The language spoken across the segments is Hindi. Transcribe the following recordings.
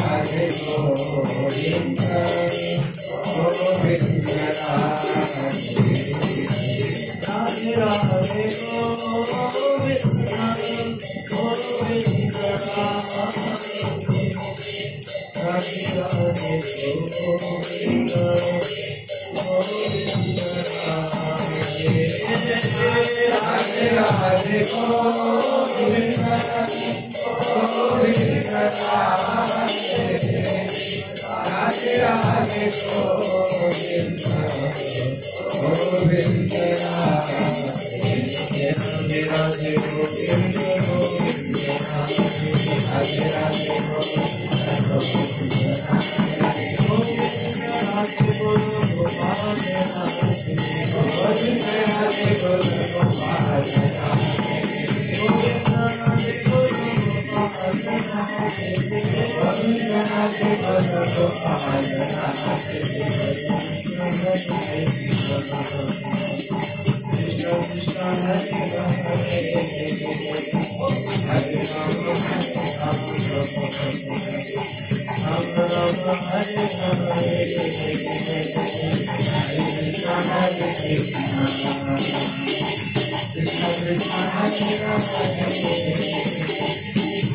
mais.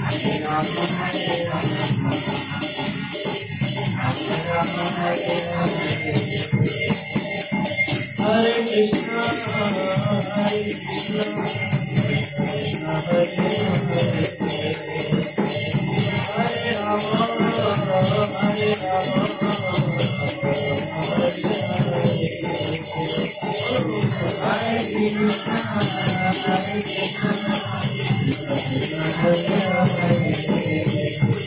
Hare Rama, Hare Hare Krishna, Hare Krishna, Krishna Hare Rama, Hare Rama, Hare Krishna, Hare Krishna, Krishna Hare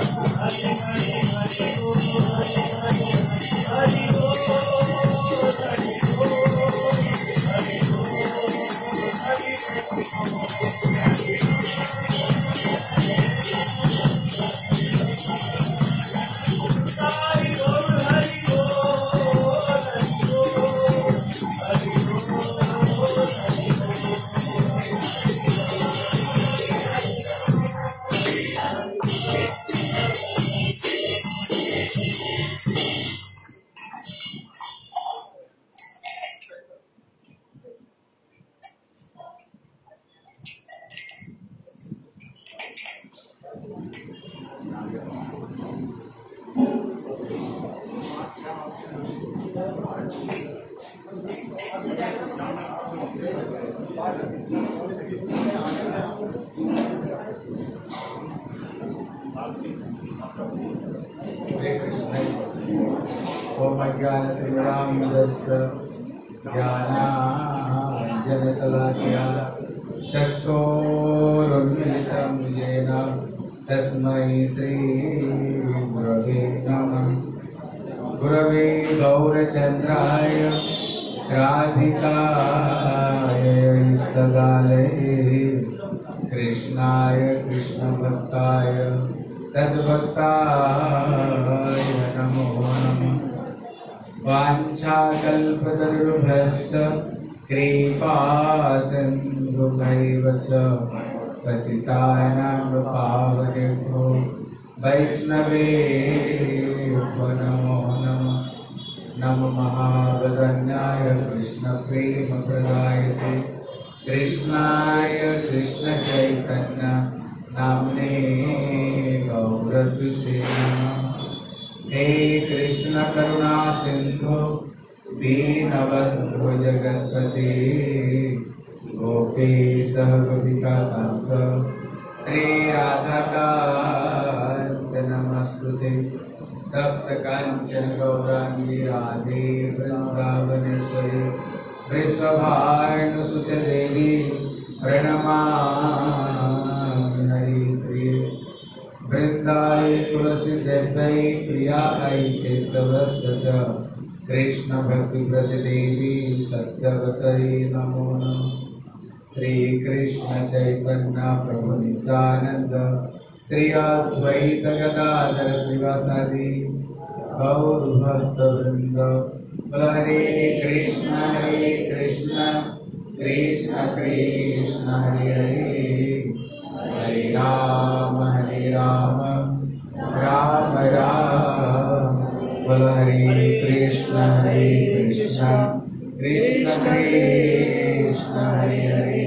कांचन गौरांगी प्रणमामि हरिप्रिये वृंदाय तुलसी देवै प्रियाय केशवस्य च। कृष्ण भक्ति नमो नमः। श्री कृष्ण चैतन्य प्रभु नित्यानंद श्री अद्वैत गदाधर श्रीवासादि गौर हरे कृष्ण हरे कृष्ण कृष्ण कृष्ण हरे हरे हरे राम हरे राम राम राम बोल हरे कृष्ण हरे कृष्ण कृष्ण कृष्ण हरे हरे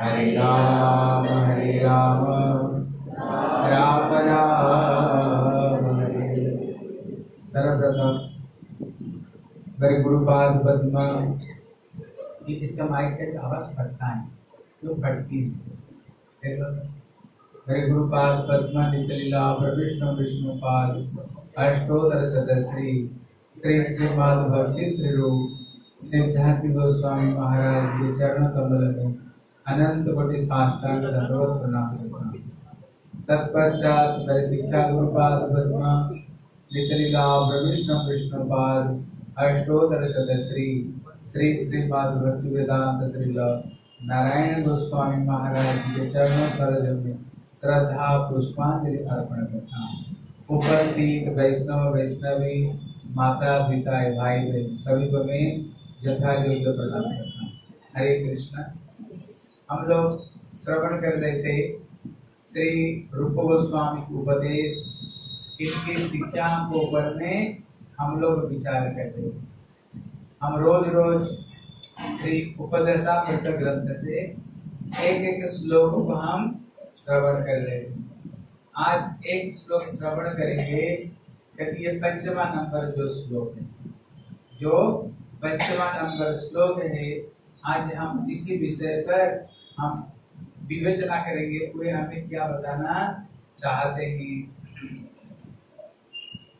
हरे राम हरे राम मेरे गुरुपाद पद्मा कि इसका माइक का आवाज़ फटता है जो फटती है। मेरे गुरुपाद पद्मा नितलीला प्रविष्णु विष्णुपाद अष्टोत्तर सदश्री श्री श्रीपाद भक्ति श्री रूप सिद्धार्थ गोस्वामी महाराज के चरण कमल में अनंत कोटि साष्टांग दंडवत प्रणाम तत्पश्चात मेरे शिक्षा गुरुपाद पद्मा नितलीला प्रविष्णु विष्णुपाद अष्टोत्तर सदश्री श्री श्रीपाद भक्ति वेदांत श्री नारायण गोस्वामी महाराज के चरणों सरोज में श्रद्धा पुष्पांजलि अर्पण करता। उपस्थित वैष्णव वैष्णवी माता पिता भाई बहन सभी को मैं यथा योग्य प्रदान करता हूँ हरे कृष्ण हम लोग श्रवण कर रहे थे श्री रूप गोस्वामी उपदेश इनकी शिक्षा को में हम लोग विचार करते हैं। हम रोज रोज श्री उपदशा मृत ग्रंथ से एक एक श्लोक को हम श्रवण कर रहे हैं। आज एक श्लोक श्रवण करेंगे कहती ये पंचमा नंबर जो श्लोक है। जो पंचमा नंबर श्लोक है, आज हम इसी विषय पर हम विवेचना करेंगे, पूरे हमें क्या बताना चाहते हैं।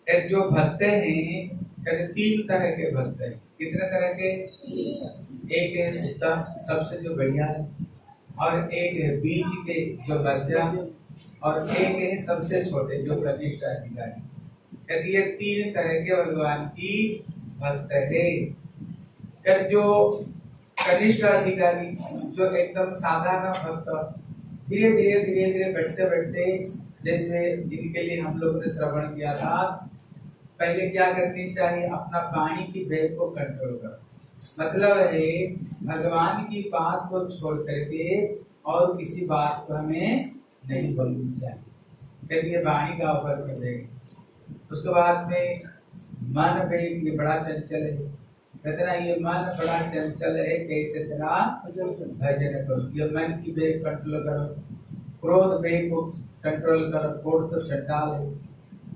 जो भक्त हैं कहते तीन तरह के भक्त हैं। कितने तरह के? एक है उत्तम सबसे जो बढ़िया है, और एक है बीच के जो मध्यम और एक है सबसे छोटे जो कनिष्ठ अधिकारी कहती ये तीन तरह के भगवान की भक्त है। कर जो कनिष्ठ अधिकारी, जो एकदम साधारण भक्त धीरे धीरे धीरे धीरे बैठते बैठते जैसे जिनके लिए हम लोगों ने श्रवण किया था पहले क्या करनी चाहिए? अपना वाणी की वेग को कंट्रोल करो मतलब है भगवान की बात को छोड़ करके और किसी बात को हमें नहीं बोलनी चाहिए। कहती वाणी का ऊपर में वेग उसके बाद में मन वेग ये बड़ा चंचल है। कहते ये मन बड़ा चंचल है कैसे तरह भजन करो। ये मन की वेग कंट्रोल करो। क्रोध वेग को कंट्रोल करो क्रोध तो चंडाल है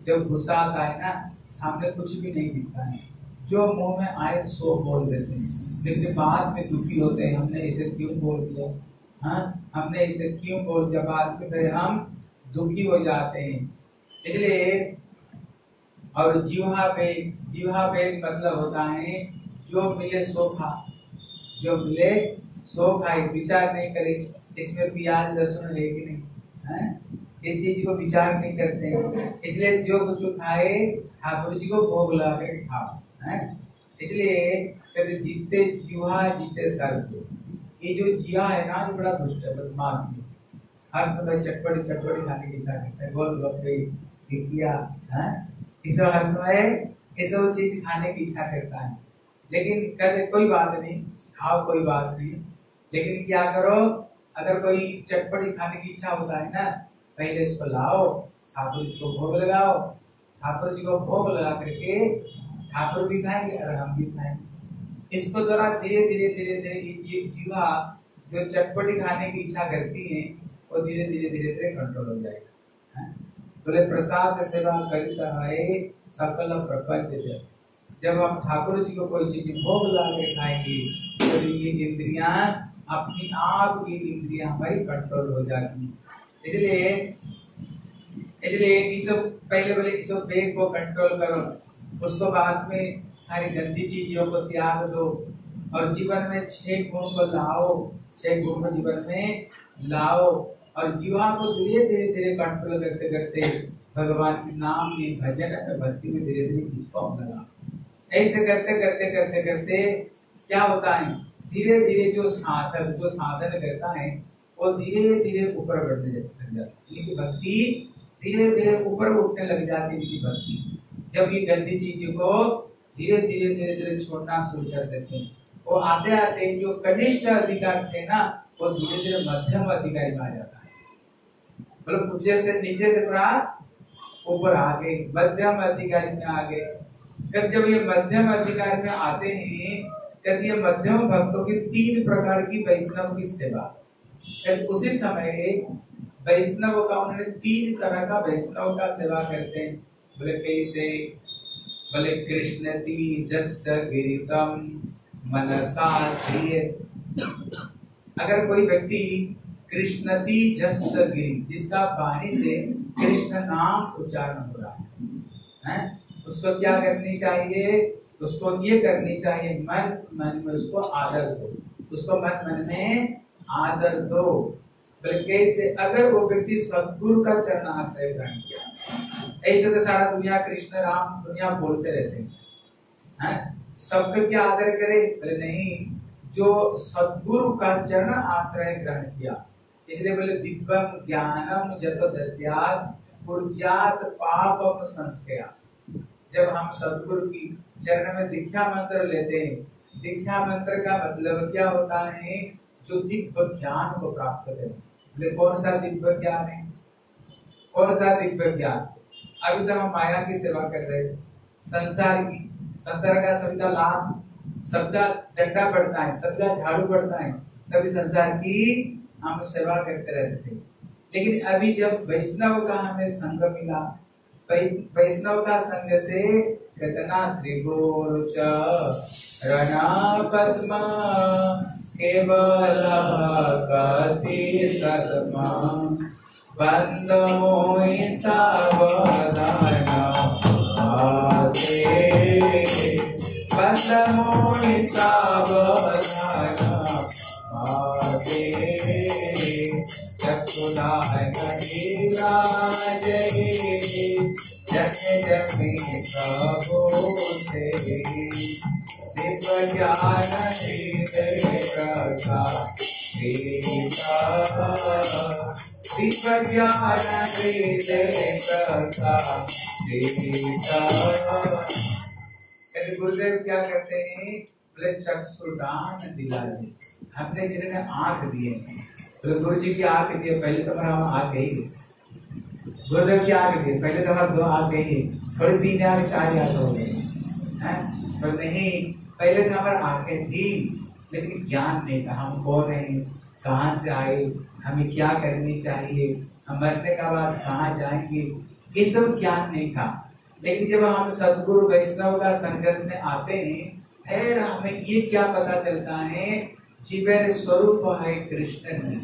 जब गुस्सा आता है ना, सामने कुछ भी नहीं दिखता है। जो मुँह में आए, सो बोल देते हैं। लेकिन बाद में दुखी होते हैं, हमने इसे क्यों बोल दिया? हाँ? हमने इसे क्यों बोल दिया? बाद में फिर हम दुखी हो जाते हैं। इसलिए और जीवा पे जीवा पे मतलब होता है, जो मिले सो खा। जो मिले सो खाए, विचार नहीं करे। इसमें प्याज, लहसुन है कि नहीं? है? इस चीज़ को विचार नहीं करते इसलिए जो कुछ खाए, ठाकुर जी को भोग लगा के खाओ, है? इसलिए कहते जीते जुहा जीते सर्व ये जो जिया है ना बड़ा दुष्ट है, बदमाश है। हर समय चटपटी चटपटी खाने की इच्छा करता है। गोलगप्पे टिकिया है? इस हर समय ये सब चीज़ खाने की इच्छा करता है। लेकिन कहते कोई बात नहीं, खाओ, कोई बात नहीं। लेकिन क्या करो, अगर कोई चटपटी खाने की इच्छा होता है ना पहले इसको लाओ, ठाकुर जी को भोग लगाओ। ठाकुर जी को भोग लगा करके ठाकुर भी खाएँगे और हम भी खाएँगे। इसको जरा धीरे धीरे धीरे धीरे, ये जीवा जो चटपटी खाने की इच्छा करती है, वो धीरे धीरे धीरे धीरे कंट्रोल हो जाएगा। हाँ? बोले, प्रसाद सेवा करता है सकल प्रपंच जब हम ठाकुर जी को कोई चीज़ भोग लगा के खाएँगे तो ये इंद्रिया अपनी आप की इंद्रिया हमारी कंट्रोल हो जाती है। इसलिए इसलिए इस पहले बोले इस वेग को कंट्रोल करो। उसको बाद में सारी गंदी चीज़ों को त्याग दो। और जीवन में छह गुण को लाओ। छह गुण को जीवन में लाओ। और जीवा को धीरे धीरे धीरे कंट्रोल करते करते भगवान के नाम में भजन भक्ति में धीरे धीरे लगा ऐसे करते करते करते करते क्या होता है? धीरे धीरे जो साधन जो साधन करता है वो धीरे धीरे ऊपर बढ़ने लग जाती है। भक्ति धीरे धीरे ऊपर उठने लग जाती है भक्ति जब ये गंदी चीज़ों को धीरे धीरे धीरे धीरे छोड़ना शुरू कर देते हैं। वो आते आते जो कनिष्ठ अधिकारी थे ना, वो धीरे धीरे मध्यम अधिकारी में आ जाता है। मतलब ऊँचे से नीचे से थोड़ा ऊपर आ गए, मध्यम अधिकारी में आ गए। जब जब ये मध्यम अधिकारी में आते हैं तब ये मध्यम भक्तों की तीन प्रकार की वैष्णव की सेवा। उसी समय वैष्णव का, उन्होंने तीन तरह का वैष्णव का सेवा करते हैं। बोले, कैसे? बोले, कृष्ण ती जस गिरितम मनसा अगर कोई व्यक्ति कृष्णति जस गिरी, जिसका वाणी से कृष्ण नाम उच्चारण हो रहा है, हैं? उसको क्या करनी चाहिए? उसको ये करनी चाहिए, मन मन में उसको आदर दो। उसको मन मन में आदर दो कैसे अगर वो व्यक्ति सदगुरु का चरण आश्रय ग्रहण किया। ऐसे तो सारा दुनिया कृष्ण राम दुनिया बोलते रहते हैं। है? सबको क्या आदर करे? बोले नहीं, जो सदगुरु का चरण आश्रय ग्रहण किया। इसलिए बोले, दिव्यम ज्ञानम जत दत्यात पापम संस्कया जब हम सदगुरु की चरण में दीक्षा मंत्र लेते हैं, दीक्षा मंत्र का मतलब क्या होता है? जो दिव्य ज्ञान को प्राप्त करें। कौन सा दिव्य ज्ञान है? कौन सा दिव्य ज्ञान? अभी तो हम माया की सेवा कर रहे संसार की, संसार का सबका लाभ सबका डंडा पड़ता है सबका झाड़ू पड़ता है, तभी संसार की हम सेवा करते रहते थे लेकिन अभी जब वैष्णव का हमें संग मिला वैष्णव का संग से कितना श्री गुरु रणा पद्मा केवल भक्ति सदमा। बंद मोहि सावधान। आते बंद मोहि सावधान। आते चकुलाय राज जग जमी प्रभु दिव कहते गुरुदेव क्या करते हैं? बोले, चक्षुदान दिला दे। हमने जिन्होंने आँख दिए बोले, गुरु जी की आँख दिए, पहले तो हमारा हम आँख ही। गुरुदेव की आँख दिए, पहले तो हमारे दो आँख ही। थोड़ी तीन आँख, चार आँख हो गई हैं? पर नहीं पहले तो हमारे आँखें थी लेकिन ज्ञान नहीं था। हम कौन हैं, कहाँ से आए? हमें क्या करनी चाहिए? हम मरने का बाद कहाँ जाएँगे? ये सब ज्ञान नहीं था। लेकिन जब हम सदगुरु वैष्णव का संगत में आते हैं, फिर हमें ये क्या पता चलता है, जीवन स्वरूप है कृष्ण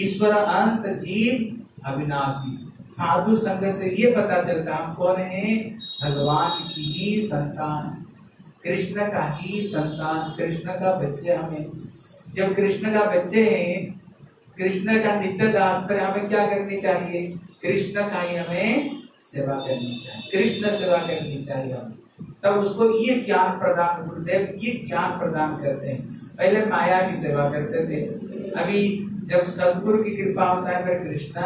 ईश्वर अंश जीव अविनाशी। साधु संग से ये पता चलता, हम कौन है, भगवान की ही संतान कृष्ण का ही संतान, कृष्ण का बच्चे हमें। जब कृष्ण का बच्चे हैं, कृष्ण का नित्य दास पर हमें क्या करनी चाहिए? कृष्ण का ही हमें सेवा करनी चाहिए। कृष्ण सेवा करनी चाहिए हमें। तब उसको ये ज्ञान प्रदान गुरुदेव ये ज्ञान प्रदान करते हैं। पहले माया की सेवा करते थे। अभी जब सदगुरु की कृपा होता है, फिर कृष्ण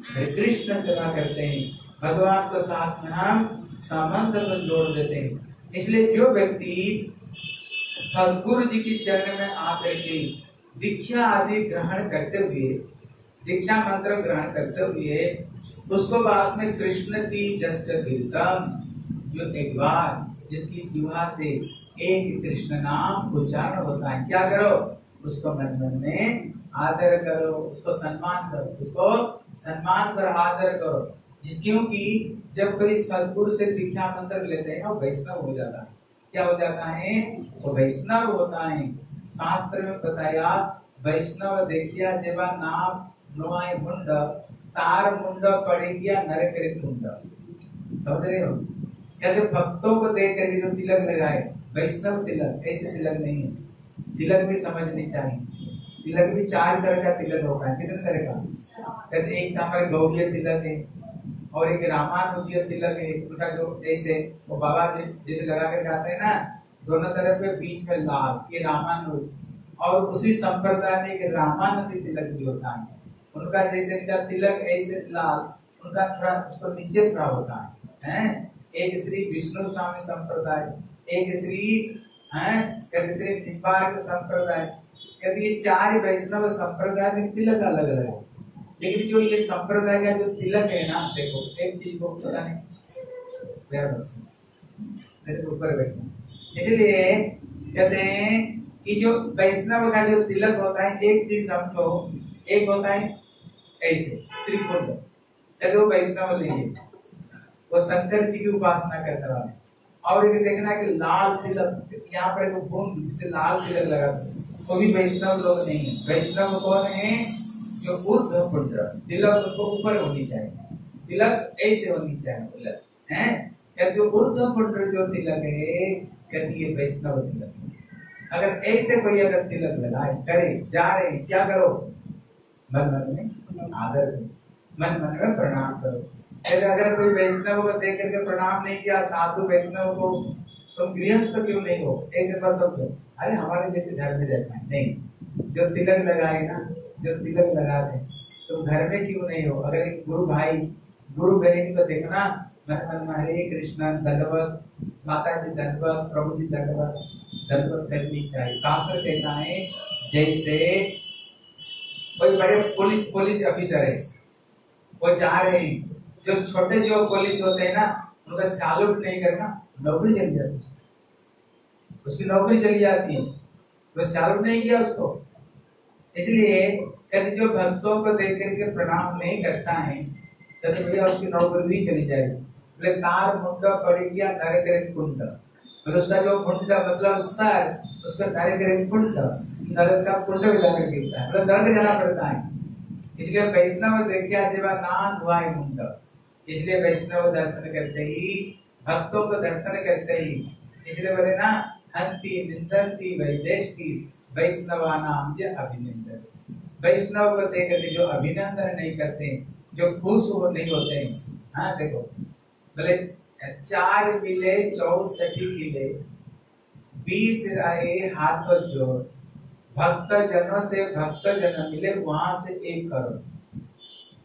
फिर कृष्ण सेवा करते हैं। भगवान को साथ में हम संबंध को जोड़ देते हैं। इसलिए जो व्यक्ति सदगुरु जी के चरण में आकर के दीक्षा आदि ग्रहण करते हुए, दीक्षा मंत्र ग्रहण करते हुए, उसको बाद में कृष्ण की जस्य कीर्तन जो एक बार जिसकी जीवा से एक कृष्ण नाम उच्चारण होता है, क्या करो? उसको मन मन में आदर करो, उसको सम्मान करो, उसको सम्मान कर आदर करो। जिस- क्योंकि जब कोई सदगुरु से दीक्षा मंत्र लेते हैं वैष्णव हो जाता है। क्या हो जाता है? वो वैष्णव होता है। शास्त्र में बताया, वैष्णव देखिया जेवा नाम नोआय मुंड, तार मुंड पड़ गया नरक रे कुंड समझ रहे हो? कहते भक्तों को देख करके जो तिलक लगाए, वैष्णव तिलक, ऐसे तिलक नहीं है। तिलक भी समझनी चाहिए। तिलक भी चार तरह का तिलक होता है। कितने तरह का? कहते एक तो हमारे गौड़ीय तिलक है। और एक रामानुजीय तिलक है उनका जो जैसे वो बाबा जैसे लगा के जाते हैं ना, दोनों तरफ़ में बीच में लाल, ये रामानुज और उसी संप्रदाय में एक रामानंदी तिलक भी होता है। उनका जैसे इनका तिलक ऐसे लाल, उनका थोड़ा उसको नीचे थोड़ा होता है, हैं? एक श्री विष्णु स्वामी संप्रदाय, एक श्री, हैं? श्री निम्बार्क संप्रदाय। कहते ये चार वैष्णव संप्रदाय में तिलक अलग अलग है। लेकिन जो ये संप्रदाय का जो तिलक है ना, देखो, एक चीज़ को पता नहीं। मेरे ऊपर बैठो इसलिए कहते हैं कि जो वैष्णव का जो तिलक होता है, एक चीज़ समझो, एक होता है ऐसे त्रिकुंड कहते वो वैष्णव नहीं है। वो शंकर जी की उपासना करने वाले और ये देखना कि लाल तिलक, यहाँ पर एक बूंद जिसे लाल तिलक लगा वो भी वैष्णव लोग नहीं है। वैष्णव कौन है? जो ऊर्ध पुंड तिलक उनको ऊपर होनी चाहिए। तिलक ऐसे होनी चाहिए तिलक है? जो ऊर्ध पुंड जो तिलक है, कहती है वैष्णव तिलक। अगर ऐसे कोई अगर तिलक लगाए, करे, जा रहे, क्या करो? मन मन में आदर करो। मन मन में प्रणाम करो। फिर अगर कोई वैष्णव को देख करके प्रणाम नहीं किया, साधु वैष्णव को, तुम गृहस्थ क्यों नहीं हो? ऐसे बस अरे, हमारे जैसे घर में रहना है। नहीं। जो तिलक लगाए ना जो तिलक लगा दे। तुम घर में क्यों नहीं हो? अगर एक गुरु भाई, गुरु बहन को देखना मन मन हरे कृष्ण दंडवत माता जी दंडवत प्रभु जी दंडवत दंडवत करनी चाहिए। शास्त्र कहता है जैसे कोई बड़े पुलिस पुलिस ऑफिसर है, वो जा रहे हैं। जो छोटे जो पुलिस होते हैं ना, उनका सैल्यूट नहीं करना, नौकरी चली जाती है। उसकी नौकरी चली जाती है। वो सैल्यूट नहीं किया उसको? इसलिए कहते जो भक्तों को देख करके प्रणाम नहीं करता है तो उसकी नौकरी भी चली जाएगी। बोले, तार पड़ गया कुंड। फिर उसका जो कुंड मतलब सर, उसका कुंड। का कुंड जाकर गिरता है। मतलब नरक जाना पड़ता है। इसलिए वैष्णव देखिए जब ना धुआए मुंड, इसलिए वैष्णव दर्शन करते ही, भक्तों को दर्शन करते ही, इसलिए बोले ना, हंति नाम अभिनंदन वैष्णव को देख जो अभिनंदन नहीं करते, जो खुश हो नहीं होते हाँ देखो, बोले, चार मिले चौसठी किले, बीस रहे हाथ जोड़। भक्त जनों से भक्त जन मिले, वहाँ से एक करो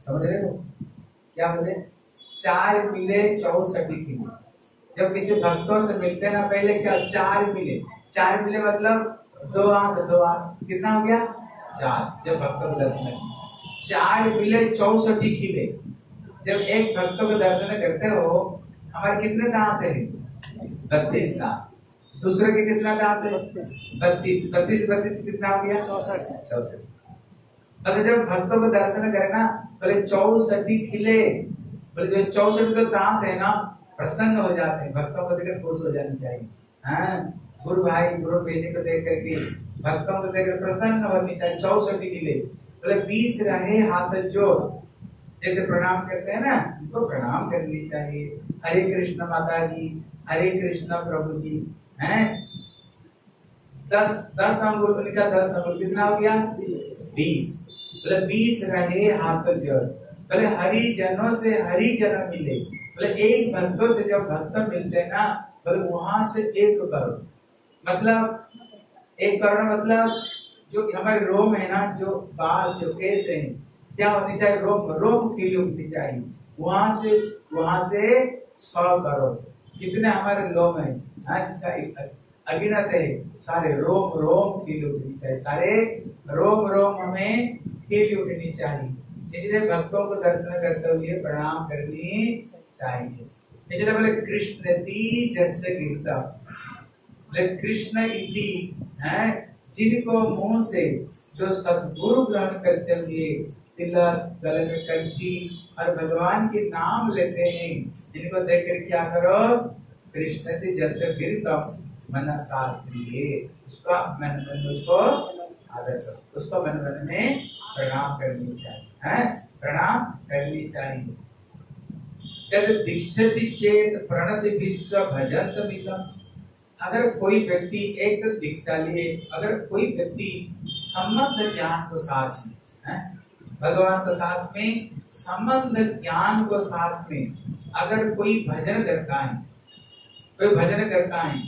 समझ रहे हो? क्या बोले? चार मिले चौसठी किले। जब किसी भक्तों से मिलते ना, पहले क्या, चार मिले चार मिले मतलब दो आँख दो आँख कितना हो गया? चार। जब भक्तों को दर्शन चार मिले चौसठी खिले जब एक भक्तों को दर्शन करते हो हमारे कितने दांत है? बत्तीस दांत। दूसरे के कितना दांत है? बत्तीस। बत्तीस। बत्तीस कितना हो गया? चौसठ। चौसठ। अगर जब भक्तों को दर्शन करना बोले चौसठी खिले बोले जो चौसठ जो दांत है ना प्रसन्न हो जाते हैं। भक्तों को देखकर खुश हो जानी चाहिए। हाँ। गुरु भाई गुरु बेटे को देख करके, भक्तों को देखकर प्रसन्न होनी चाहिए चौसठी खिले बोले, बीस रहे हाथ जोड़। जैसे प्रणाम करते हैं ना, उनको प्रणाम करनी चाहिए। हरे कृष्ण माता जी हरे कृष्ण प्रभु जी, हैं? दस दस अंगुल उनका दस अंगुल कितना हो गया? बीस। बोले, बीस रहे हाथ जोड़। बोले हरि जनों से हरि जन मिले। बोले, एक भक्तों से जब भक्त मिलते हैं ना, बोले, वहाँ से एक करोड़। मतलब एक करोड़ मतलब जो हमारे रोम है ना, जो बाल, जो केस है, क्या होनी चाहिए? रोम रोम खिली उठनी चाहिए। वहाँ से वहाँ से सौ करोड़। कितने हमारे लोग हैं? हाँ जिसका अगिनत है। सारे रोम रोम खिली उठनी चाहिए। सारे रोम रोम हमें खिली उठनी चाहिए। इसलिए भक्तों को दर्शन करते हुए प्रणाम करनी चाहिए। इसलिए बोले, कृष्ण जस गिरता कृष्ण इति है, जिनको मुँह से जो सदगुरु ग्रहण करते हुए तिलक गले में कंठी और भगवान के नाम लेते हैं, इनको देख कर क्या करो? कृष्ण जी जैसे फिर कम मन साथ लिए, उसका मन मन उसको आदर करो। उसको मन मन में प्रणाम करनी चाहिए, है? प्रणाम करनी चाहिए। यदि दीक्षति चेत प्रणति विश्व भजंत विषम। अगर कोई व्यक्ति एक दीक्षा लिए अगर कोई व्यक्ति संबंध ज्ञान को साथ में भगवान को साथ में, संबंध ज्ञान को साथ में अगर कोई भजन करता है, कोई भजन करता है,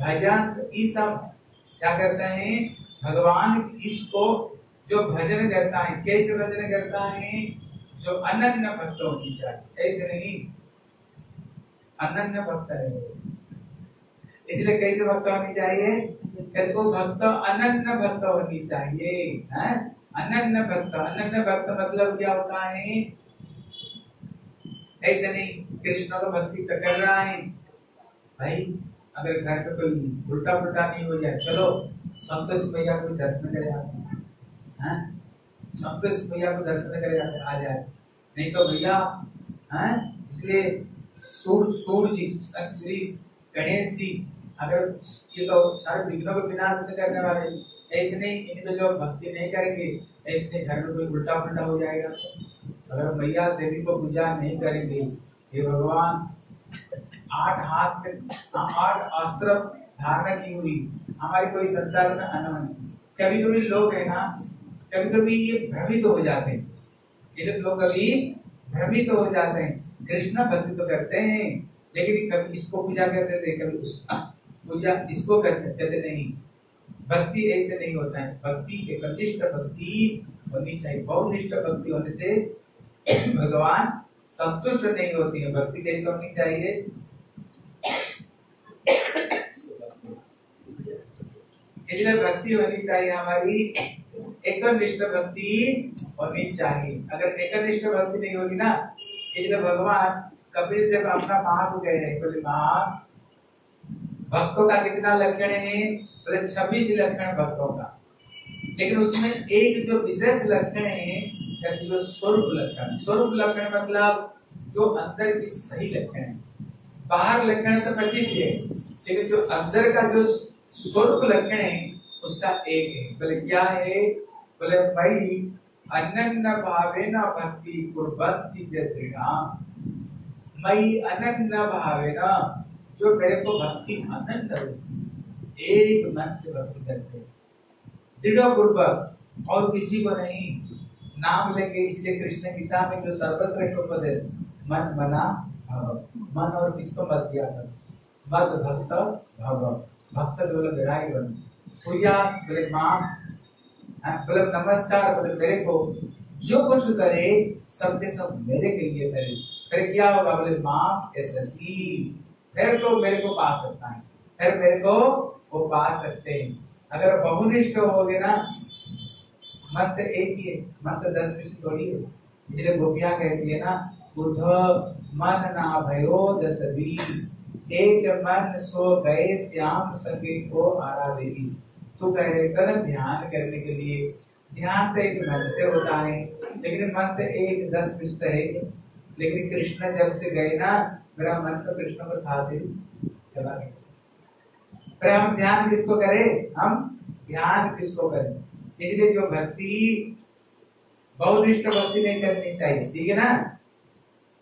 भजन सब, क्या करते हैं? भगवान इसको जो भजन करता है, कैसे भजन करता है? जो अनन्य भक्त होनी चाहिए ऐसे नहीं। अनन्य भक्त है इसलिए कैसे भक्त होनी चाहिए? को भक्त अनन्य भक्त होनी चाहिए अनन्य भक्त अनन्य भक्त मतलब क्या होता है? ऐसे नहीं, कृष्ण को भक्ति तो कर रहा है। भाई, अगर घर का कोई उल्टा पुल्टा नहीं हो जाए, चलो, संतोष भैया को दर्शन करे हाँ? संतोष भैया को दर्शन करे आ जाए। नहीं तो भैया? इसलिए सूर सूर जी, श्री गणेश जी अगर ये तो सारे विघ्नों को विनाश करने वाले, ऐसे नहीं इन तो जो भक्ति नहीं करेंगे, ऐसे नहीं घर में कोई उल्टा पुल्टा हो जाएगा। अगर मैया देवी को पूजा नहीं करेंगे ये भगवान, आठ हाथ में, आठ अस्त्र धारण की हुई, हमारी कोई संसार में अनमन कभी कभी लोग है ना कभी कभी ये भ्रमित तो हो जाते हैं। ये लोग कभी भ्रमित तो हो जाते हैं। कृष्ण भक्ति तो करते हैं, लेकिन कभी इसको पूजा करते थे, कभी उसका पूजा इसको करते थे नहीं। भक्ति ऐसे नहीं होता है। भक्ति एकनिष्ठ भक्ति होनी चाहिए। बहुनिष्ठ भक्ति होने से भगवान संतुष्ट नहीं होती है। भक्ति कैसे होनी चाहिए? इसलिए भक्ति होनी चाहिए हमारी। एकनिष्ठ भक्ति होनी चाहिए। अगर एकनिष्ठ भक्ति नहीं होगी ना, इसलिए भगवान कपिल देव अपना माँ को कह रहे हैं भक्तों का कितना लक्षण है? बोले छब्बीस लक्षण भक्तों का। लेकिन उसमें एक जो विशेष लक्षण है जो स्वरूप लक्षण। स्वरूप लक्षण मतलब जो अंदर की सही लक्षण है। बाहर लक्षण तो पच्चीस है लेकिन जो अंदर का जो स्वरूप लक्षण है, उसका एक है। बोले, क्या है? बोले भाई अनन्य भावे न भक्ति कुर्बंती जैसे राम। मई अनन्य भावे न जो मेरे को भक्ति अनंत एक मन से भक्ति करते दृढ़ पूर्वक और किसी को नहीं। नाम लेंगे इसलिए कृष्ण गीता में जो सर्वश्रेष्ठ उपदेश, मन भव। मन और किसको मत दिया कर मत भक्त भव। भक्त बोले विरागी बन। पूजा, बोले, माँ बोले, नमस्कार, बोले, मेरे को जो कुछ करे, सब के सब मेरे के लिए करे। फिर क्या होगा? बोले, माँ एसएससी फिर तो मेरे को पा सकता है। फिर मेरे को वो पा सकते हैं। अगर बहुनिष्ठ हो गए ना मंत्र एक ही मंत्र दस में से थोड़ी है। इसलिए गोपियाँ कहती है ना बुध मन ना भयो दस बीस, एक मन सो गए श्याम संगे को आराधे तो कह रहे कर ध्यान करने के लिए, ध्यान तो एक मन से होता है, लेकिन मंत्र एक दस पृष्ठ है। लेकिन कृष्ण जब से गए ना मेरा मन तो कृष्ण को साथ ही चला गया। पर हम ध्यान किसको करें? हम ध्यान किसको करें? इसलिए जो भक्ति बहुनिष्ठ भक्ति नहीं करनी चाहिए, ठीक है ना?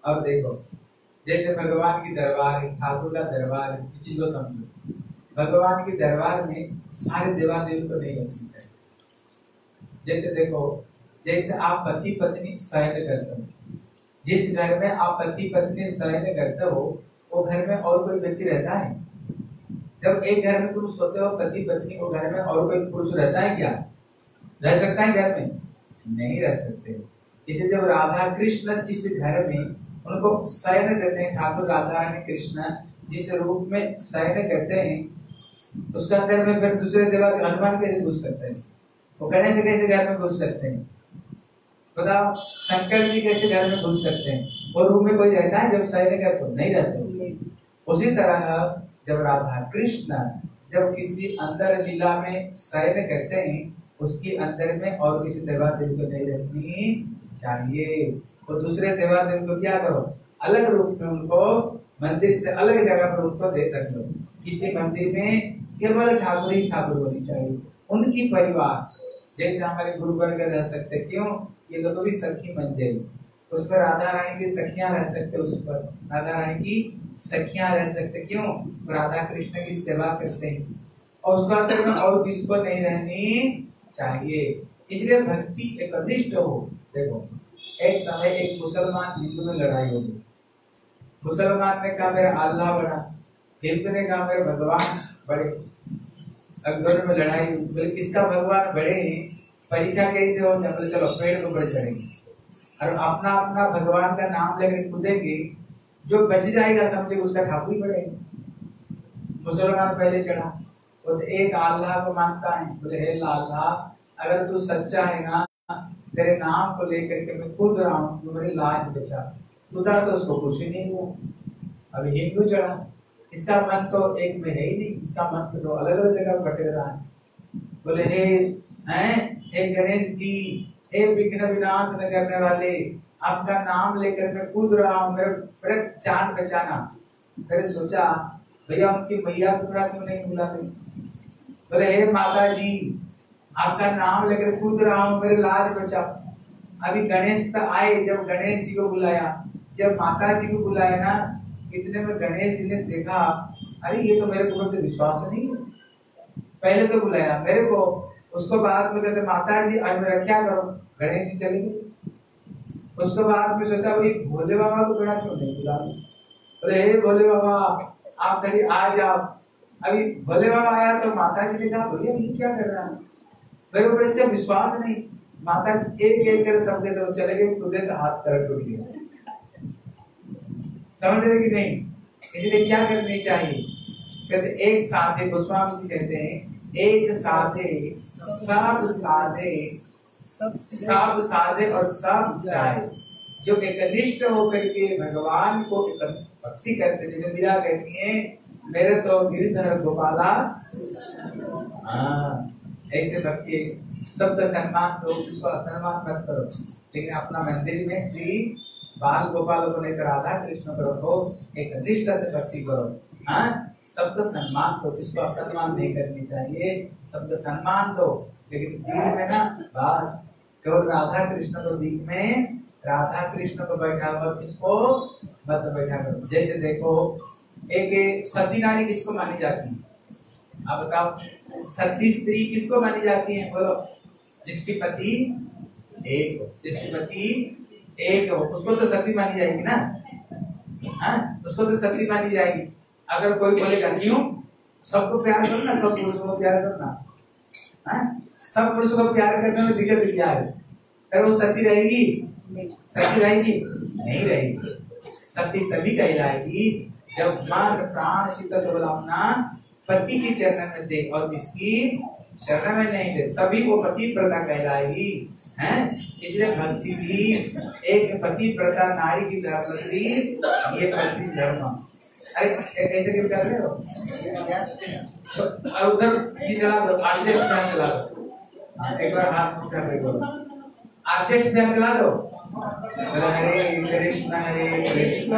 अब देखो, जैसे भगवान की दरबार है, ठाकुर का दरबार है, किसी को समझो। भगवान की दरबार में सारे देवा देवी को नहीं रखनी चाहिए। जैसे देखो, जैसे आप पति पत्नी शयन करते हो जिस घर में आप पति पत्नी शयन करते हो, वो घर में और कोई व्यक्ति रहता है? जब एक घर में तुम सोते हो पति पत्नी को घर में और कोई पुरुष रहता है क्या? रह सकता है घर में? नहीं रह सकते। इसे जब राधा कृष्ण जिस घर में उनको शयन करते हैं, ठाकुर राधा रानी कृष्ण जिस रूप में शयन करते हैं, उसका घर में फिर दूसरे देवा हनुमान कैसे घुस सकते हैं? वो कहने से कैसे घर में घुस सकते हैं? बताओ शंकर जी कैसे घर में घुस सकते हैं? और रूम में कोई रहता है? जब शयन कर तो नहीं रहते। उसी तरह जब राधा कृष्ण जब किसी अंदर लीला में शयन करते हैं, उसकी अंदर में और किसी देवा देव को नहीं रखनी चाहिए। तो दूसरे देवा देव को क्या करो? अलग रूप में उनको मंदिर से अलग जगह पर उनको दे सकते हो। किसी मंदिर में केवल ठाकुर ही ठाकुर होनी चाहिए। उनकी परिवार, जैसे हमारे गुरु वर्ग रह सकते क्यों? ये लोग भी सखी मंदिर उस पर राधा रानी की सखियाँ रह सकते, उस पर। राधा रानी की सखियाँ रह सकते, क्यों? राधा कृष्ण की सेवा करते हैं। और उसका में और किसको नहीं रहनी चाहिए। इसलिए भक्ति एक अनिष्ट हो। देखो, एक समय एक मुसलमान हिंदू में लड़ाई हो गई। मुसलमान ने कहा, मेरा अल्लाह बड़ा। हिंदू ने कहा, मेरे भगवान बड़े। अकबर में लड़ाई हुई। बोले, किसका भगवान बड़े हैं? परीक्षा कैसे हो बोले चलो, पेड़ को बढ़ चढ़ेंगे और अपना अपना भगवान का नाम लेकर कूदेंगे, जो बच जाएगा समझे, उसका ठाकुर ही बढ़ेगा। मुसलमान पहले चढ़ा। वो तो एक अल्लाह को मानता है। बोले, हे अल्लाह अगर तू सच्चा है ना, तेरे नाम को लेकर के मैं खुद रहा हूँ, तू मेरी लाज बचा खुदा तो उसको कुछ ही नहीं हुआ। अभी हिंदू चढ़ा। इसका मन तो एक में है ही नहीं। इसका मन तो अलग अलग जगह बटे रहा है। बोले, हे हैं? हे गणेश जी हे विघ्न विनाश न करने वाले, आपका नाम लेकर मैं कूद रहा हूँ, मेरे मेरे जान बचाना। मैंने सोचा, भैया उनकी मैया थोड़ा क्यों नहीं बुलाते? बोले, हे माता जी आपका नाम लेकर कूद रहा हूँ, मेरे लाज बचा। अभी गणेश तो आए, जब गणेश जी को बुलाया। जब माता जी को बुलाया ना, इतने में गणेश जी ने देखा, अरे, ये तो मेरे को विश्वास नहीं पहले तो बुलाया, मेरे को उसको बाद में कहते माता जी आज मेरा क्या करो? गणेश जी चले गए उसके बाद में सोचा भाई भोले बाबा को थोड़ा क्यों नहीं बुला बोले, हे भोले बाबा, आप कभी आ जाओ। अभी भोले बाबा आया तो माता जी ने कहा, भैया, ये क्या कर रहा है? मेरे ऊपर इसका विश्वास नहीं। माता एक एक कर सबके सब चले गए खुदे का हाथ तरफ़ टूट गया। समझ रहे कि नहीं? इसलिए क्या करनी चाहिए? कहते, एक साथे, गोस्वामी जी कहते हैं एक साथे सब साधे सब साधे और सब जाए। जो एकनिष्ठ होकर के भगवान को भक्ति करते थे मीरा कहती है, मेरे तो गिरधर गोपाला। हाँ ऐसे भक्ति शब्द सम्मान दो उसको असम्मान मत करो। लेकिन अपना मंदिर में श्री बाल गोपाल को लेकर राधा कृष्ण करो तो एक निष्ठा से भक्ति करो। हाँ? शब्द सम्मान दो जिसको अपमान नहीं करनी चाहिए, शब्द सम्मान दो। लेकिन में ना, बस, केवल राधा कृष्ण को बीच में, राधा कृष्ण को बैठा हुआ किसको? मत बैठा करो जैसे देखो, एक सती नारी किसको मानी जाती है? आप बताओ सती स्त्री किसको मानी जाती है? बोलो। जिसकी पति एक हो, जिसकी पति एक हो, उसको तो सती मानी जाएगी ना? हाँ उसको तो सती मानी जाएगी। अगर कोई बोलेगा क्यों सबको प्यार करना, सब पुरुषों को प्यार करना। हाँ? सब पुरुषों को प्यार करने में दिक्कत क्या है? फिर वो सती रहेगी सती रहेगी? नहीं रहेगी। सती तभी कहलाएगी जब मन प्राण शीतल बोलावना पति की चरण में दे और इसकी चरण में नहीं दे तभी वो पति प्रथा कहलाएगी। हैं? इसलिए भक्ति भी एक पति प्रथा नारी की धर्म ये भक्ति धर्म। कैसे क्यों कर रहे हो? और उधर ये चला दो आर्जेस्ट ध्यान चला दो। एक बार हाथ उठा रहे हो ध्यान चला दो? हरे कृष्ण हरे कृष्ण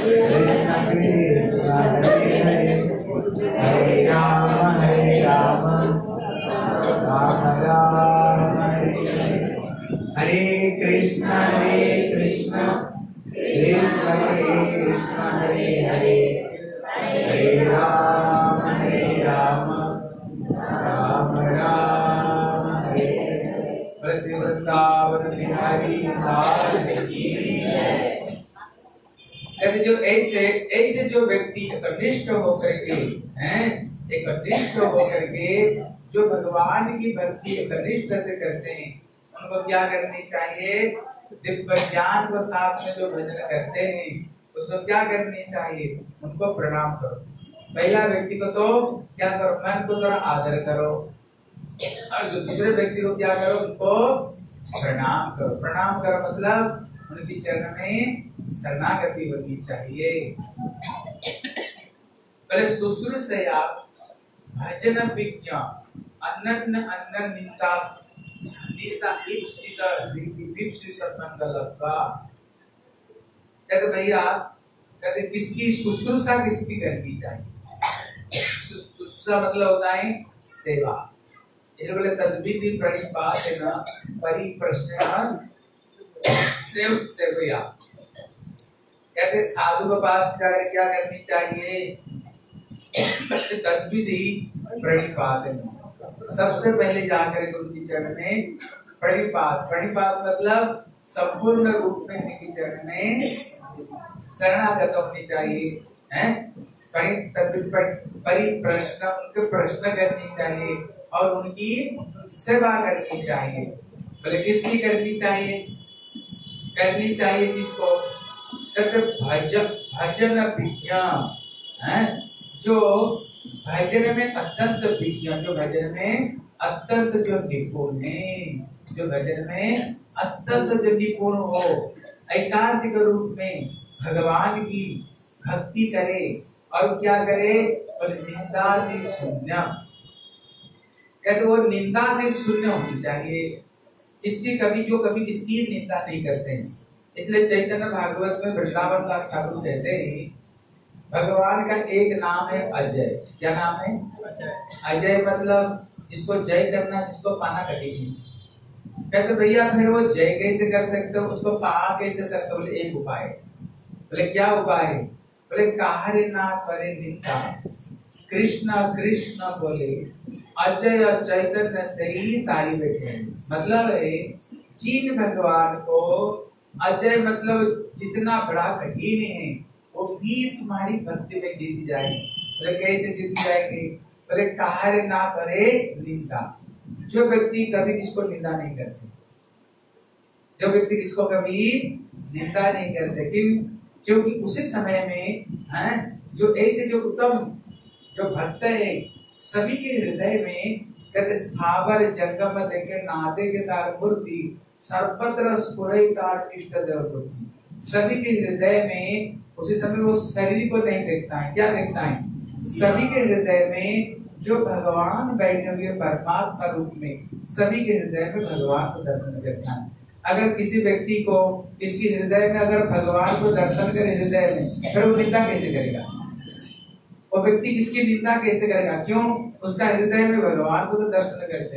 कृष्ण कृष्ण हरे हरे हरे राम हरे राम राम राम हरे। हरे कृष्ण हरे कृष्ण कृष्ण। हरे जो ऐसे ऐसे जो व्यक्ति अनिष्ट होकर के हैं, एक अनिष्ट होकर के जो भगवान की भक्ति अनिष्ट से करते हैं, उनको क्या करनी चाहिए? दिव्य ज्ञान को साथ में जो भजन करते हैं, उसको क्या करनी चाहिए? उनको प्रणाम करो। पहला व्यक्ति को तो क्या करो? मन को थोड़ा आदर करो। और जो दूसरे व्यक्ति को क्या करो? उनको प्रणाम करो। प्रणाम करो मतलब उनकी चरण में शरणागति होनी चाहिए। पहले सुश्रू से आप भजन विज्ञान अन्न अन्न निंदा कहते भैया, कहते किसकी किसकी करनी चाहिए? मतलब होता है सेवा। बोले, तद्विधि प्रणिपात ना परिप्रश्न सेव, सेवया। कहते साधु के पास जाकर क्या करनी चाहिए? तद्विधि प्रणिपात है सबसे पहले जाकर उनकी चरण में प्रणिपात प्रणिपात मतलब संपूर्ण रूप में उनकी चरण में शरणागत होनी चाहिए, हैं? परिप्रश्न, उनके प्रश्न करनी चाहिए और उनकी सेवा करनी चाहिए। बोले किसकी करनी चाहिए? करनी चाहिए किसको? भजन भजन विज्ञान है? जो भजन में अत्यंत विज्ञान जो भजन में अत्यंत जो निपुण है, जो भजन में अत्यंत जो निपुण हो एकांतिक रूप में भगवान की भक्ति करे और क्या करे? और निंदा से शून्य। कहते वो निंदा से शून्य होनी चाहिए? इसकी कभी जो कभी किसकी निंदा नहीं करते हैं। इसलिए चैतन्य भागवत में वृंदावन दास ठाकुर कहते हैं भगवान का एक नाम है अजय। क्या नाम है? अजय मतलब जिसको जय करना, जिसको पाना कठिन कहते भैया, फिर वो जय कैसे कर सकते हो? उसको पा कैसे सकते बोले, एक उपाय बोले, क्या उपाय है? बोले कार्य ना करे निंदा। कृष्ण कृष्ण बोले, अजय और चैतन्य से ही तारी बैठे मतलब है, जिन भगवान को अजय मतलब जितना बड़ा कठिन है वो भी तुम्हारी भक्ति में जीत जाएगी। बोले, कैसे जीत जाएगी? बोले कार्य ना करे निंदा। जो व्यक्ति कभी किसको निंदा नहीं करते? जो व्यक्ति किसको कभी निंदा नहीं करते? क्यों क्योंकि उसी समय में, है, जो ऐसे जो उत्तम, जो भक्त है, सभी के हृदय में कहते स्थावर जंगम देखे नादे के तार मूर्ति, सर्वत्र स्फुरितार इष्ट देव सभी के हृदय में, उसी समय वो शरीर को नहीं देखता है। क्या देखता है? सभी के हृदय में जो भगवान बैठे हुए परमात्मा रूप में, सभी के हृदय में भगवान को दर्शन करता है। अगर किसी व्यक्ति को किसकी हृदय में अगर भगवान को दर्शन करे हृदय में, फिर वो निंदा कैसे करेगा? वो व्यक्ति किसकी निंदा कैसे करेगा? क्यों? उसका हृदय में भगवान को तो दर्शन करते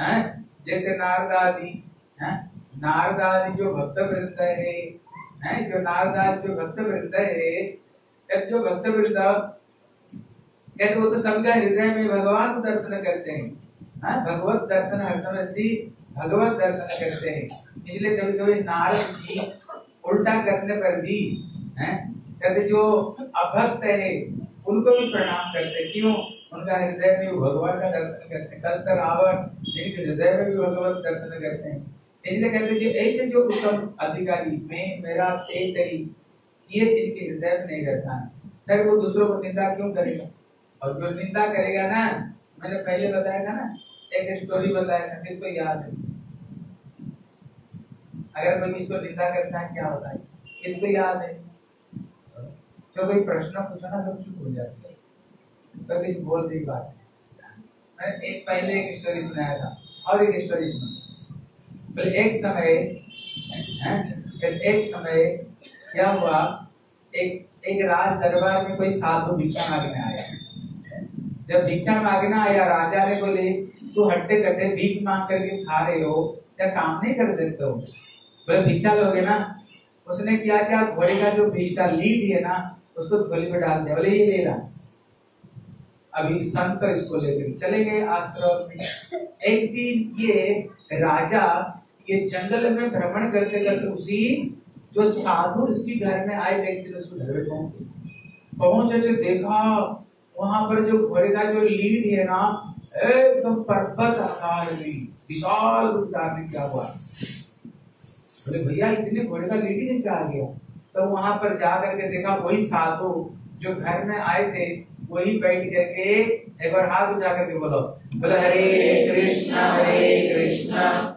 हैं? जैसे नारद आदि। हैं? आदि जो भक्त वृंद है हैं? जो नारद आदि जो भक्त वृंद है जब जो भक्त वृंद कहते वो तो सबका हृदय में भगवान को दर्शन करते हैं। हाँ भगवत दर्शन हर समय श्री भगवत दर्शन करते हैं। इसलिए कभी कभी नारद जी उल्टा करने पर भी, हैं कहते जो अभक्त है, उनको भी प्रणाम करते क्यों? उनका हृदय में भगवान का दर्शन करते हैं। कल सर रावण, जिनके हृदय में भी भगवत दर्शन करते हैं। इसलिए कहते जो ऐसे जो उत्तम अधिकारी मैं मेरा ते तेरी ये जिनके हृदय में नहीं रहता है। फिर वो दूसरों को निंदा क्यों करेगा? और जो निंदा करेगा ना, मैंने पहले बताया था ना, एक स्टोरी बताया था, किसको याद है? अगर कोई किसको निंदा करता है, क्या होता है? किसको याद है? जो कोई प्रश्न पूछा ना, सब चुप हो जाते है। तो किसी बोल रही बात मैंने एक पहले एक स्टोरी सुनाया था, और एक स्टोरी सुना बोले एक समय, है एक समय क्या हुआ? एक एक राज दरबार में कोई साधु भिक्षा मांगने आया। जब भिक्षा मांगने आया, राजा ने बोले, तू हट्टे कट्टे भीख मांग करके खा रहे हो, क्या काम नहीं कर सकते हो? बोले, भिक्षा लोगे ना? उसने किया क्या? घोड़े का जो भिक्षा लीड है ना, उसको थोली में डाल दिया। बोले, ये रहा अभी संत इसको लेकर चले गए आश्रम में। एक दिन ये राजा ये जंगल में भ्रमण करते करते उसी जो साधु इसकी घर में आए व्यक्ति घर में पहुँचे पहुँचे तो देखा, वहाँ पर जो घोड़े का जो लीड है ना, एकदम पर्वत आकार में, विशाल रूप धारण किया हुआ बोले, भैया, इतने घोड़े का लीड कैसे आ गया? तो वहाँ पर जा करके देखा, वही साधु जो घर में आए थे, वही बैठ करके एक बार हाथ उठा करके बोलो, बोले, हरे कृष्णा हरे कृष्णा।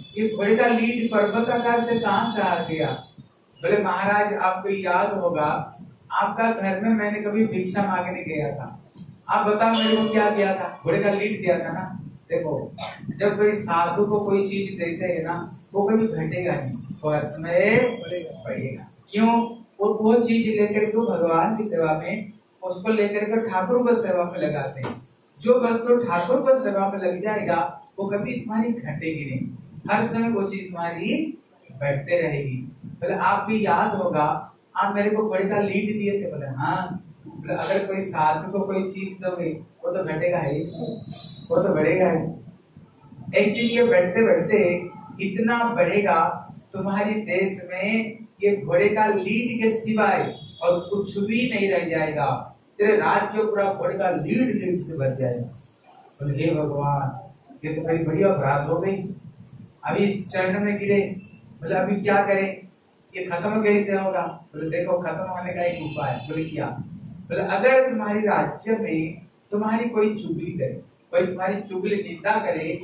ये का लीड पर्वत आकार से कहाँ से आ गया? बोले, महाराज, आपको याद होगा, आपका घर में मैंने कभी भिक्षा मांगने गया था। आप बताओ मेरे को क्या दिया था? घोड़े का लीड दिया था ना। देखो, जब कोई साधु को कोई चीज़ देते हैं ना, वो कभी घटेगा नहीं। वो हर समय बढ़ेगा। क्यों? वो वो चीज़ लेकर के भगवान की सेवा में, उसको लेकर के ठाकुर को सेवा में लगाते हैं। जो वस्तु ठाकुर को सेवा में लग जाएगा, वो कभी तुम्हारी घटेगी नहीं। हर समय वो चीज़ तुम्हारी बैठते रहेगी। बोले, आप भी याद होगा, आप मेरे को बड़े का लीड दिए थे। बोले हाँ। अगर कोई साधु को कोई चीज़ दोगे वो तो घटेगा ही। वो तो बढ़ेगा ही। एक दिन ये बैठते बैठते इतना बढ़ेगा, तुम्हारी देश में ये घोड़े का लीड के सिवाय और कुछ भी नहीं रह जाएगा। तेरे राज्य पूरा घोड़े का लीड लीड से बच जाएगा। बोले, हे भगवान, ये तो बड़ी बड़ी अपराध हो गई। अभी चरण में गिरे। बोले, अभी क्या करें? ये खत्म कैसे होगा? बोले, देखो, खत्म होने का एक उपाय बोले क्या। बोले, अगर तुम्हारी राज्य में तुम्हारी कोई चुगली करे, कोई तुम्हारी चुगली निंदा करे,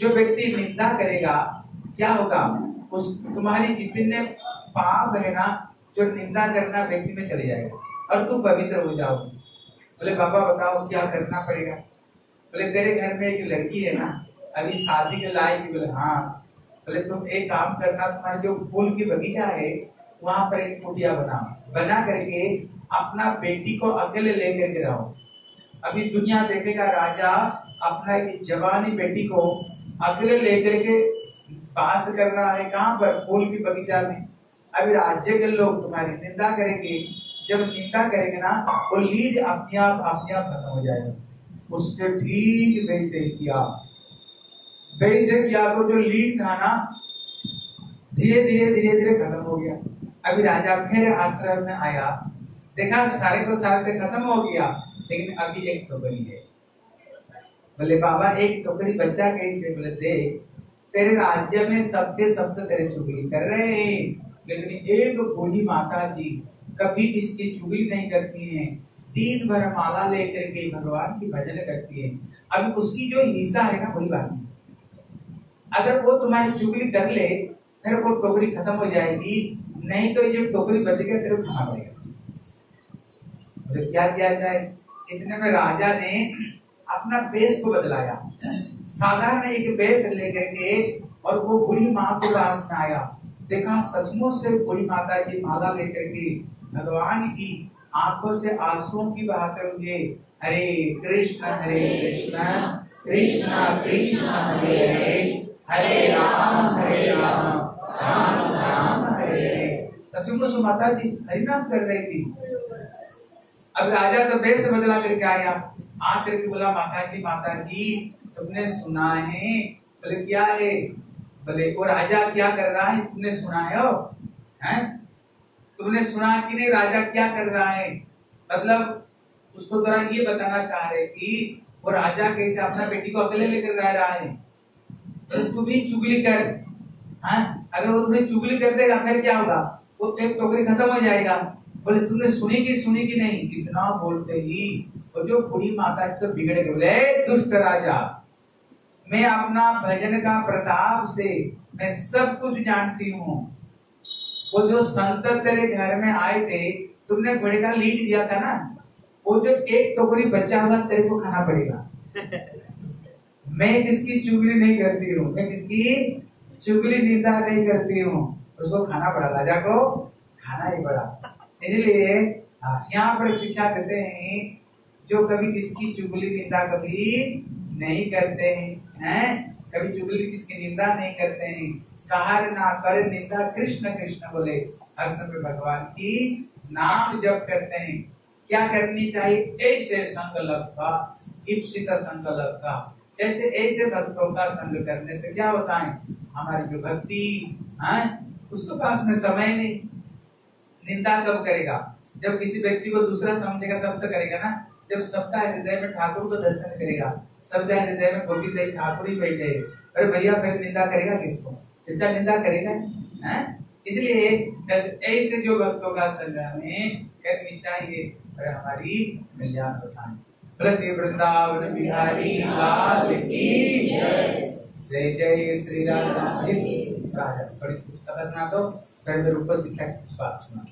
जो व्यक्ति निंदा करेगा, क्या होगा? उस तुम्हारी जितने पाप है ना, जो निंदा करना व्यक्ति में चले जाएगा और तुम पवित्र हो जाओगे। बोले, बाबा, बताओ, क्या करना पड़ेगा? बोले, तेरे घर में एक लड़की है ना अभी शादी के लायक बोले हाँ। बोले, तुम एक काम करना, तुम्हारा जो फूल की बगीचा है, वहाँ पर एक कुटिया बनाओ। बना करके अपना बेटी को अकेले लेकर के रहो। अभी दुनिया देखेगा राजा, अपना एक जवानी बेटी को अकेले लेकर के पास कर रहा है कहाँ पर? फूल की बगीचा में। अभी राज्य के लोग तुम्हारी निंदा करेंगे। जब निंदा करेंगे ना, वो लीड अपने आप अपने आप खत्म हो जाएगा। उसने ठीक वैसे ही किया वैसे किया तो जो था ना, धीरे धीरे धीरे धीरे खत्म हो गया। अभी राजा फिर आश्रम में आया। देखा सारे को सारे से खत्म हो गया, लेकिन अभी एक टोकरी है। बोले, बाबा, एक टोकरी बच्चा कैसे बोले, देख, तेरे राज्य में सबके सब तो तेरे चुगली कर रहे हैं, लेकिन एक बूढ़ी माता जी कभी इसकी चुगली नहीं करती है। तीन भर माला लेकर के भगवान की भजन करती है। अब उसकी जो हिस्सा है ना, वही बात अगर वो तुम्हारी चुगली कर ले, फिर वो टोकरी खत्म हो जाएगी। नहीं तो ये टोकरी बच गया, तेरे खाना पड़ेगा। तो क्या किया जाए? इतने में राजा ने अपना बेस को बदलाया। साधारण एक बेस लेकर के और वो बुढ़ी माँ को पास में आया। देखा, सचमुच से बुढ़ी माता की माला लेकर के भगवान की आँखों से आंसुओं की बहाते हुए हरे कृष्ण हरे कृष्ण कृष्ण कृष्ण, हरे हरे। हरे राम हरे राम। राम राम, हरे। सचमुच माता जी हरिनाम कर रही थी। अब राजा तो बेर से बदला करके आया आकर के बोला माता जी माता जी तुमने सुना है बोले क्या है बोले वो राजा क्या कर रहा है, तुमने सुना है, हो? हैं? तुमने सुना कि नहीं, राजा क्या कर रहा है? मतलब उसको जरा ये बताना चाह रहे कि वो राजा कैसे अपना बेटी को अकेले लेकर रह रहा है? तू भी चुगली कर। हाँ? अगर वो तुम्हें चुगली कर देगा फिर क्या होगा? वो फिर टोकरी खत्म हो जाएगा। बोले तुमने सुनी की सुनी की नहीं? इतना बोलते ही वो जो बुढ़ी माता तो बिगड़, बोले दुष्ट राजा, मैं अपना भजन का प्रताप से, मैं सब कुछ जानती हूँ। वो जो संत तेरे घर में आए थे, तुमने घोड़े का लीड दिया था ना? वो जो एक टोकरी बच्चा हुआ तेरे को खाना पड़ेगा। मैं किसकी चुगली नहीं करती हूँ? मैं किसकी चुगली निंदा नहीं करती हूँ? उसको खाना पड़ा राजा को खाना ही पड़ा। इसलिए हाँ, यहाँ पर शिक्षा देते हैं जो कभी किसकी चुगली निंदा कभी नहीं करते हैं हैं? कभी चुगली किसकी निंदा नहीं करते हैं? कहा ना कर निंदा कृष्ण कृष्ण बोले। हर समय भगवान की नाम जप करते हैं। क्या करनी चाहिए? ऐसे संकल्प का इप्सित संकल्प का। ऐसे ऐसे भक्तों का संग करने से क्या होता है हमारी जो भक्ति, है उसके पास में समय नहीं। निंदा कब करेगा? जब किसी व्यक्ति को दूसरा समझेगा, तब तो करेगा ना। जब सबका हृदय में ठाकुर को दर्शन करेगा, सबका हृदय में गोविंद ठाकुर ही बैठे अरे भैया, फिर निंदा करेगा किसको? इसका निंदा करेगा? है? इसलिए ऐसे जो भक्तों का संग हमें करनी चाहिए, और हमारी कल्याण होता है श्री वृंदावन बिहारी लाल की जय जय श्री राम दो फिर रूप शिक्षा की बात सुना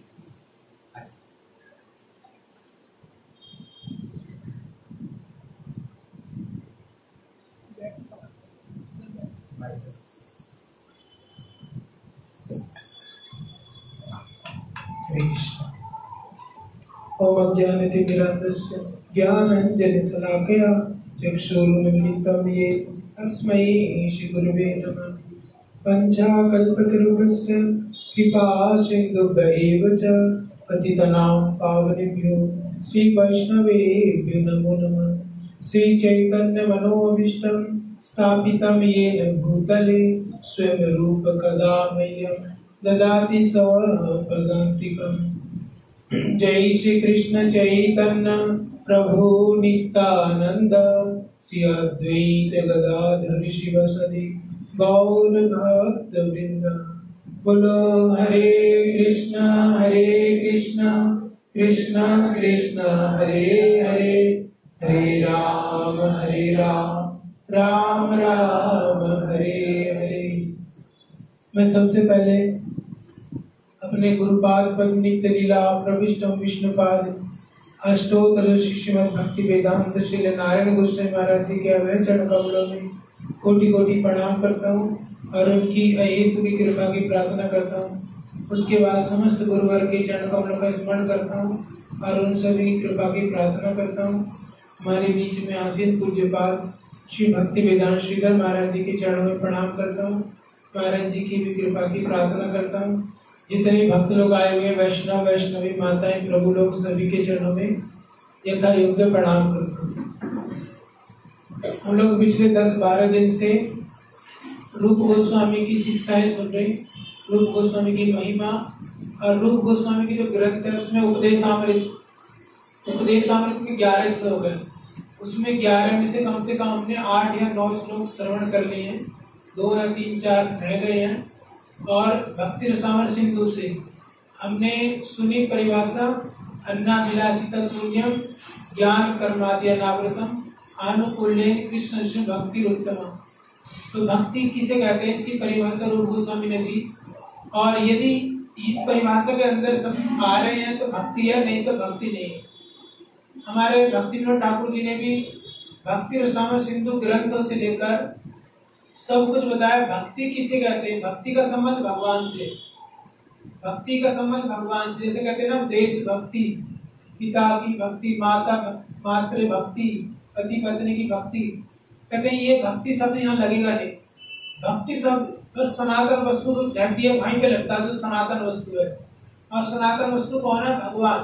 ओम अज्ञानतिमिरान्धस्य ज्ञानञ्जनशलाकया चक्षुरुन्मिलितं ये तस्मै श्रीगुरुवे नमः। पञ्चाकल्पतरुभस्य कृपा सिन्धुभ्यैव च पतितनां पावनेभ्यो श्रीवैष्णवेभ्यो नमो नमः। श्रीचैतन्यमनोभीष्टं स्थापितं येन भूतले स्वयं रूपकदा मह्यं ददाति स्वपदान्तिकम् जय श्री कृष्ण चैतन्य प्रभु नित्यानंद श्री अद्वैत गदाधर शिव सदि गौर भक्त वृंद बोलो, हरे कृष्ण हरे कृष्ण कृष्ण कृष्ण, हरे हरे। हरे राम हरे राम राम राम, हरे हरे। मैं सबसे पहले अपने गुरुपाद लीला प्रविष्टम विष्णुपाद अष्टोत्तर श्रीमद भक्ति वेदांत श्री नारायण गोस्वामी महाराज जी के अवैध चरण कमलों में कोटि कोटि प्रणाम करता हूँ और उनकी अहेतु की कृपा की प्रार्थना करता हूँ। उसके बाद समस्त गुरुवर के चरण कमलों का स्मरण करता हूँ और उन सभी कृपा की प्रार्थना करता हूँ। हमारे बीच में आसीन पूज्यपाद श्री भक्ति वेदांत श्रीधर महाराज जी के चरणों में प्रणाम करता हूँ। महाराज जी की भी कृपा की प्रार्थना करता हूँ। जितने भक्त लोग आए हुए वैष्णव, वैष्णवी माताएँ, प्रभु लोग सभी के चरणों में यथा योग्य प्रणाम करते हम लोग पिछले दस बारह दिन से रूप गोस्वामी की शिक्षाएँ सुन रहे रूप गोस्वामी की महिमा और रूप गोस्वामी की जो ग्रंथ है, उसमें उपदेश उपदेश के ग्यारह श्लोक है। उसमें ग्यारह में से कम से कम हमने आठ या नौ श्लोक श्रवण कर लिए हैं। दो या तीन चार रह गए हैं। और भक्ति रसावर सिंधु से। हमने सुनी परिभाषा, अन्ना विलासिता शून्यम ज्ञान कर्मादि अनावृतम, आनुकूल्य कृष्ण भक्ति उत्तम तो भक्ति किसे कहते हैं? इसकी परिभाषा रूप गोस्वामी ने दी। और यदि इस परिभाषा के अंदर सब आ रहे हैं तो भक्ति है, नहीं तो भक्ति नहीं है। हमारे भक्ति विनोद ठाकुर जी ने भी भक्ति रसायन सिंधु ग्रंथों से लेकर सब कुछ बताया, भक्ति किसे कहते हैं? भक्ति का संबंध भगवान से। भक्ति का संबंध भगवान से। जैसे कहते हैं ना, देश भक्ति, पिता की भक्ति, माता, मातृ भक्ति, पति, पत्नी की भक्ति। कहते हैं, ये भक्ति शब्द यहाँ लगेगा नहीं। भक्ति शब्द तो सनातन वस्तु को है, वहीं पे लगता है, जो सनातन वस्तु है। और सनातन वस्तु कौन है? भगवान।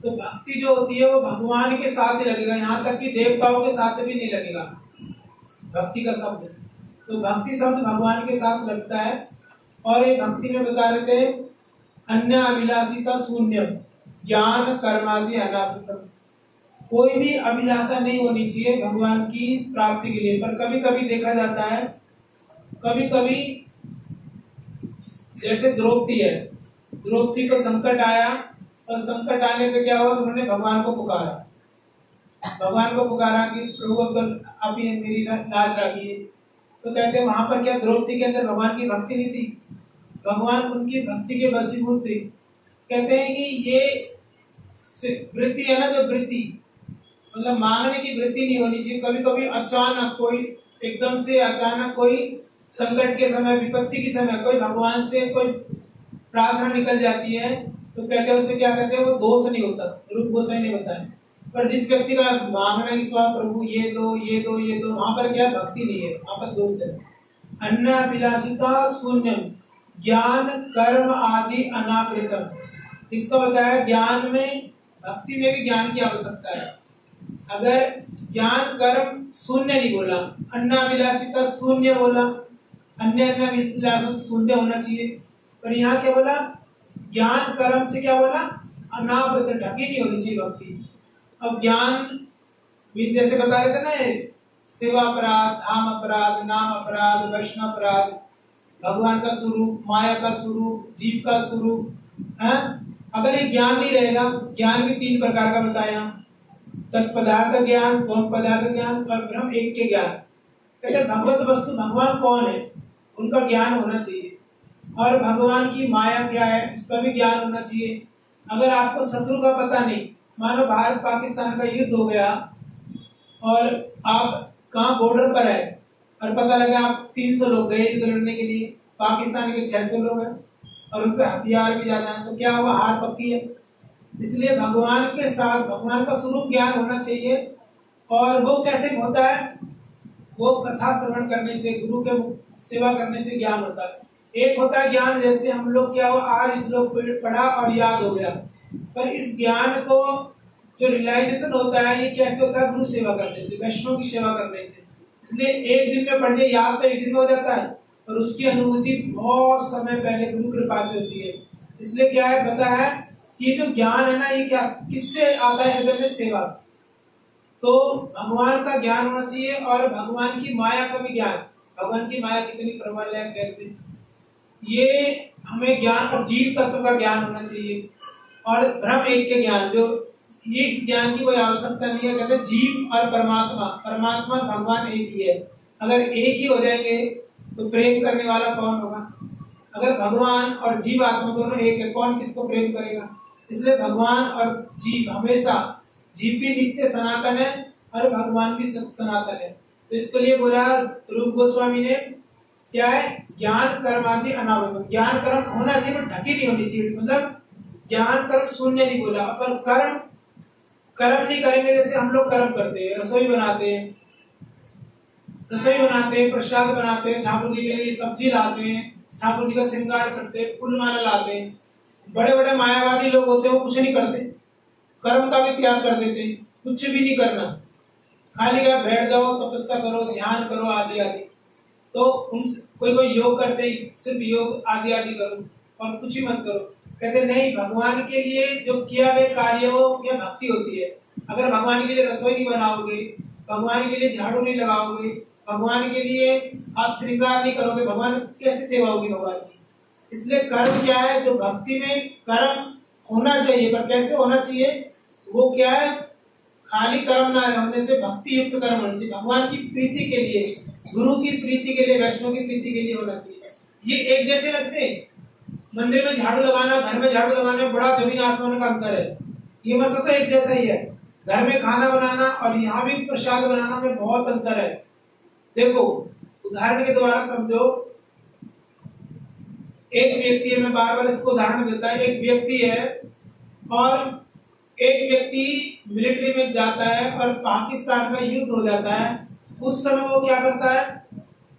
तो भक्ति जो होती है, वो भगवान के साथ ही लगेगा। यहाँ तक कि देवताओं के साथ भी नहीं लगेगा। भक्ति का शब्द। तो भक्ति शब्द भगवान के साथ लगता है। और ये भक्ति में बता रहे थे, अन्य अभिलाषिता शून्य, ज्ञान कर्मादि अनावृतम कोई भी अभिलाषा नहीं होनी चाहिए भगवान की प्राप्ति के लिए। पर कभी कभी देखा जाता है कभी कभी जैसे द्रौपदी है, द्रौपदी को संकट आया, और संकट आने पे क्या हुआ? उन्होंने भगवान को पुकारा। भगवान को पुकारा कि प्रभु आप मेरी लाज रखिए। तो कहते हैं, वहाँ पर क्या द्रौपदी के अंदर भगवान की भक्ति नहीं थी? भगवान उनकी भक्ति के वसीभूत थे। कहते हैं कि ये वृत्ति है ना, जो वृत्ति मतलब मांगने की वृत्ति नहीं होनी चाहिए। कभी कभी अचानक कोई, एकदम से अचानक कोई संकट के समय, विपत्ति के समय कोई भगवान से कोई प्रार्थना निकल जाती है तो कहते हैं, उसे क्या कहते हैं, वो दोष नहीं होता, रूप गोसाई नहीं होता है। पर जिस व्यक्ति का मांगना की स्वाद प्रभु, ये दो ये दो ये दो, वहाँ पर क्या भक्ति नहीं है? वहाँ पर दोष है अन्य विलासिता शून्य ज्ञान, कर्म आदि अनावृतम इसका बताया ज्ञान में, भक्ति में भी ज्ञान की आवश्यकता है। अगर ज्ञान, कर्म शून्य नहीं बोला अन्ना विलासिता शून्य बोला, अन्य अन्य शून्य होना चाहिए। पर यहाँ क्या बोला? ज्ञान, कर्म से क्या बोला? अनावृत ढकी नहीं होनी चाहिए भक्ति। अब ज्ञान जैसे बता रहे थे ना सेवा अपराध धाम अपराध, नाम अपराध, वैष्णव अपराध, भगवान का स्वरूप, माया का स्वरूप, जीव का स्वरूप, है? अगर ये ज्ञान नहीं रहेगा, ज्ञान भी तीन प्रकार का बताया। तत्पदार्थ ज्ञान, कौन पदार्थ ज्ञान, और ब्रह्म एक के ज्ञान। कहते भगवत वस्तु, भगवान कौन है? उनका ज्ञान होना चाहिए। और भगवान की माया क्या है, उसका भी ज्ञान होना चाहिए। अगर आपको शत्रु का पता नहीं मानो भारत पाकिस्तान का युद्ध हो गया और आप कहा बॉर्डर पर है और पता लगा आप 300 लोग गए युद्ध लड़ने के लिए, पाकिस्तान के 600 लोग हैं और उन पर हथियार भी ज़्यादा है तो क्या हुआ? हार पक्की है। इसलिए भगवान के साथ, भगवान का स्वरूप ज्ञान होना चाहिए और वो कैसे होता है? वो कथा श्रवण करने से, गुरु के सेवा करने से ज्ञान होता है। एक होता है ज्ञान, जैसे हम लोग क्या हो आज इस लोग पढ़ा और याद हो गया। पर इस ज्ञान को जो रियलाइजेशन होता है, ये कैसे होता है? गुरु सेवा करने से, वैष्णव की सेवा करने से। इसलिए एक दिन में पढ़ने याद तो एक दिन में हो जाता है और उसकी अनुभूति बहुत समय पहले गुरु कृपा से होती है। इसलिए क्या है, पता है कि जो ज्ञान है ना, ये क्या, किससे आता है? हृदय में सेवा तो भगवान का ज्ञान होना चाहिए और भगवान की माया का भी ज्ञान। भगवान की माया कितनी प्रबल है, कैसे? ये हमें ज्ञान और जीव तत्व का ज्ञान होना चाहिए। और ब्रह्म एक के ज्ञान, जो ये इस ज्ञान की कोई आवश्यकता नहीं है, कहते जीव और परमात्मा परमात्मा भगवान एक ही है। अगर एक ही हो जाएँगे तो प्रेम करने वाला कौन होगा? अगर भगवान और जीव आत्मा दोनों एक है, कौन किसको प्रेम करेगा? इसलिए भगवान और जीव हमेशा, जीव भी नित्य सनातन है और भगवान भी सनातन है। तो इसके लिए बोला रूप गोस्वामी ने, क्या है? ज्ञान कर्म आदि अनावरण। ज्ञान कर्म होना चाहिए ढकी नहीं होनी चाहिए। मतलब ज्ञान कर्म शून्य नहीं बोला, पर कर्म कर्म नहीं करेंगे जैसे हम लोग कर्म करते हैं, रसोई बनाते हैं, रसोई बनाते हैं, प्रसाद बनाते हैं, ठाकुर जी के लिए सब्ज़ी लाते हैं, ठाकुर जी का श्रृंगार करते हैं फूल माला लाते हैं। बड़े बड़े मायावादी लोग होते हैं, वो कुछ नहीं करते। कर्म का भी त्याग कर देते कुछ भी नहीं करना। खाली का बैठ जाओ, तपस्या करो, ध्यान करो, आदि आदि। तो उन कोई कोई योग करते सिर्फ़ योग, आदि आदि करो, और कुछ ही मत करो। कहते, नहीं, भगवान के लिए जो किया गया कार्य हो यह भक्ति होती है। अगर भगवान के लिए रसोई नहीं बनाओगे, भगवान के लिए झाड़ू नहीं लगाओगे, भगवान के लिए आप श्रृंगार नहीं करोगे, भगवान कैसे सेवा होगी भगवान की? इसलिए कर्म क्या है? जो भक्ति में कर्म होना चाहिए, पर कैसे होना चाहिए? वो क्या है? खाली कर्म ना होने से भक्ति युक्त कर्म होना चाहिए। भगवान की प्रीति के लिए, गुरु की प्रीति के लिए, वैष्णव की प्रीति के लिए होना चाहिए। ये एक जैसे लगते हैं? मंदिर में झाड़ू लगाना, घर में झाड़ू लगाना बड़ा ज़मीन आसमान का अंतर है। ये मसला तो एक जैसा ही है। घर में खाना बनाना और यहाँ भी प्रसाद बनाना में बहुत अंतर है। देखो, उदाहरण के द्वारा समझो, एक व्यक्ति है, मैं बार बार इसको उदाहरण देता है। एक व्यक्ति है और एक व्यक्ति मिलिट्री में जाता है और पाकिस्तान का युद्ध हो जाता है। उस समय वो क्या करता है?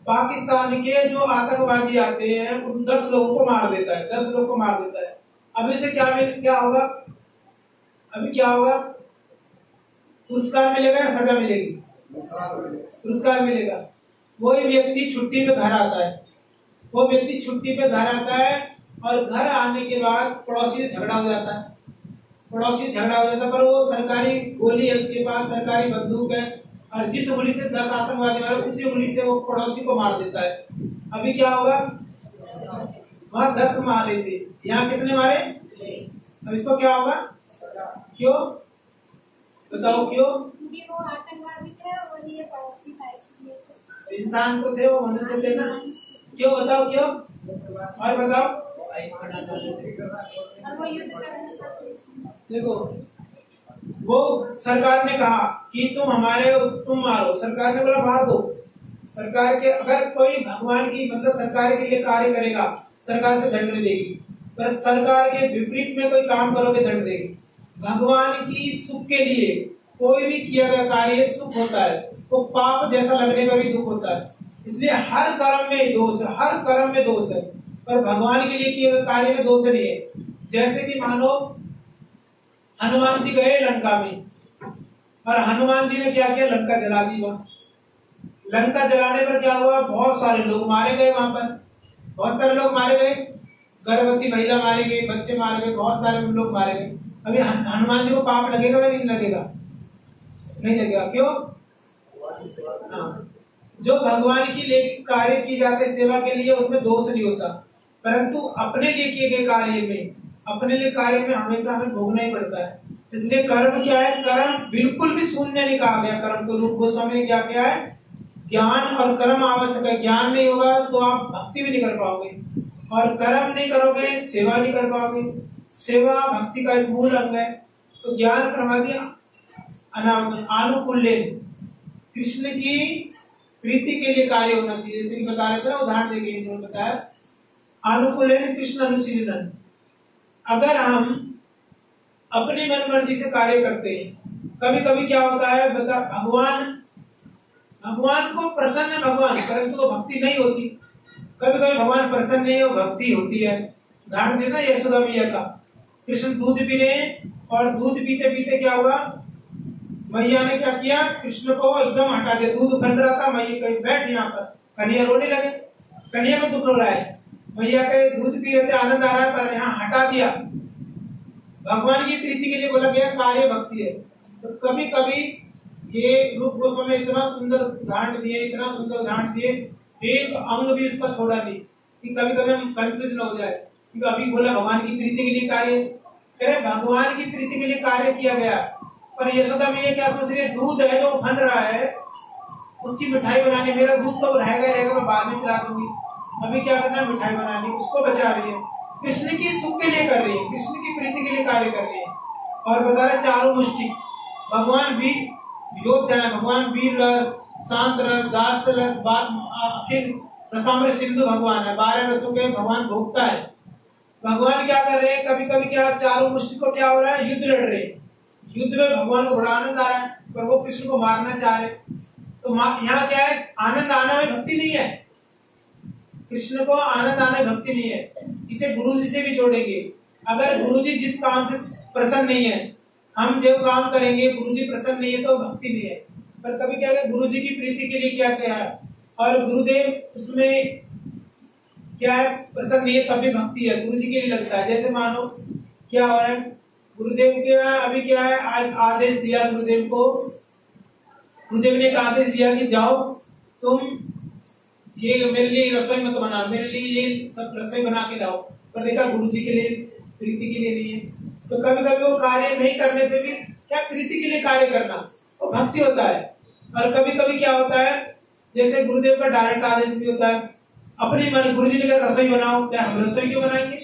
पाकिस्तान के जो आतंकवादी आते हैं, उन दस लोगों को मार देता है, दस लोगों को मार देता है। अभी से क्या क्या होगा? अभी क्या होगा? पुरस्कार मिलेगा या सजा मिलेगी? पुरस्कार मिलेगा। वही व्यक्ति छुट्टी पे घर आता है। वो व्यक्ति छुट्टी पे घर आता है और घर आने के बाद पड़ोसी से झगड़ा हो जाता है। पड़ोसी झगड़ा हो जाता है, पर वो सरकारी गोली है उसके पास, सरकारी बंदूक है। और जिस उंगली से दस आतंकवादी मारे उसी गोली से वो पड़ोसी को मार देता है। अभी क्या होगा? वहाँ दस मारे थे। यहाँ कितने मारे? अब इसको क्या होगा? क्यों? बताओ क्यों? क्योंकि वो आतंकवादी थे और ये पड़ोसी था इंसान तो थे वो मनुष्य थे ना। क्यों बताओ क्यों? और बताओ। का देखो वो सरकार ने कहा कि तुम हमारे, तुम मारो। सरकार ने बोला, मार दो। सरकार के, अगर कोई भगवान की मतलब सरकार के लिए कार्य करेगा, सरकार से दंड देगी। पर सरकार के विपरीत में कोई काम करोगे, दंड देगी। भगवान की सुख के लिए कोई भी किया गया कार्य सुख होता है तो पाप जैसा लगने का भी दुख होता है। इसलिए हर कर्म में दोष है, हर कर्म में दोष है। पर भगवान के लिए किए गए कार्य में दोष नहीं है। जैसे कि मानो हनुमान जी गए लंका में। और हनुमान जी ने क्या किया? लंका जला दी वहाँ। लंका जलाने पर क्या हुआ? बहुत सारे लोग मारे गए वहाँ पर। बहुत सारे लोग मारे गए। गर्भवती महिला मारे गए बच्चे मारे गए, बहुत सारे लोग मारे गए। अभी हनुमान जी को पाप लगेगा या नहीं लगेगा? नहीं लगेगा। क्यों? हाँ। जो भगवान की ले कार्य की जाते सेवा के लिए उसमें दोष नहीं होता। परंतु अपने लिए किए गए कार्य में अपने लिए कार्य में हमेशा हमें भोगना ही पड़ता है। इसलिए कर्म क्या है? कर्म बिल्कुल भी शून्य नहीं कहा गया। कर्म को रूप गोस्वामी ने क्या किया है? ज्ञान और कर्म आवश्यक है। ज्ञान नहीं होगा तो आप भक्ति भी नहीं कर पाओगे। और कर्म नहीं करोगे, सेवा नहीं कर पाओगे। सेवा, भक्ति का एक मूल अंग है। तो ज्ञान कर्मा दिया आनुकूल्य। कृष्ण की प्रीति के लिए कार्य होना चाहिए। जैसे बता रहे थे उदाहरण इन्होंने बताया। अनुकूल कृष्ण अनुशीलन। अगर हम अपनी मन मर्ज़ी से कार्य करते हैं कभी कभी क्या होता है बता भगवान भगवान को प्रसन्न भगवान, परंतु वो भक्ति नहीं होती। कभी कभी भगवान प्रसन्न नहीं है भक्ति होती है। उदाहरण देना यशोदा मैया का। कृष्ण दूध पी रहे और दूध पीते पीते क्या हुआ? मैया ने क्या किया? कृष्ण को एकदम हटा दिया। दूध बन रहा था, मैया कहीं बैठ यहाँ पर। कन्या रोने लगे। कन्या को दुख हो रहा है। मैया के दूध पी रहे थे, आनंद आ रहा है पर यहाँ हटा दिया। भगवान की प्रीति के लिए बोला गया कार्य भक्ति है। तो कभी कभी ये रूप गोस्वामी इतना सुंदर उदाहरण दिए, इतना सुंदर उदाहरण दिए, एक अंग भी उसका छोड़ा नहीं, कि कभी कभी हम कंफ्यूज न हो जाए क्योंकि अभी बोला भगवान की प्रीति के लिए कार्य। कह भगवान की प्रीति के लिए कार्य किया गया। पर यशोदा में ये क्या सोच रही है, दूध है जो बन रहा है, उसकी मिठाई बनाने, मेरा दूध तो रहेगा रहेगा, मैं बाद में पिला दूँगी। अभी क्या करना है? मिठाई बनानी उसको बचा रही है। कृष्ण की सुख के लिए कर रही है, कृष्ण की प्रीति के लिए कार्य कर रही है। और बता रहे चारों मुष्टि। भगवान वीर है भगवान वीर रस, शांत रस, दास रस फिर रसामृत सिंधु भगवान है। बारह रसों के भगवान भोगता है। भगवान क्या कर रहे हैं? कभी कभी क्या चारों मुष्टि को क्या हो रहा है? युद्ध लड़ रहे हैं। युद्ध में भगवान को बड़ा आनंद आ रहा है, पर वो कृष्ण को मारना चाह रहे तो यहाँ क्या है? आनंद आना में भक्ति नहीं है। कृष्ण को आनंद आना भक्ति नहीं है। इसे गुरु जी से भी जोड़ेंगे। अगर गुरु जी जिस काम से प्रसन्न नहीं है, हम जो काम करेंगे गुरु जी प्रसन्न नहीं है तो भक्ति नहीं है। पर कभी क्या गुरु जी की प्रीति के लिए क्या क्या है? और गुरुदेव उसमें क्या है, प्रसन्न नहीं है सभी भक्ति है। गुरु जी के लिए लगता है। जैसे मानो, क्या हो रहा है, गुरुदेव के अभी क्या है, आज आदेश दिया गुरुदेव को। गुरुदेव ने एक आदेश दिया कि जाओ, तुम ये मेरे लिए रसोई मत बना, मेरे लिए ये सब रसोई बना के लाओ। पर देखा गुरु जी के लिए, प्रीति के लिए नहीं है। तो कभी कभी वो कार्य नहीं करने पे भी क्या प्रीति के लिए कार्य करना? वो भक्ति होता है। और कभी कभी क्या होता है, जैसे गुरुदेव का डायरेक्ट आदेश भी होता है, अपने मन गुरु जी ने कहा, रसोई बनाओ। क्या हम रसोई क्यों बनाएँगे?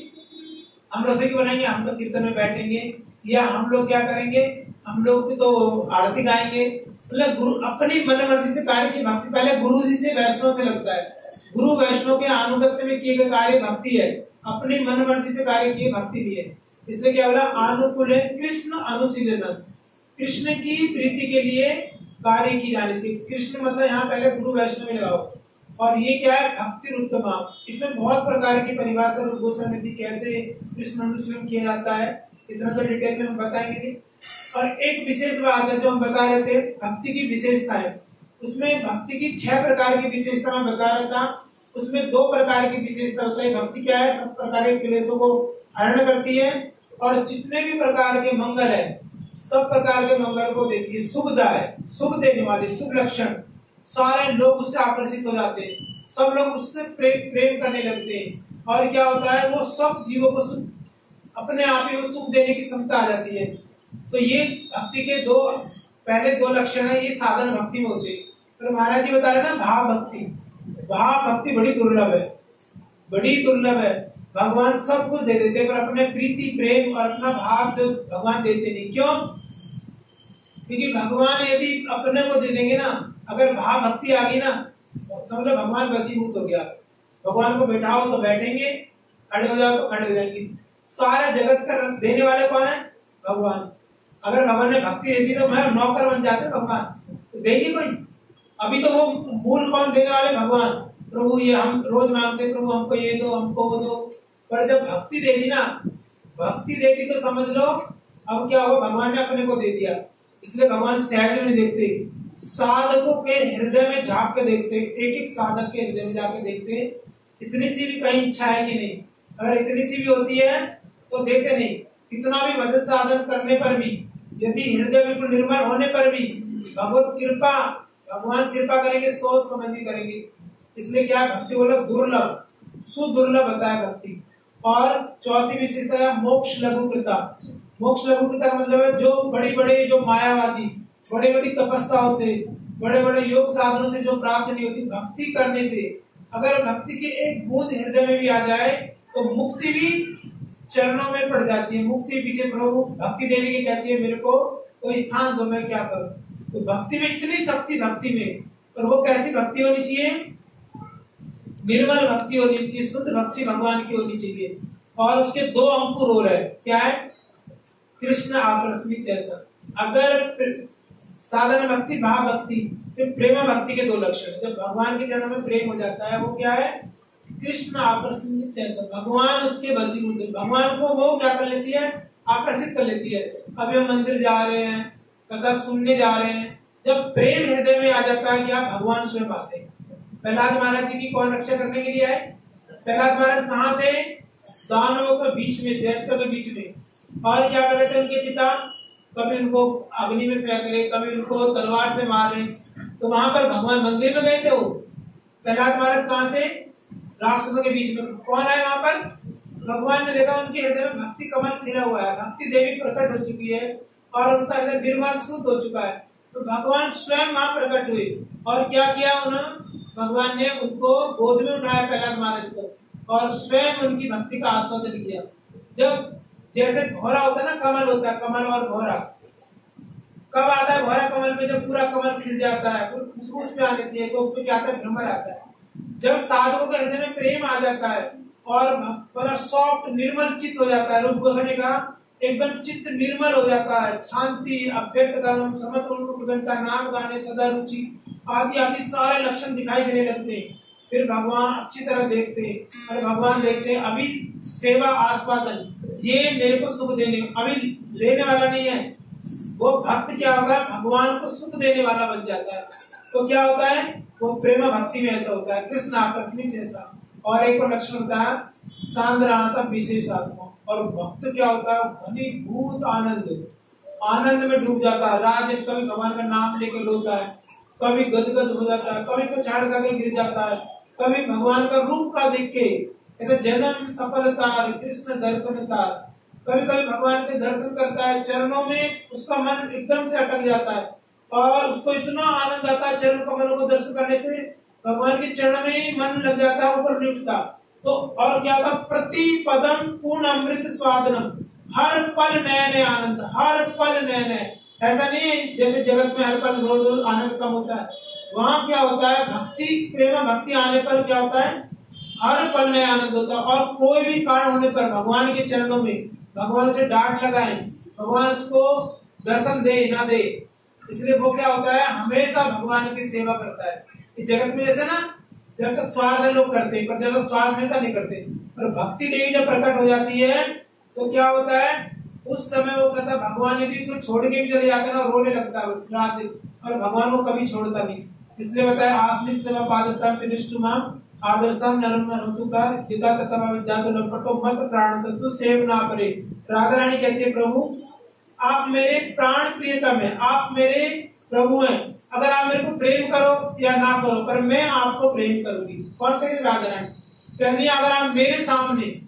हम रसोई क्यों बनाएँगे? हम तो कीर्तन में बैठेंगे। या हम लोग क्या करेंगे? हम लोग तो आरती गाएँगे। मतलब गुरु, अपनी मन मर्ज़ी से कार्य की भक्ति। पहले गुरु जी से वैष्णव से लगता है। गुरु वैष्णव के अनुगत्य में किए गए कार्य भक्ति है। अपनी मन मर्ज़ी से कार्य किए भक्ति भी है। इसलिए क्या बोला? अनुकूल कृष्ण अनुशीलन कृष्ण की प्रीति के लिए कार्य की जानी चाहिए। कृष्ण मतलब यहाँ पहले गुरु वैष्णव में लगाओ। और ये क्या है? भक्ति उत्तमा इसमें बहुत प्रकार की परिभाषा, रूप, गोस्वामी कैसे कृष्ण अनुशीलन किया जाता है, इतना तो डिटेल में हम बताएँगे और एक विशेष बात है जो हम बता रहे थे, भक्ति की विशेषता है उसमें भक्ति की छह प्रकार की विशेषता मैं बता रहा था। उसमें दो प्रकार की विशेषता होता है भक्ति क्या है, सब प्रकार के क्लेशों को हरण करती है, और जितने भी प्रकार के मंगल है, सब प्रकार के मंगल को देती है शुभदा है शुभ देने वाले, शुभ लक्षण। सारे लोग उससे आकर्षित हो जाते हैं। सब लोग उससे प्रेम प्रेम करने लगते हैं। और क्या होता है, वो सब जीवों को अपने आप ही वो सुख देने की क्षमता आ जाती है। तो ये भक्ति के दो, पहले दो लक्षण है, ये साधन भक्ति में होते तो महाराज जी बता रहे ना, भाव भक्ति। भाव भक्ति बड़ी दुर्लभ है। बड़ी दुर्लभ है। भगवान सब कुछ दे देते पर अपने प्रीति, प्रेम और अपना भाव जो भगवान देते नहीं। क्यों? क्योंकि भगवान यदि अपने को दे देंगे ना, अगर भाव भक्ति आ गई ना समझ लो भगवान वसीभूत हो गया। भगवान को बैठाओ तो बैठेंगे, खड़े हो जाओ तो खड़े हो जाएँगे। सारा जगत का देने वाले कौन है? भगवान। अगर भगवान ने भक्ति दे दी तो मैं नौकर बन जाते भगवान। तो देगी कोई? अभी तो वो मूल कौन देने वाले? भगवान। प्रभु, ये हम रोज मांगते प्रभु, हमको ये दो, हमको वो दो। पर जब भक्ति दे दी ना, भक्ति दे दी तो समझ लो, अब क्या हुआ? भगवान ने अपने को दे दिया। इसलिए भगवान सहज में देखते साधकों के हृदय में झाँक के देखते एक एक साधक के हृदय में जाके देखते इतनी सी भी कहीं इच्छा है कि नहीं। अगर इतनी सी भी होती है तो देते नहीं। कितना भी मदद साधन करने पर भी। यदि हृदय बिल्कुल निर्मल होने पर भी भगवत कृपा, भगवान कृपा करेंगे सोच समझ भी करेंगे। इसलिए क्या भक्ति बोला, दुर्लभ, सुदुर्लभ होता है भक्ति। और चौथी विशेषता है, मोक्ष लघु कृता मोक्ष लघु कृता का मतलब है जो बड़ी बड़े जो मायावादी बड़ी बड़ी तपस्याओं से बड़े बड़े योग साधनों से जो प्राप्त नहीं होती, भक्ति करने से अगर भक्ति की एक बूंद हृदय में भी आ जाए तो मुक्ति भी चरणों में पड़ जाती है, मुक्ति पीछे प्रभु भक्ति देवी की कहती है, मेरे को कोई स्थान दो, मैं क्या करूँ? तो भक्ति में इतनी शक्ति भक्ति में, पर वो कैसी भक्ति होनी चाहिए? निर्मल भक्ति होनी चाहिए, शुद्ध भक्ति भगवान की होनी चाहिए। और उसके दो अंकुर हो रहे क्या है? कृष्ण आकर्षणी जैसा। अगर साधन भक्ति भाव भक्ति फिर प्रेम भक्ति के दो लक्षण जब भगवान के चरणों में प्रेम हो जाता है, वो क्या है? कृष्ण आकर्षित भगवान उसके बसी वसीभूत भगवान को वो क्या कर लेती है? आकर्षित कर लेती है। अभी हम मंदिर जा रहे हैं, कथा सुनने जा रहे हैं, जब प्रेम हृदय में आ जाता है क्या भगवान स्वयं आते हैं। प्रहलाद महाराज जी की कौन रक्षा करने के लिए आए? प्रहलाद महाराज कहाँ थे? दानवों के बीच में, देवता के बीच में। और क्या कर रहे थे उनके पिता? कभी उनको अग्नि में फेंक रहे, कभी उनको तलवार से मार रहे। तो वहाँ पर भगवान मंदिर में गए थे वो। प्रहलाद महाराज कहाँ थे? राक्षसों के बीच में। कौन है वहाँ पर? भगवान ने देखा उनके हृदय में भक्ति कमल खिला हुआ है। भक्ति देवी प्रकट हो चुकी है और उनका हृदय निर्मल शुद्ध हो चुका है। तो भगवान स्वयं वहाँ प्रकट हुए। और क्या किया उन्होंने? भगवान ने उनको गोद में उठाया प्रहलाद महाराज को और स्वयं उनकी भक्ति का आस्वादन किया। जब जैसे घोरा होता है ना, कमल होता है, कमल और घोरा कब आता है घोरा कमल पे जब पूरा कमल खिल जाता है, खुशबू उसमें आ जाती है तो उसमें क्या आता है? भ्रमर आता है। जब साधु के हृदय में प्रेम आ जाता है और मतलब सॉफ्ट निर्मल चित्त हो जाता है, रूप गोस्वामी का एकदम चित्त निर्मल हो जाता है, शांति, अभ्यक्त समस्त नाम गाने, सदा रुचि, आदि आदि सारे लक्षण दिखाई देने लगते हैं। फिर भगवान अच्छी तरह देखते हैं, और भगवान देखते हैं, अभी सेवा आस्वादन, ये मेरे को सुख देने, अभी लेने वाला नहीं है। वो भक्त क्या होगा, भगवान को सुख देने वाला बन जाता है। तो क्या होता है? वो प्रेम भक्ति में ऐसा होता है, कृष्ण आकर्षणी जैसा। और एक और लक्षण होता है सांद्राणता विशेष आत्मा और भक्त क्या होता है? घनीभूत आनंद। आनंद में डूब जाता है। राज कभी भगवान का नाम लेकर रोता है, कभी गदगद हो जाता है, कभी पछाड़ करके गिर जाता है, कभी भगवान का रूप का देख के, कहते जन्म सफलता, कृष्ण दर्शनता। कभी कभी भगवान के दर्शन करता है, चरणों में उसका मन एकदम से अटक जाता है। और उसको इतना आनंद आता है चरण कमलों को दर्शन करने से, भगवान के चरण में ही मन लग जाता है, ऊपर नहीं उठता। तो और क्या था? प्रति पदम पूर्ण अमृत स्वादनम हर पल नए नए आनंद, हर पल नए नए। ऐसा नहीं जैसे जगत में हर पल रोज रोज आनंद कम होता है। वहाँ क्या होता है? भक्ति, प्रेम भक्ति आने पर क्या होता है? हर पल नया आनंद होता है। और कोई भी कारण होने पर भगवान के चरणों में, भगवान से डांट लगाए, भगवान उसको दर्शन दे, ना दे इसलिए वो क्या होता है? हमेशा भगवान की सेवा करता है। इस जगत में जैसे ना, जब तक स्वार्थ लोग करते हैं, पर जब तक स्वार्थ मिलता नहीं करते, पर भक्ति देवी जब प्रकट हो जाती है तो क्या होता है? उस समय वो कहता है, भगवान यदि उसको छोड़ के भी चले जाते ना, रोने लगता है रात और भगवान को कभी छोड़ता नहीं। इसलिए बताया आसमित सेवा पादता माम आदर्शम नरम ऋतु का जिता तथा विद्या तो मत प्राण सत्तु सेव ना परे राधा रानी कहती है, प्रभु आप मेरे प्राण प्रियतम है, आप मेरे प्रभु हैं। अगर आप मेरे को प्रेम करो या ना करो, पर मैं आपको प्रेम करूँगी। कौन कह राधा कहती अगर आप मेरे सामने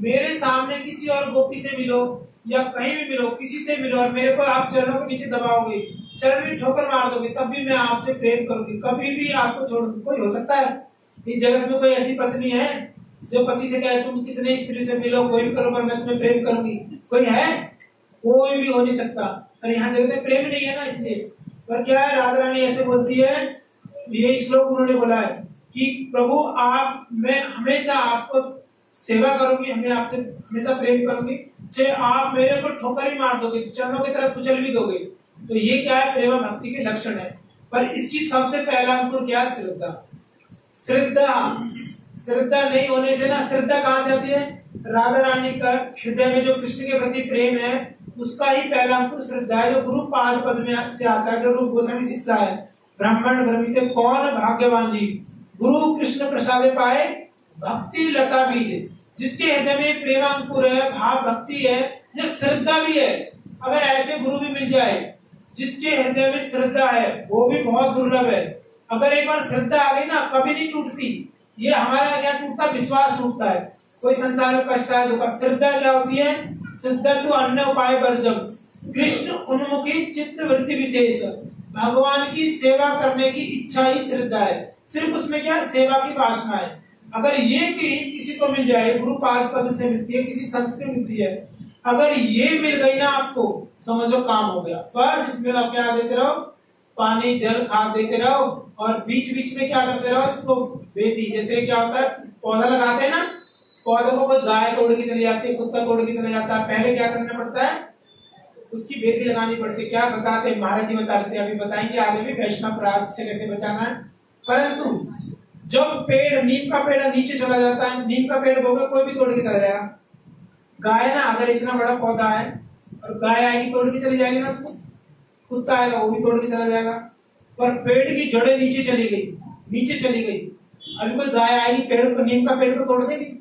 मेरे सामने किसी और गोपी से मिलो या कहीं भी मिलो, किसी से मिलो और मेरे को आप चरणों के नीचे दबाओगे, चरण भी ठोकर मार दोगे, तब भी मैं आपसे प्रेम करूँगी। कभी भी आपको छोड़, कोई हो सकता है? इस जगत में कोई ऐसी पत्नी है जो पति से कहे, तुम कितने स्त्री से मिलो, कोई भी करो, पर मैं तुम्हें प्रेम करूँगी। कोई है? कोई भी हो नहीं सकता। और यहाँ जगत प्रेम नहीं है ना इसलिए पर क्या है, राधा रानी ऐसे बोलती है ये श्लोक उन्होंने बोला है कि प्रभु, आप, मैं हमेशा आपको सेवा करूँगी, हमें आपसे हमेशा प्रेम करूँगी। चाहे आप मेरे को ठोकर ही मार दोगे, चरणों की तरफ़ कुचल भी दोगे। तो ये क्या है, प्रेम भक्ति के लक्षण है। पर इसकी सबसे पहला अंकुर क्या श्रद्धा। श्रद्धा। श्रद्धा नहीं होने से ना, श्रद्धा कहाँ से आती है? राधा रानी का हृदय में जो कृष्ण के प्रति प्रेम है उसका ही पहला अंकुर श्रद्धा है, जो गुरु पाद पद में से आता है जो रूप गोस्वामी शिक्षा है ब्राह्मण भ्रमित कौन भाग्यवान जी? गुरु कृष्ण प्रसाद पाए, भक्ति लता भी है। जिसके हृदय में प्रेमांकुर है, भाव भक्ति है, या श्रद्धा भी है, अगर ऐसे गुरु भी मिल जाए, जिसके हृदय में श्रद्धा है, वो भी बहुत दुर्लभ है। अगर एक बार श्रद्धा आ गई ना, कभी नहीं टूटती। ये हमारा क्या टूटता? विश्वास टूटता है। कोई संसार में कष्ट आए दुख श्रद्धा क्या होती है? तो अन्य उपाय पर जब कृष्ण उन्मुखी चित्त वृत्ति विशेष। भगवान की सेवा करने की इच्छा ही श्रद्धा है। सिर्फ़ उसमें क्या? सेवा की वासना है। अगर ये कि किसी को मिल जाए, गुरु पाद पद से मिलती है, किसी संत से मिलती है, अगर ये मिल गई ना आपको, समझो काम हो गया। बस इसमें आप क्या देते रहो? पानी, जल, खाद देते रहो और बीच बीच में क्या करते रहो? इसको बेटी जैसे क्या होता है? पौधा लगाते हैं ना पौधे को कोई गाय तोड़ के चली जाती है कुत्ता तोड़ के चले जाता है, पहले क्या करना पड़ता है? उसकी बेटी लगानी पड़ती है। क्या बताते महाराज जी बताते अभी बताएँगे, आगे भी वैष्णव अपराध से कैसे बचाना है। परंतु, जब पेड़, नीम का पेड़ नीचे चला जाता है, नीम का पेड़ होकर कोई भी तोड़ के चला जाएगा। गाय ना, अगर इतना बड़ा पौधा है, और गाय आएगी, तोड़ के चली जाएगी ना उसको। कुत्ता आएगा, वो भी तोड़ के चला जाएगा। पर पेड़ की जड़ें नीचे चली गई, नीचे चली गई। अभी कोई गाय आएगी, पेड़ को, नीम का पेड़ को तोड़ देगी?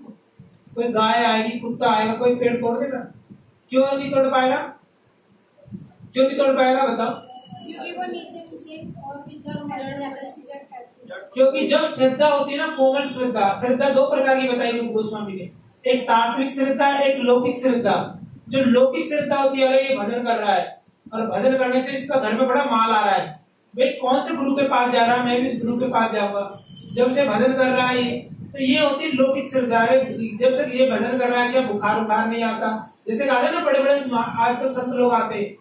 कोई गाय आएगी कुत्ता आएगा कोई पेड़ तोड़ देगा? क्यों नहीं तोड़ पाएगा? क्यों नहीं तोड़ पाएगा बताओ। क्योंकि जब श्रद्धा होती है ना कोमल श्रद्धा श्रद्धा दो प्रकार की बताई रूप गोस्वामी ने। एक तात्विक श्रद्धा एक लौकिक श्रद्धा। जो लौकिक श्रद्धा होती है अरे ये भजन कर रहा है और भजन करने से इसका घर में बड़ा माल आ रहा है। भाई कौन से गुरु के पास जा रहा है? मैं भी इस गुरु के पास जाऊँगा। जब से भजन कर रहा है ये तो ये होती लौकिक श्रद्धा जब तक ये भजन कर रहा है क्या बुखार उखार नहीं आता। जैसे कहते हैं ना बड़े बड़े आजकल संत लोग आते हैं।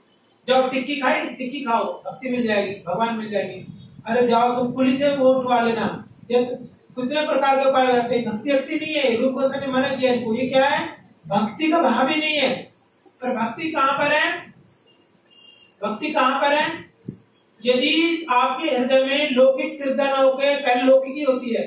जब टिक्की खाए, टिक्की खाओ भक्ति मिल जाएगी, भगवान मिल जाएगी। अरे जाओ तुम पुलिस से वोट उठवा लेना। ये कितने प्रकार के उपाय रहते हैं। भक्ति भक्ति नहीं है, रूप गोस्वामी ने मना किया है। ये क्या है? भक्ति का भाव ही नहीं है। पर भक्ति कहाँ पर है? भक्ति कहाँ पर है? यदि आपके हृदय में लौकिक श्रद्धा न होकर पहले लौकिक ही होती है।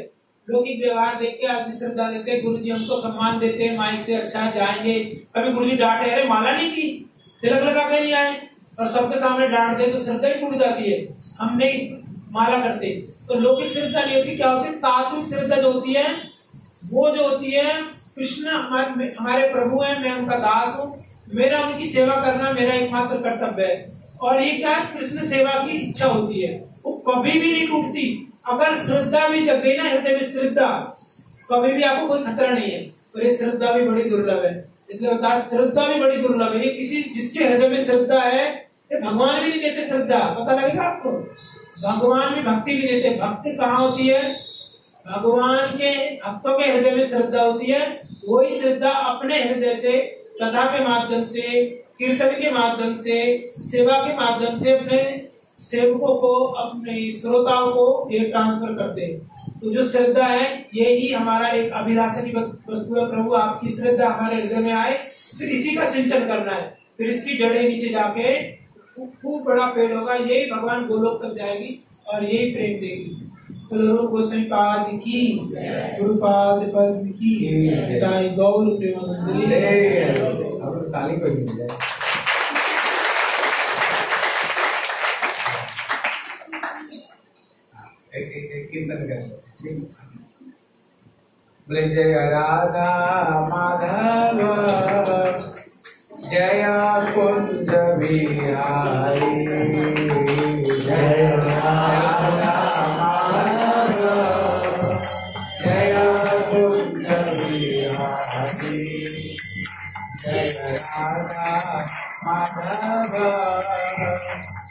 लौकिक व्यवहार देख के आदि श्रद्धा देते गुरु जी हमको सम्मान देते हैं माइक से अच्छा जाएँगे। कभी गुरु जी डांटे, अरे, माला नहीं की? तिलक लगा के नहीं आए? और सबके सामने डांट दे तो श्रद्धा ही टूट जाती है। हम नहीं माला करते। तो लौकिक श्रद्धा नहीं होती, क्या होती? है तात्विक श्रद्धा जो होती है, वो जो होती है, कृष्ण हमारे प्रभु है, मैं उनका दास हूँ। मेरा उनकी सेवा करना मेरा एकमात्र कर्तव्य है। और ये क्या है? कृष्ण सेवा की इच्छा होती है। वो कभी भी नहीं टूटती। अगर श्रद्धा भी जग गई ना हृदय में श्रद्धा, कभी भी आपको कोई खतरा नहीं है। और ये श्रद्धा भी बड़ी दुर्लभ है। इसलिए बता श्रद्धा भी बड़ी दुर्लभ है। किसी जिसके हृदय में श्रद्धा है, ये भगवान भी नहीं देते श्रद्धा। पता लगेगा आपको? भगवान भी भक्ति भी देते भक्ति कहाँ होती है? भगवान के भक्तों के हृदय में श्रद्धा होती है। वही श्रद्धा अपने हृदय से, कथा के माध्यम से, कीर्तन के माध्यम से, सेवा के माध्यम से अपने सेवकों को अपने श्रोताओं को ये ट्रांसफ़र करते हैं। तो जो श्रद्धा है यही हमारा एक अभिलाषा की वस्तु है। प्रभु आपकी श्रद्धा हमारे हृदय में आए फिर इसी का सिंचन करना है। फिर इसकी जड़ें नीचे जाके खूब बड़ा पेड़ होगा यही भगवान गोलोक तक जाएगी और यही प्रेम देगी। गोस्वामी पाद की गुरुपाद पद की गौर प्रेम कीर्तन करें। बोले, जय राधा माधव, जय कुंज बिहारी। जय राधा माधव, जय कुंज बिहारी। जय राधा माधव,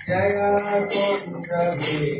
जय कुंज बिहारी।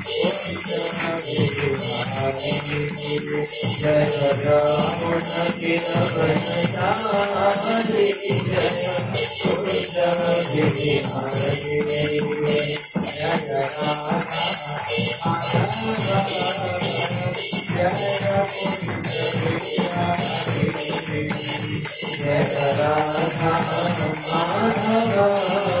जय राम जय जय राधा माधव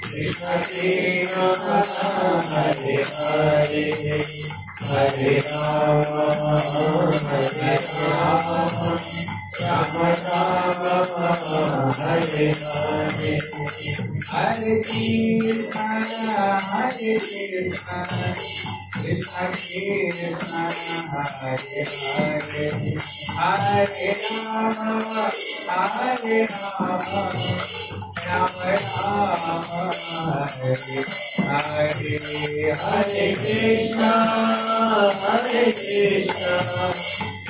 कृष्ण कृष्ण कृष्ण हरे हरे हरे राम राम हरे हरे हरे कृष्ण हरे कृष्ण कृष्ण हरे हरे हरे राम हरे राम राम राम हरे हरे हरे कृष्ण हरे कृष्ण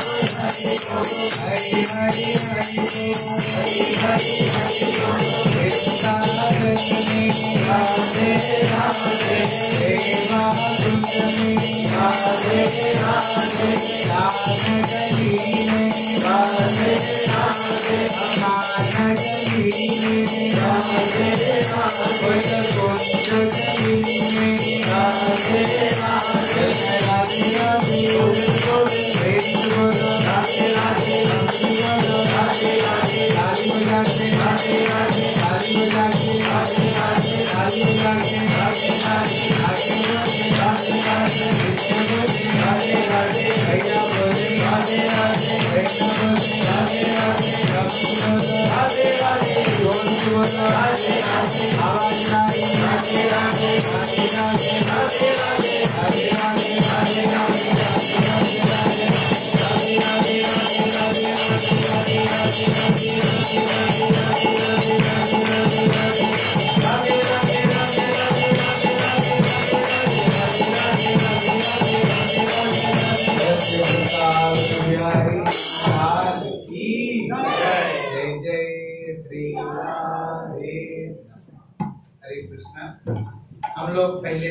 हरे हरे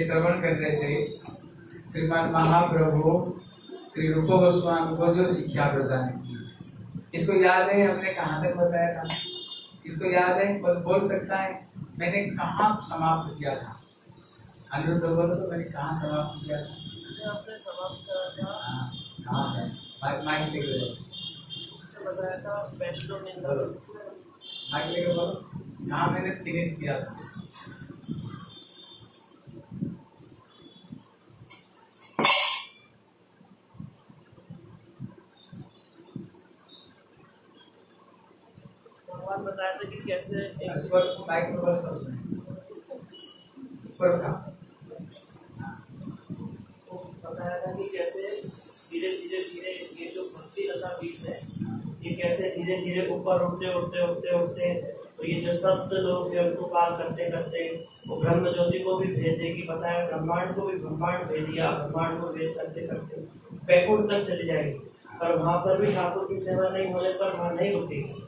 श्रवण कर रहे थे। श्रीमान महाप्रभु श्री रूप गोस्वामी को जो शिक्षा प्रदान की। इसको याद है? हमने कहाँ तक बताया था? इसको याद है? कोई बोल सकता है? मैंने कहाँ समाप्त किया था? अनिरुद्ध बोलो तो मैंने कहाँ समाप्त किया था? हाँ, माइक कहाँ मैंने फिनिश किया था? भगवान बताया था कि कैसे का बताया था कि कैसे धीरे धीरे धीरे ये जो भक्ति लता बीज है ये कैसे धीरे धीरे ऊपर उठते उठते उठते उठते तो ये जो सप्त लोग हैं उनको पार करते करते वो ब्रह्म ज्योति को भी भेज देगी बताया ब्रह्मांड को भी ब्रह्मांड भेज दिया ब्रह्मांड को भेज करते करते। बैकुंठ तक चली जाएगी। पर वहाँ पर भी ठाकुर की सेवा नहीं होने पर वहाँ नहीं रुकेगी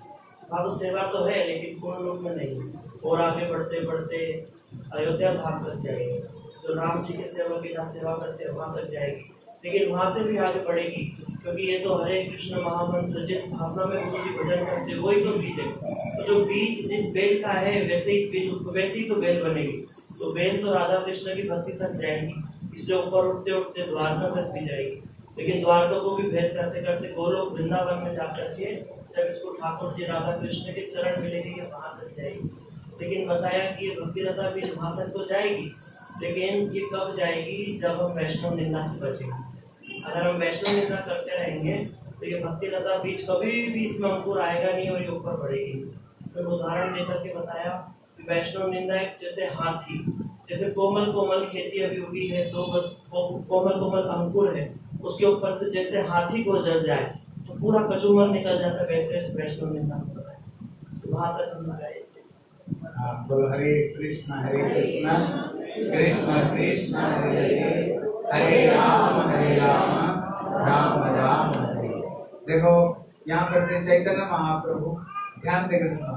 वहाँ तो सेवा तो है, लेकिन पूर्ण रूप में नहीं। और आगे बढ़ते बढ़ते अयोध्या धाम तक जाएगी। जो राम जी के सेवा की जहाँ सेवा करते हैं, वहाँ तक जाएगी। लेकिन वहाँ से भी आगे बढ़ेगी, क्योंकि ये तो हरे कृष्ण महामंत्र, जिस भावना में गुरु जी भजन करते हैं, वही तो बीज है। तो जो बीज जिस बेल का है, वैसे ही बीज, वैसे ही तो बेल बनेगी। तो बेल तो राधा कृष्ण की भक्ति तक जाएगी। इसलिए ऊपर उठते उठते द्वारका तक भी जाएगी। लेकिन द्वारका को भी भेद करते करते गोलोक वृंदावन में जाकर के जब इसको ठाकुर जी राधा कृष्ण के चरण मिलेंगे, ये वहाँ तक जाएगी। लेकिन बताया कि ये भक्ति लता भी वहाँ तक तो जाएगी, लेकिन ये कब जाएगी? जब हम वैष्णव निंदा से बचेंगे। अगर हम वैष्णव निंदा करते रहेंगे तो ये भक्ति लता बीज कभी भी इसमें अंकुर आएगा नहीं और ये ऊपर बढ़ेगी इसमें उदाहरण देकर के बताया कि वैष्णव निंदा एक जैसे हाथी, जैसे कोमल कोमल खेती अभी उगी है तो बस कोमल कोमल अंकुर है, उसके ऊपर से जैसे हाथी को जल जाए पूरा कचूमर निकल जाता है, वैसे वैष्णव निंदा को बताया तो वहाँ तक हम लगाए बोलो, हरे कृष्ण हरे कृष्ण कृष्ण कृष्ण, हरे हरे हरे राम हरे राम राम राम, हरे। देखो, यहाँ पर श्री चैतन्य महाप्रभु, ध्यान देकर सुनो।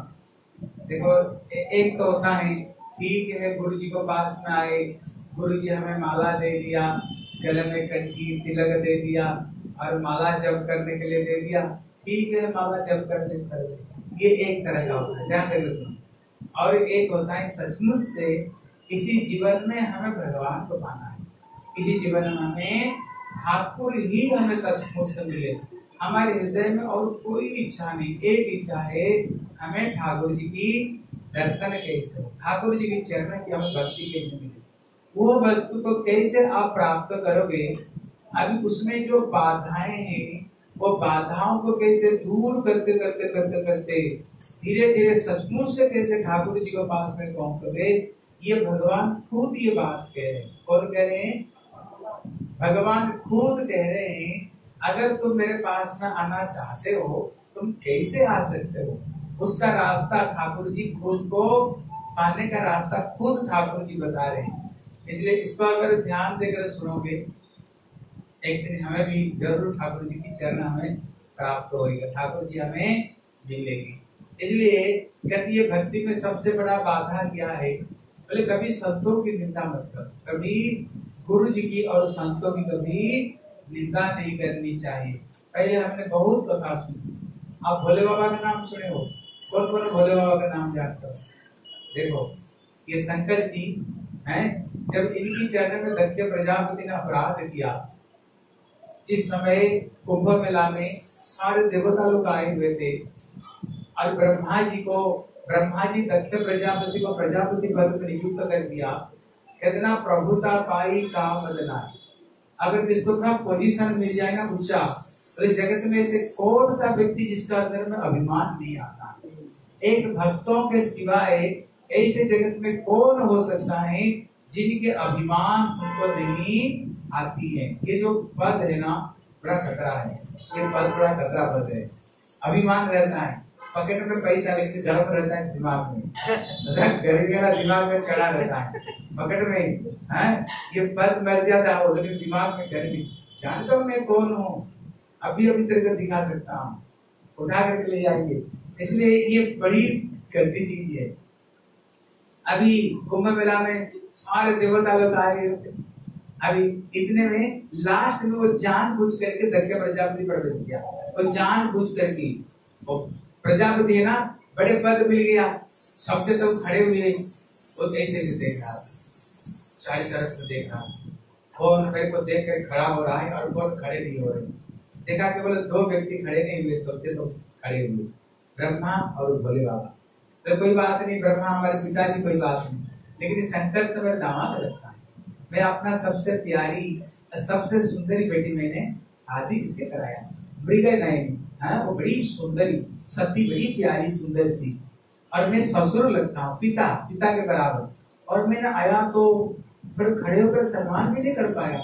देखो, ए- एक तो होता है, ठीक है गुरु जी को पास में आए गुरु जी हमें माला दे दिया, गले में कंठी, तिलक दे दिया और माला जप करने के लिए दे दिया, ठीक है, माला जप कर ले कर। ये एक तरह का होता है, ध्यान देकर सुनो। और एक होता है सचमुच से इसी जीवन में हमें भगवान को पाना है। इसी जीवन में हमें ठाकुर ही हमें सचमुच से मिले। हमारे हृदय में और कोई इच्छा नहीं, एक इच्छा है हमें ठाकुर जी की दर्शन कैसे हो ठाकुर जी के चरण की हमें भक्ति कैसे मिले। वो वस्तु को कैसे आप प्राप्त करोगे अभी उसमें जो बाधाएँ हैं, वो बाधाओं को कैसे दूर करते करते करते करते धीरे धीरे सचमुच से कैसे ठाकुर जी के पास में पहुँच गए ये भगवान खुद ये बात कह रहे हैं। कौन कह रहे हैं? भगवान खुद कह रहे हैं, अगर तुम मेरे पास में आना चाहते हो, तुम कैसे आ सकते हो? उसका रास्ता ठाकुर जी खुद को, पाने का रास्ता खुद ठाकुर जी बता रहे हैं। इसलिए इसको अगर ध्यान देकर सुनोगे एक दिन हमें भी ज़रूर ठाकुर जी की चरण हमें प्राप्त होगा ठाकुर जी हमें मिलेगी। इसलिए कहती है भक्ति में सबसे बड़ा बाधा क्या है? बोले, कभी संतों की निंदा मत कर। कभी गुरु जी की और संतों की कभी निंदा नहीं करनी चाहिए। पहले हमने बहुत कथा सुनी। आप भोले बाबा का नाम सुने हो? कौन कौन भोले बाबा का नाम जानते हो? देखो, ये शंकर जी हैं, जब इनकी चरण में दक्ष प्रजापति ने अपराध किया जिस समय कुंभ मेला में सारे देवता लोग आए हुए थे, और ब्रह्मा जी को ब्रह्मा जी दक्ष प्रजापति को प्रजापति पद पर नियुक्त कर दिया कितना प्रभुता पाई काम बदला। अगर जिसको थोड़ा पोजीशन मिल जाए ना ऊँचा तो जगत में से कौन सा व्यक्ति जिसका अंदर में अभिमान नहीं आता? एक भक्तों के सिवाय ऐसे जगत में कौन हो सकता है जिनके अभिमान उनको नहीं आती है। ये जो पद है ना, बड़ा खतरा है। ये पद बड़ा खतरा पद है। अभिमान रहता है। पॉकेट में पैसा लेकिन गर्व रहता है दिमाग में। गरीबी वाला दिमाग में चढ़ा रहता है। पॉकेट में है ये पद मर जाता है लेकिन दिमाग में गरीबी। जानता हूँ मैं कौन हूँ? अभी अभी तेरे को दिखा सकता हूँ। उठा करके ले जाएँगे इसलिए ये बड़ी गंदी चीज़ है। अभी कुंभ मेला में सारे देवता लोग आए अभी इतने में लास्ट में वो जान बुझ करके दक्ष प्रजापति प्रवेश किया वो जान बुझ करके वो प्रजापति है ना, बड़े पद मिल गया। सबके सब खड़े हुए। वो ऐसे ऐसे देख रहा। चारों तरफ़ से देख रहा। कौन मेरे को देख कर खड़ा हो रहा है और कौन खड़े नहीं हो रहे? देखा केवल दो व्यक्ति खड़े नहीं हुए सबके सब खड़े हुए। ब्रह्मा और भोले बाबा। तो कोई बात नहीं, ब्रह्मा हमारे पिताजी, कोई बात नहीं। लेकिन शंकर तो मेरा दामाद है मैं अपना सबसे प्यारी, सबसे सुंदरी बेटी मैंने शादी इसके कराया मृग नहीं हाँ वो बड़ी सुंदरी सती बड़ी प्यारी सुंदर थी। और मैं ससुर लगता हूँ, पिता पिता के बराबर। और मैंने आया तो थोड़े खड़े होकर सम्मान भी नहीं कर पाया।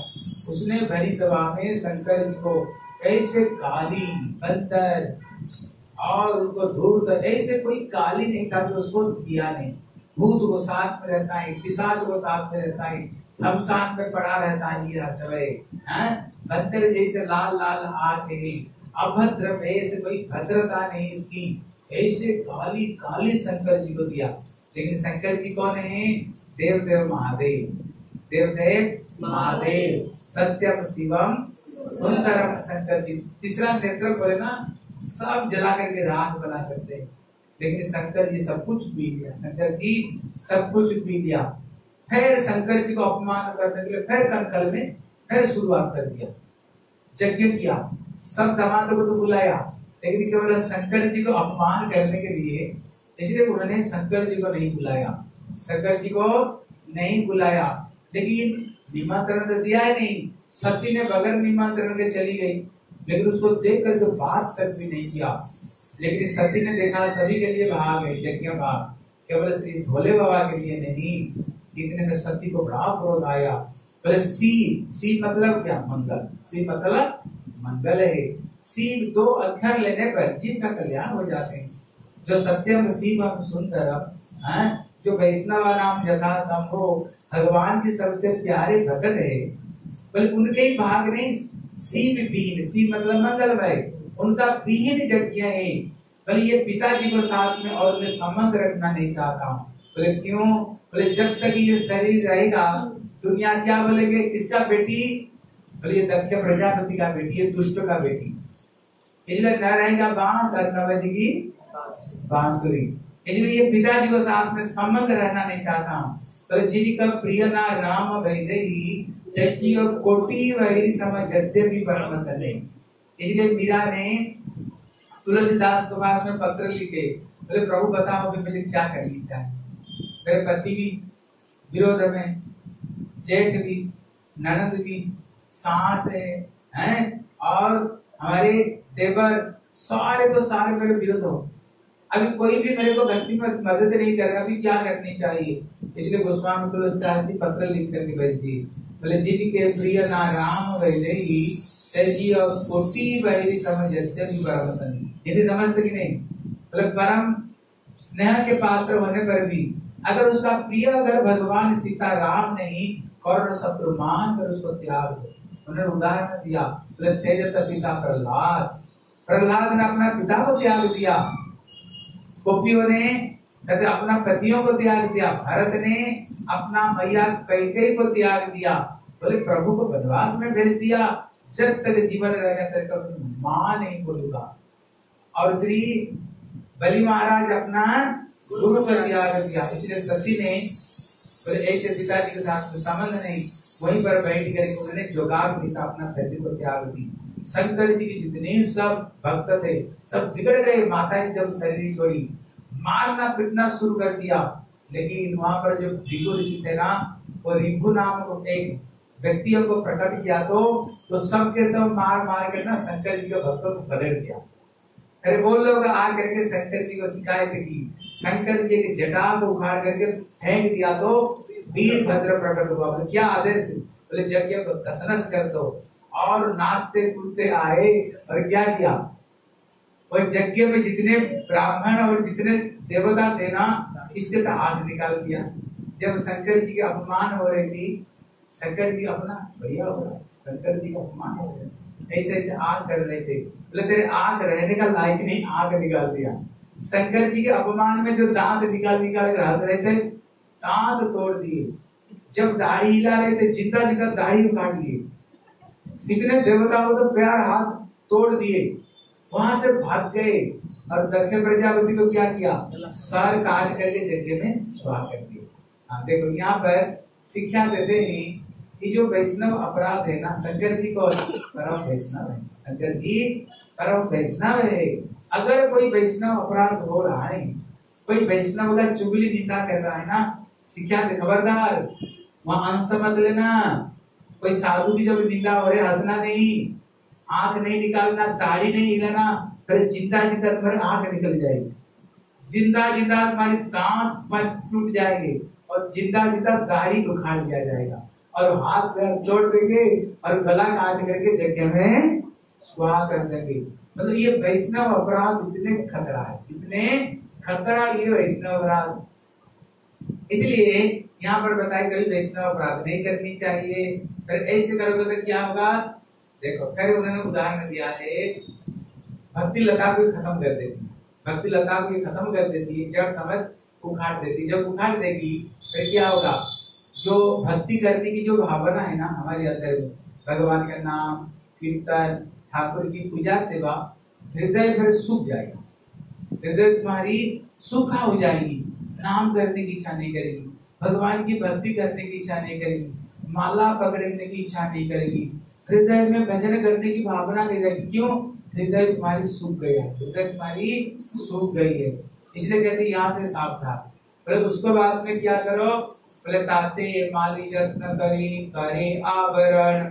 उसने भरी सभा में शंकर जी को ऐसे गाली अंतर और उनको दूर कर ऐसे कोई काली नहीं था जो उसको दिया नहीं। भूत वो साथ में रहता है, पिशाच वो साथ में रहता है। शमशान में पड़ा रहता है समय भद्र जैसे लाल लाल आते अभद्र ऐसे कोई भद्रता नहीं इसकी। ऐसे काली काली शंकर जी को दिया। लेकिन शंकर जी कौन है? देव देव महादेव। देव देव महादेव। सत्यम शिवम सुंदरम शंकर जी। तीसरा नेत्र बोले ना, सब जला करके राख बना सकते हैं। लेकिन शंकर जी सब कुछ पी लिया। शंकर जी सब कुछ पी लिया। फिर शंकर जी को अपमान करने के लिए फिर कंकल में फिर शुरुआत कर दिया। यज्ञ किया। सब दमादों को तो बुलाया। लेकिन केवल शंकर जी को अपमान करने के लिए इसलिए उन्होंने शंकर जी को नहीं बुलाया। शंकर जी को नहीं बुलाया। लेकिन निमंत्रण तो दिया ही नहीं। सती ने बगैर निमंत्रण के चली गई। लेकिन उसको देख कर जो बात तक भी नहीं किया। लेकिन सती ने देखा, सभी के लिए भाग है, यज्ञ भाग। केवल श्री भोले बाबा के लिए नहीं। इतने में सती को बड़ा क्रोध आया। बोले सी सी मतलब क्या? मंगल। सी मतलब मंगल है। सी दो अक्षर लेने पर जीव का कल्याण हो जाते हैं। जो सत्यम शिव सुंदर है, जो वैष्णव नाम यथा संभो, भगवान की सबसे प्यारे भगत है। बोले उनके ही भाग नहीं सीप बीन सी मतलब मंगलमय। उनका बीन जब किया है। बोले ये पिताजी को साथ में और मैं संबंध रखना नहीं चाहता हूँ। बोले, क्यों? बोले, जब तक ये शरीर रहेगा, दुनिया क्या बोलेंगे? किसका बेटी? बोले, ये दक्ष प्रजापति का बेटी, ये दुष्ट का बेटी। इसलिए न रहेगा बाँस और न बजेगी बांसुरी। इसलिए ये पिताजी को साथ में संबंध रहना नहीं चाहता। हूँ तो जिनका प्रिय ना राम वैदेही त्यज्य कोटि वही समझ भी परम सने। इसलिए मीरा ने तुलसीदास के पास में पत्र लिखे। बोले, प्रभु बताओ कि मुझे क्या करनी चाहिए? मेरे पति भी, विरोध में, जेठ भी, ननद भी, सास है, हैं? और हमारे देवर, सारे तो सारे मेरे विरुद्ध हो। अभी कोई भी मेरे को भक्ति में मदद नहीं कर रहा, अभी क्या करनी चाहिए? इसलिए गोस्वामी तुलसीदास जी पत्र लिख कर भेज दिए बोले जिनके प्रिय ना राम वैदेही तेज़ी और कोटि वैरी समझ यदि समझते कि नहीं? बोले, परम स्नेह के पात्र होने पर भी अगर उसका प्रिय अगर भगवान सीता राम नहीं कौर शत्रु मान कर उसको त्याग दो। उन्होंने उदाहरण दिया, बोले पिता प्रहलाद। प्रहलाद ने अपना पिता को त्याग दिया। गोपियों ने, कहते, अपना पतियों को त्याग दिया। भरत ने अपना मैया कैके को त्याग दिया। बोले, प्रभु को वनवास में भेज दिया। जब तक जीवन रहने तक माँ नहीं बोलूँगा। और श्री बलि महाराज अपना गुरु पर त्याग दिया इसलिए सती ने, बोले ऐसे पिताजी के साथ संबंध नहीं, वहीं पर बैठ कर उन्होंने जोगार के अपना शरीर को त्याग दी। शंकर जी के जितने सब भक्त थे, सब बिगड़ गए। माता जी जब शरीर छोड़ी, मारना पीटना शुरू कर दिया। लेकिन वहाँ पर जो रिगु ऋषि थे ना, वो रिगु नाम को एक व्यक्तियों को प्रकट किया तो तो सबके सब मार मार के ना शंकर जी के भक्तों को बदल दिया फिर वो लोग आ करके शंकर जी को शिकायत की शंकर जी के जटा को उखाड़ करके फेंक दिया तो वीर भद्र प्रकट हुआ। बोले, क्या आदेश बोले, यज्ञ को दसनस कर दो और नाचते कूदते आए और क्या किया और यज्ञ में जितने ब्राह्मण और जितने देवता थे ना, इसके तो हाथ निकाल दिया। जब शंकर जी के अपमान हो रही थी, शंकर जी अपना, भैया हो रहा शंकर जी का अपमान हो रहा ऐसे ऐसे आग कर रहे थे। बोले, तेरे आग रहने का लायक नहीं, आग निकाल दिया। शंकर जी के अपमान में जो दांत निकाल निकाल कर हंस रहे थे, दांत तोड़ दिए। जब दाढ़ी हिला रहे थे, ज़िंदा ज़िंदा दाढ़ी उखाड़ लिए। कितने देवताओं को प्यार हाथ तोड़ दिए। वहाँ से भाग गए और दक्ष प्रजापति को क्या किया? सर काट करके यज्ञ में स्वाह कर दिया देखो, यहाँ पर शिक्षा देते हैं। कि जो वैष्णव अपराध है ना शंकर जी को परम वैष्णव है। शंकर जी परम वैष्णव है। अगर कोई वैष्णव अपराध हो रहा है, कोई वैष्णव अगर चुगली निंदा कर रहा है ना शिक्षा दे, खबरदार, वहाँ अंश मत लेना। कोई साधु की जब निंदा हो रहे हंसना नहीं। आँख नहीं निकालना, दाढ़ी नहीं हिलाना, फिर ज़िंदा ज़िंदा तुम्हारी आँख निकल जाएगी। ज़िंदा ज़िंदा तुम्हारी दांत टूट जाएँगे और ज़िंदा ज़िंदा दाढ़ी उखाड़ दिया जाएगा। और हाथ पैर जोड़ देंगे और गला काट करके जगह में स्वाह कर देंगे। मतलब ये वैष्णव अपराध इतने खतरा है, इतने खतरा ये वैष्णव अपराध। इसलिए यहाँ पर बताए कभी वैष्णव अपराध नहीं करनी चाहिए। फिर ऐसे करोगे तो क्या होगा? देखो, फिर उन्होंने उदाहरण दिया है, भक्ति लता को खत्म कर देती भक्ति लता को खत्म कर देती है, जड़ समझ उखाड़ देती जब उखाड़ देगी, फिर क्या होगा? जो भक्ति करने की जो भावना है ना हमारे अंदर में, भगवान का नाम, कीर्तन, ठाकुर की पूजा सेवा, हृदय फिर सूख जाएगा। हृदय तुम्हारी सूखा हो जाएगी, नाम करने की इच्छा नहीं करेगी, भगवान की भक्ति करने की इच्छा नहीं करेगी, माला पकड़ने की इच्छा नहीं करेगी, हृदय में भजन करने की भावना नहीं रहेगी। क्यों? हृदय तुम्हारी सूख है, हृदय तुम्हारी सूख गई है। इसलिए कहते यहाँ से सावधान। बोले उसके बाद में क्या करो? माली यत्न करी आवरण।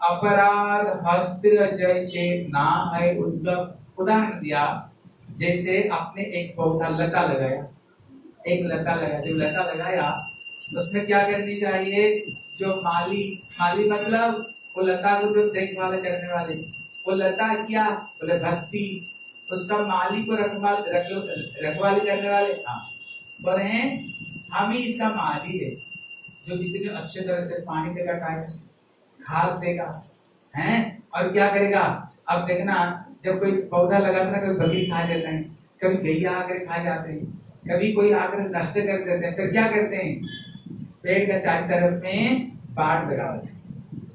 अपराध हस्त्र जय चेत ना है उद्गम उदाहरण दिया, जैसे आपने एक पौधा लता लगाया। एक लता लगाया, जब लता लगाया उसमें क्या करनी चाहिए? जो माली माली मतलब वो लता को जो देखभाल करने वाले। वो लता क्या? बोले भक्ति। उसका माली को रखवाल रखवाली करने वाले। हाँ। बोले इसका माली है। जो जितने अच्छे तरह से पानी देगा टाइम खाद देगा, हैं? और क्या करेगा? अब देखना, जब कोई पौधा लगाता है कोई बकरी खा जाता हैं, कभी गैया आकर खा जाते हैं, कभी कोई आकर नष्ट कर देते हैं, फिर क्या करते हैं? पेड़ का चार तरफ़ में बाढ़ लगा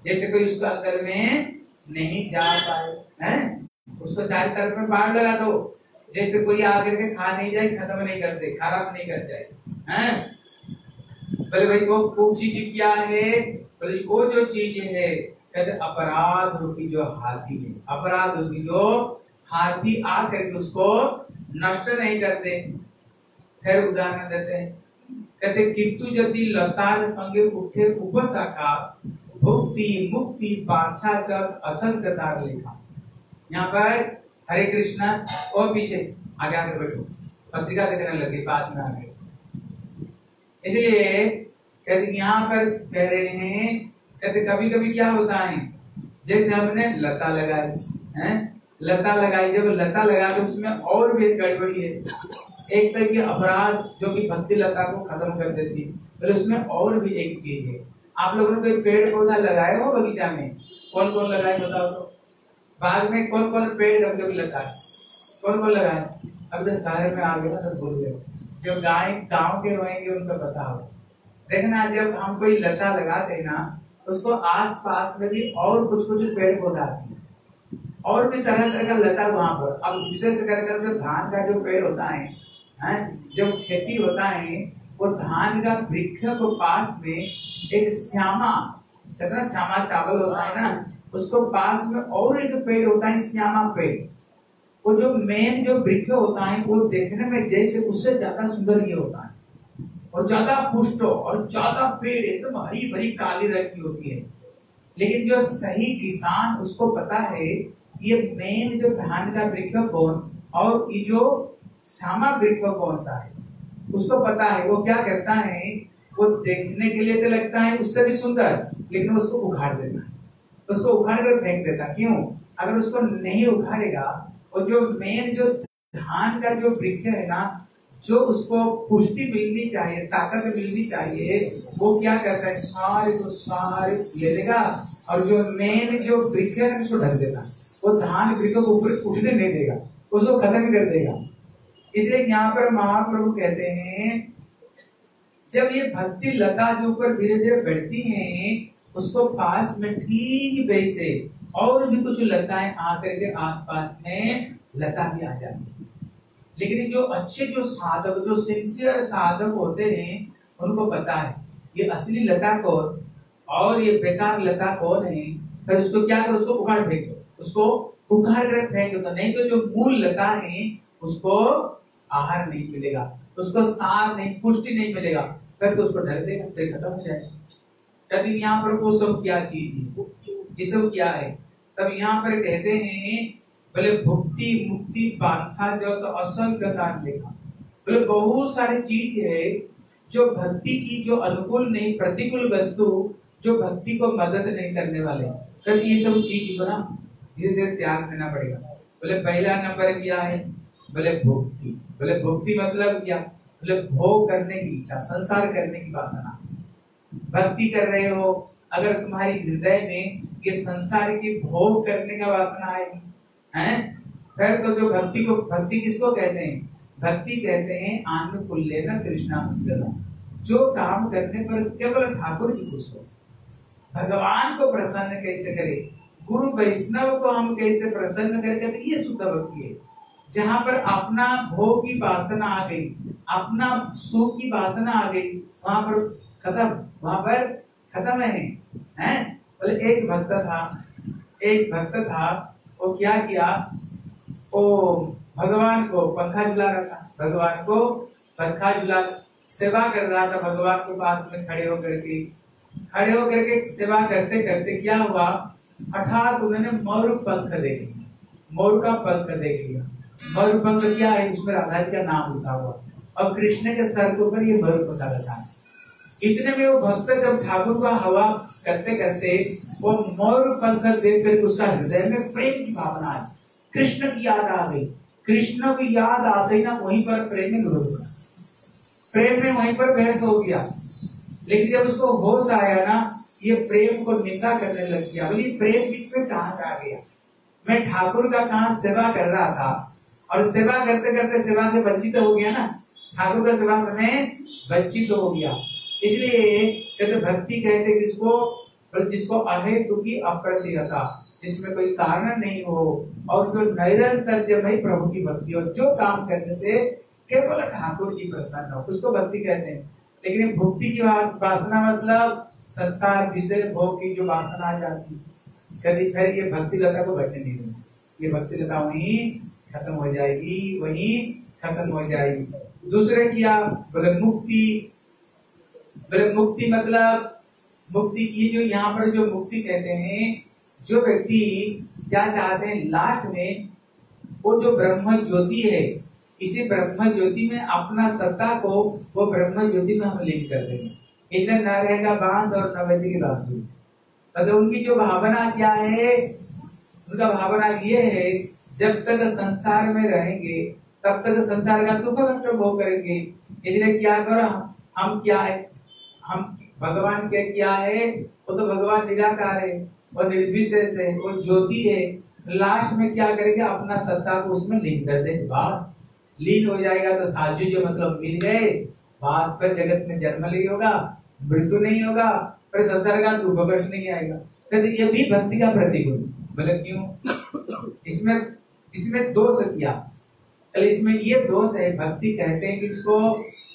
जैसे कोई उसको अंदर में नहीं जा पाए, हैं? उसको चार तरफ़ में बाढ़ लगा दो। जैसे कोई आकर के खा नहीं जाए, खत्म नहीं करते खराब नहीं कर जाए। हैं? बोले भाई, वो वो चीज़ क्या है। बोले वो जो चीज़ है, कहते अपराध रूपी जो हाथी है, अपराध रूपी जो हाथी आ करके उसको नष्ट नहीं करते। फिर उदाहरण देते हैं। कहते किंतु यदि लतार संगे उठे उपशाखा भुक्ति मुक्ति पाछा कर असंगतार लेखा। यहाँ पर हरे कृष्णा और पीछे, आगे आगे बैठो। पत्रिका देखने लगे, बाद में आगे। इसलिए कहते यहाँ पर कह रहे हैं कहते कभी कभी क्या होता है? जैसे हमने लता लगाई, है? लता लगाई, जब लता लगा तो उसमें और भी गड़बड़ी है। एक तरह की अपराध जो कि भक्ति लता को खत्म कर देती है। फिर उसमें और भी एक चीज़ है। आप लोगों ने कोई पेड़ पौधा लगाए हो बगीचा में? कौन कौन लगाए, बताओ तो। बाग में कौन कौन पेड़ रंग लगाए कौन कौन लगाए? अब तो सारे में आ ना तो भूल गए। जो गाय गाँव के रहेंगे उनको हो देखना जब हम कोई लता लगाते हैं ना उसको आस पास में भी और कुछ कुछ पेड़ पौधा आते हैं। और भी तरह तरह का लता वहाँ पर। अब विशेष कर जो धान का जो पेड़ होता है हैं, जब खेती होता है वो धान का वृक्ष को पास में एक श्यामा कहते ना श्यामा चावल होता है ना उसको पास में और एक पेड़ होता है श्यामा पेड़। वो जो मेन जो वृक्ष होता है, वो देखने में जैसे उससे ज़्यादा सुंदर ये होता है। और ज़्यादा पुष्ट और ज़्यादा पेड़, एकदम तो हरी भरी काली रंग की होती है। लेकिन जो सही किसान, उसको पता है ये मेन जो धान का वृक्ष कौन, और ये जो श्यामा वृक्ष कौन सा है, उसको पता है। वो क्या करता है, वो देखने के लिए तो लगता है उससे भी सुंदर, लेकिन उसको उखाड़ देता है। उसको उखाड़ कर फेंक देता क्यों? अगर उसको नहीं उखाड़ेगा और जो मेन जो धान का जो वृक्ष है ना, जो उसको पुष्टि मिलनी चाहिए, ताकत मिलनी चाहिए, वो क्या करता है? सारे को सारे ले लेगा और जो मेन जो वृक्ष है उसको ढक देगा। वो धान वृक्ष को ऊपर उठने नहीं देगा, उसको खत्म कर देगा। इसलिए यहाँ पर महाप्रभु कहते हैं, जब ये भक्ति लता जो ऊपर धीरे धीरे बढ़ती है, उसको पास में ठीक वैसे और भी कुछ लताएँ आकर के आसपास में लता भी आ जाती है। लेकिन जो अच्छे जो साधक, जो सिंसियर साधक होते हैं, उनको पता है, ये असली लता कौन और ये बेकार लता कौन है, फिर उसको क्या करो? उसको उखाड़ फेंक। दो उसको उखाड़ कर फेंक दो नहीं तो जो मूल लता है, उसको आहार नहीं मिलेगा। उसको सार नहीं, पुष्टि नहीं मिलेगा। फिर तो उसको ढक देगा फिर खत्म हो जाएगा। यदि यहाँ पर वो सब क्या चीज़ है? ये सब क्या है? तब यहाँ पर कहते हैं, बोले, भुक्ति, मुक्ति बादशाह जो तो असंख्य दान देखा। बोले, बहुत सारी चीज़ है जो भक्ति की जो अनुकूल नहीं, प्रतिकूल वस्तु, जो भक्ति को मदद नहीं करने वाले। तब ये सब चीज़ को ना धीरे धीरे त्याग देना पड़ेगा। बोले, पहला नंबर क्या है? बोले, भुक्ति। बोले, भक्ति मतलब क्या? बोले, भोग करने की इच्छा, संसार करने की वासना। भक्ति कर रहे हो, अगर तुम्हारी हृदय में ये संसार की भोग करने का वासना आएगी हैं? फिर तो जो भक्ति को भक्ति किसको कहते हैं? भक्ति कहते हैं आनंद फुल्ले न कृष्णा मुस्कला जो काम करने पर केवल ठाकुर जी खुश हो। भगवान को प्रसन्न कैसे करे? गुरु वैष्णव को हम कैसे प्रसन्न करके तो ये शुद्ध भक्ति है। जहाँ पर अपना भोग की वासना आ गई, अपना सुख की वासना आ गई, वहाँ पर खत्म वहाँ पर खत्म है। हैं? बोले एक भक्त था, एक भक्त था, वो क्या किया? वो भगवान को पंखा झुला रहा था। भगवान को पंखा झुला, सेवा कर रहा था। भगवान के पास में खड़े होकर के, खड़े होकर के सेवा करते करते क्या हुआ? हठात उन्होंने मोर पंख देख मोर का पंख देख लिया। मोर पंख क्या है? इसमें राधा जी का नाम लिखा हुआ? और कृष्ण के सर के ऊपर ये मोर पंखा लगा। इतने में वो भक्त जब ठाकुर का हवा करते करते वो मोर पंख देख कर उसका हृदय में प्रेम की भावना आई। कृष्ण की याद आ गई। कृष्ण की याद आ गई ना, वहीं पर प्रेम में डूब गया। प्रेम में वहीं पर बहस हो गया। लेकिन जब उसको होश आया ना, ये प्रेम को निंदा करने लग गया। बोली, प्रेम बीच में कहाँ आ गया। मैं ठाकुर का कहा सेवा कर रहा था। और सेवा करते करते सेवा से वंचित हो गया ना। ठाकुर का सेवा समय वंचित हो गया। इसलिए कहते भक्ति कहते किसको? जिसको अहेतु की अप्रतिहता जिसमें कोई कारण नहीं हो, और जो निरंतर जब भाई प्रभु की भक्ति, और जो काम करने से केवल ठाकुर जी प्रसन्न हो, उसको भक्ति कहते हैं। लेकिन भक्ति की वासना मतलब संसार विषय भोग की जो वासना आ जाती कभी फिर ये भक्ति लता को बचने नहीं देंगे ये भक्ति लता वहीं खत्म हो जाएगी, वही खत्म हो जाएगी। दूसरे किया बोले मुक्ति बोले मुक्ति मतलब मुक्ति ये जो यहाँ पर जो मुक्ति कहते हैं, जो व्यक्ति क्या चाहते हैं लास्ट में, वो जो ब्रह्म ज्योति है, इसी ब्रह्म ज्योति में अपना सत्ता को वो ब्रह्म ज्योति में हम लीन कर देंगे। इसलिए न रहेगा बाँस और न बजेगी बांसुरी तो उनकी जो भावना क्या है, उनका भावना ये है, जब तक संसार में रहेंगे, तब तक संसार का दुख कष्ट भोग करेंगे इसलिए क्या करो हम क्या है? हम भगवान के क्या है, वो तो भगवान निराकार है, वो निर्विशेष है, वो ज्योति है। लास्ट में क्या करेंगे? अपना सत्ता को उसमें लीन कर देंगे। बस लीन हो जाएगा तो साजू जो मतलब मिल गए बास पर जगत में जन्म नहीं होगा, मृत्यु नहीं होगा, पर संसार का दुख नहीं आएगा। तो ये भी भक्ति का प्रतीक बोले, क्यों? इसमें इसमें दोष किया? इसमें ये दोष है, भक्ति कहते हैं कि इसको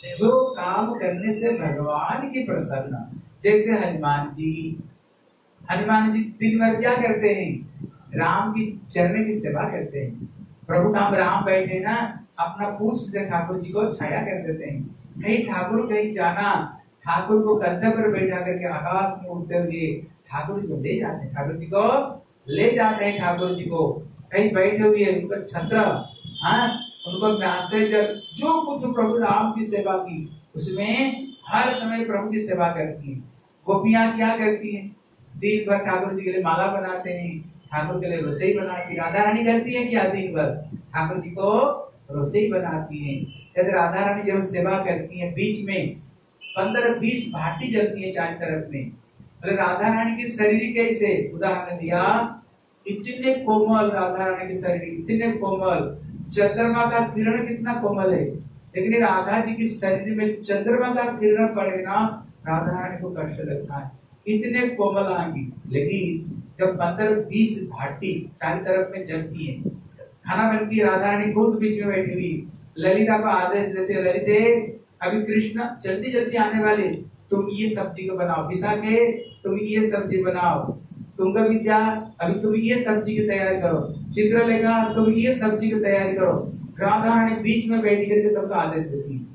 जो काम करने से भगवान की प्रसन्न जैसे हनुमान जी। हनुमान जी दिन भर क्या करते हैं? राम की चरण की सेवा करते हैं। प्रभु काम राम बैठे ना, अपना पूछ से ठाकुर जी को छाया कर देते हैं। कहीं ठाकुर कहीं जाना, ठाकुर को कंधे पर बैठा करके आकाश में उड़ते हुए ठाकुर जी को ले जाते हैं। ठाकुर जी को ले जाते हैं, ठाकुर जी को। कहीं बैठे हुए उनका छत्र हाँ उनको मैसेज जो कुछ प्रभु राम की सेवा की, उसमें हर समय प्रभु की सेवा करती है। गोपियाँ क्या करती हैं? दिन भर ठाकुर जी के लिए माला बनाते हैं, ठाकुर के लिए रसोई बनाती राधा रानी करती है क्या दिन भर ठाकुर जी को रसोई बनाती है। यदि राधा रानी जब सेवा करती है बीच में, पंद्रह बीस भाटी जलती है चार तरफ़ में। बोले, राधा रानी की शरीर कैसे? उदाहरण दिया, इतने कोमल, राधा रानी की शरीर, इतने कोमल चंद्रमा का किरण कितना कोमल है। लेकिन राधा जी की शरीर में चंद्रमा का किरण पड़े ना, राधा रानी को कष्ट लगता है। इतने कोमल आएँगी लेकिन जब पंद्रह बीस भाटी चार तरफ़ में जलती है, खाना बनती है, राधा रानी खुद बीच में बैठी हुई। ललिता को आदेश देते ललिते, अभी कृष्ण जल्दी जल्दी आने वाले तुम ये सब्ज़ी को बनाओ के तुम ये सब्ज़ी बनाओ। तुमका विद्या अभी तुम ये सब्ज़ी की तैयारी करो। चित्र लेगा तुम ये सब्ज़ी की तैयारी करो। राधा रानी बीच में बैठ करके सबका आदेश देती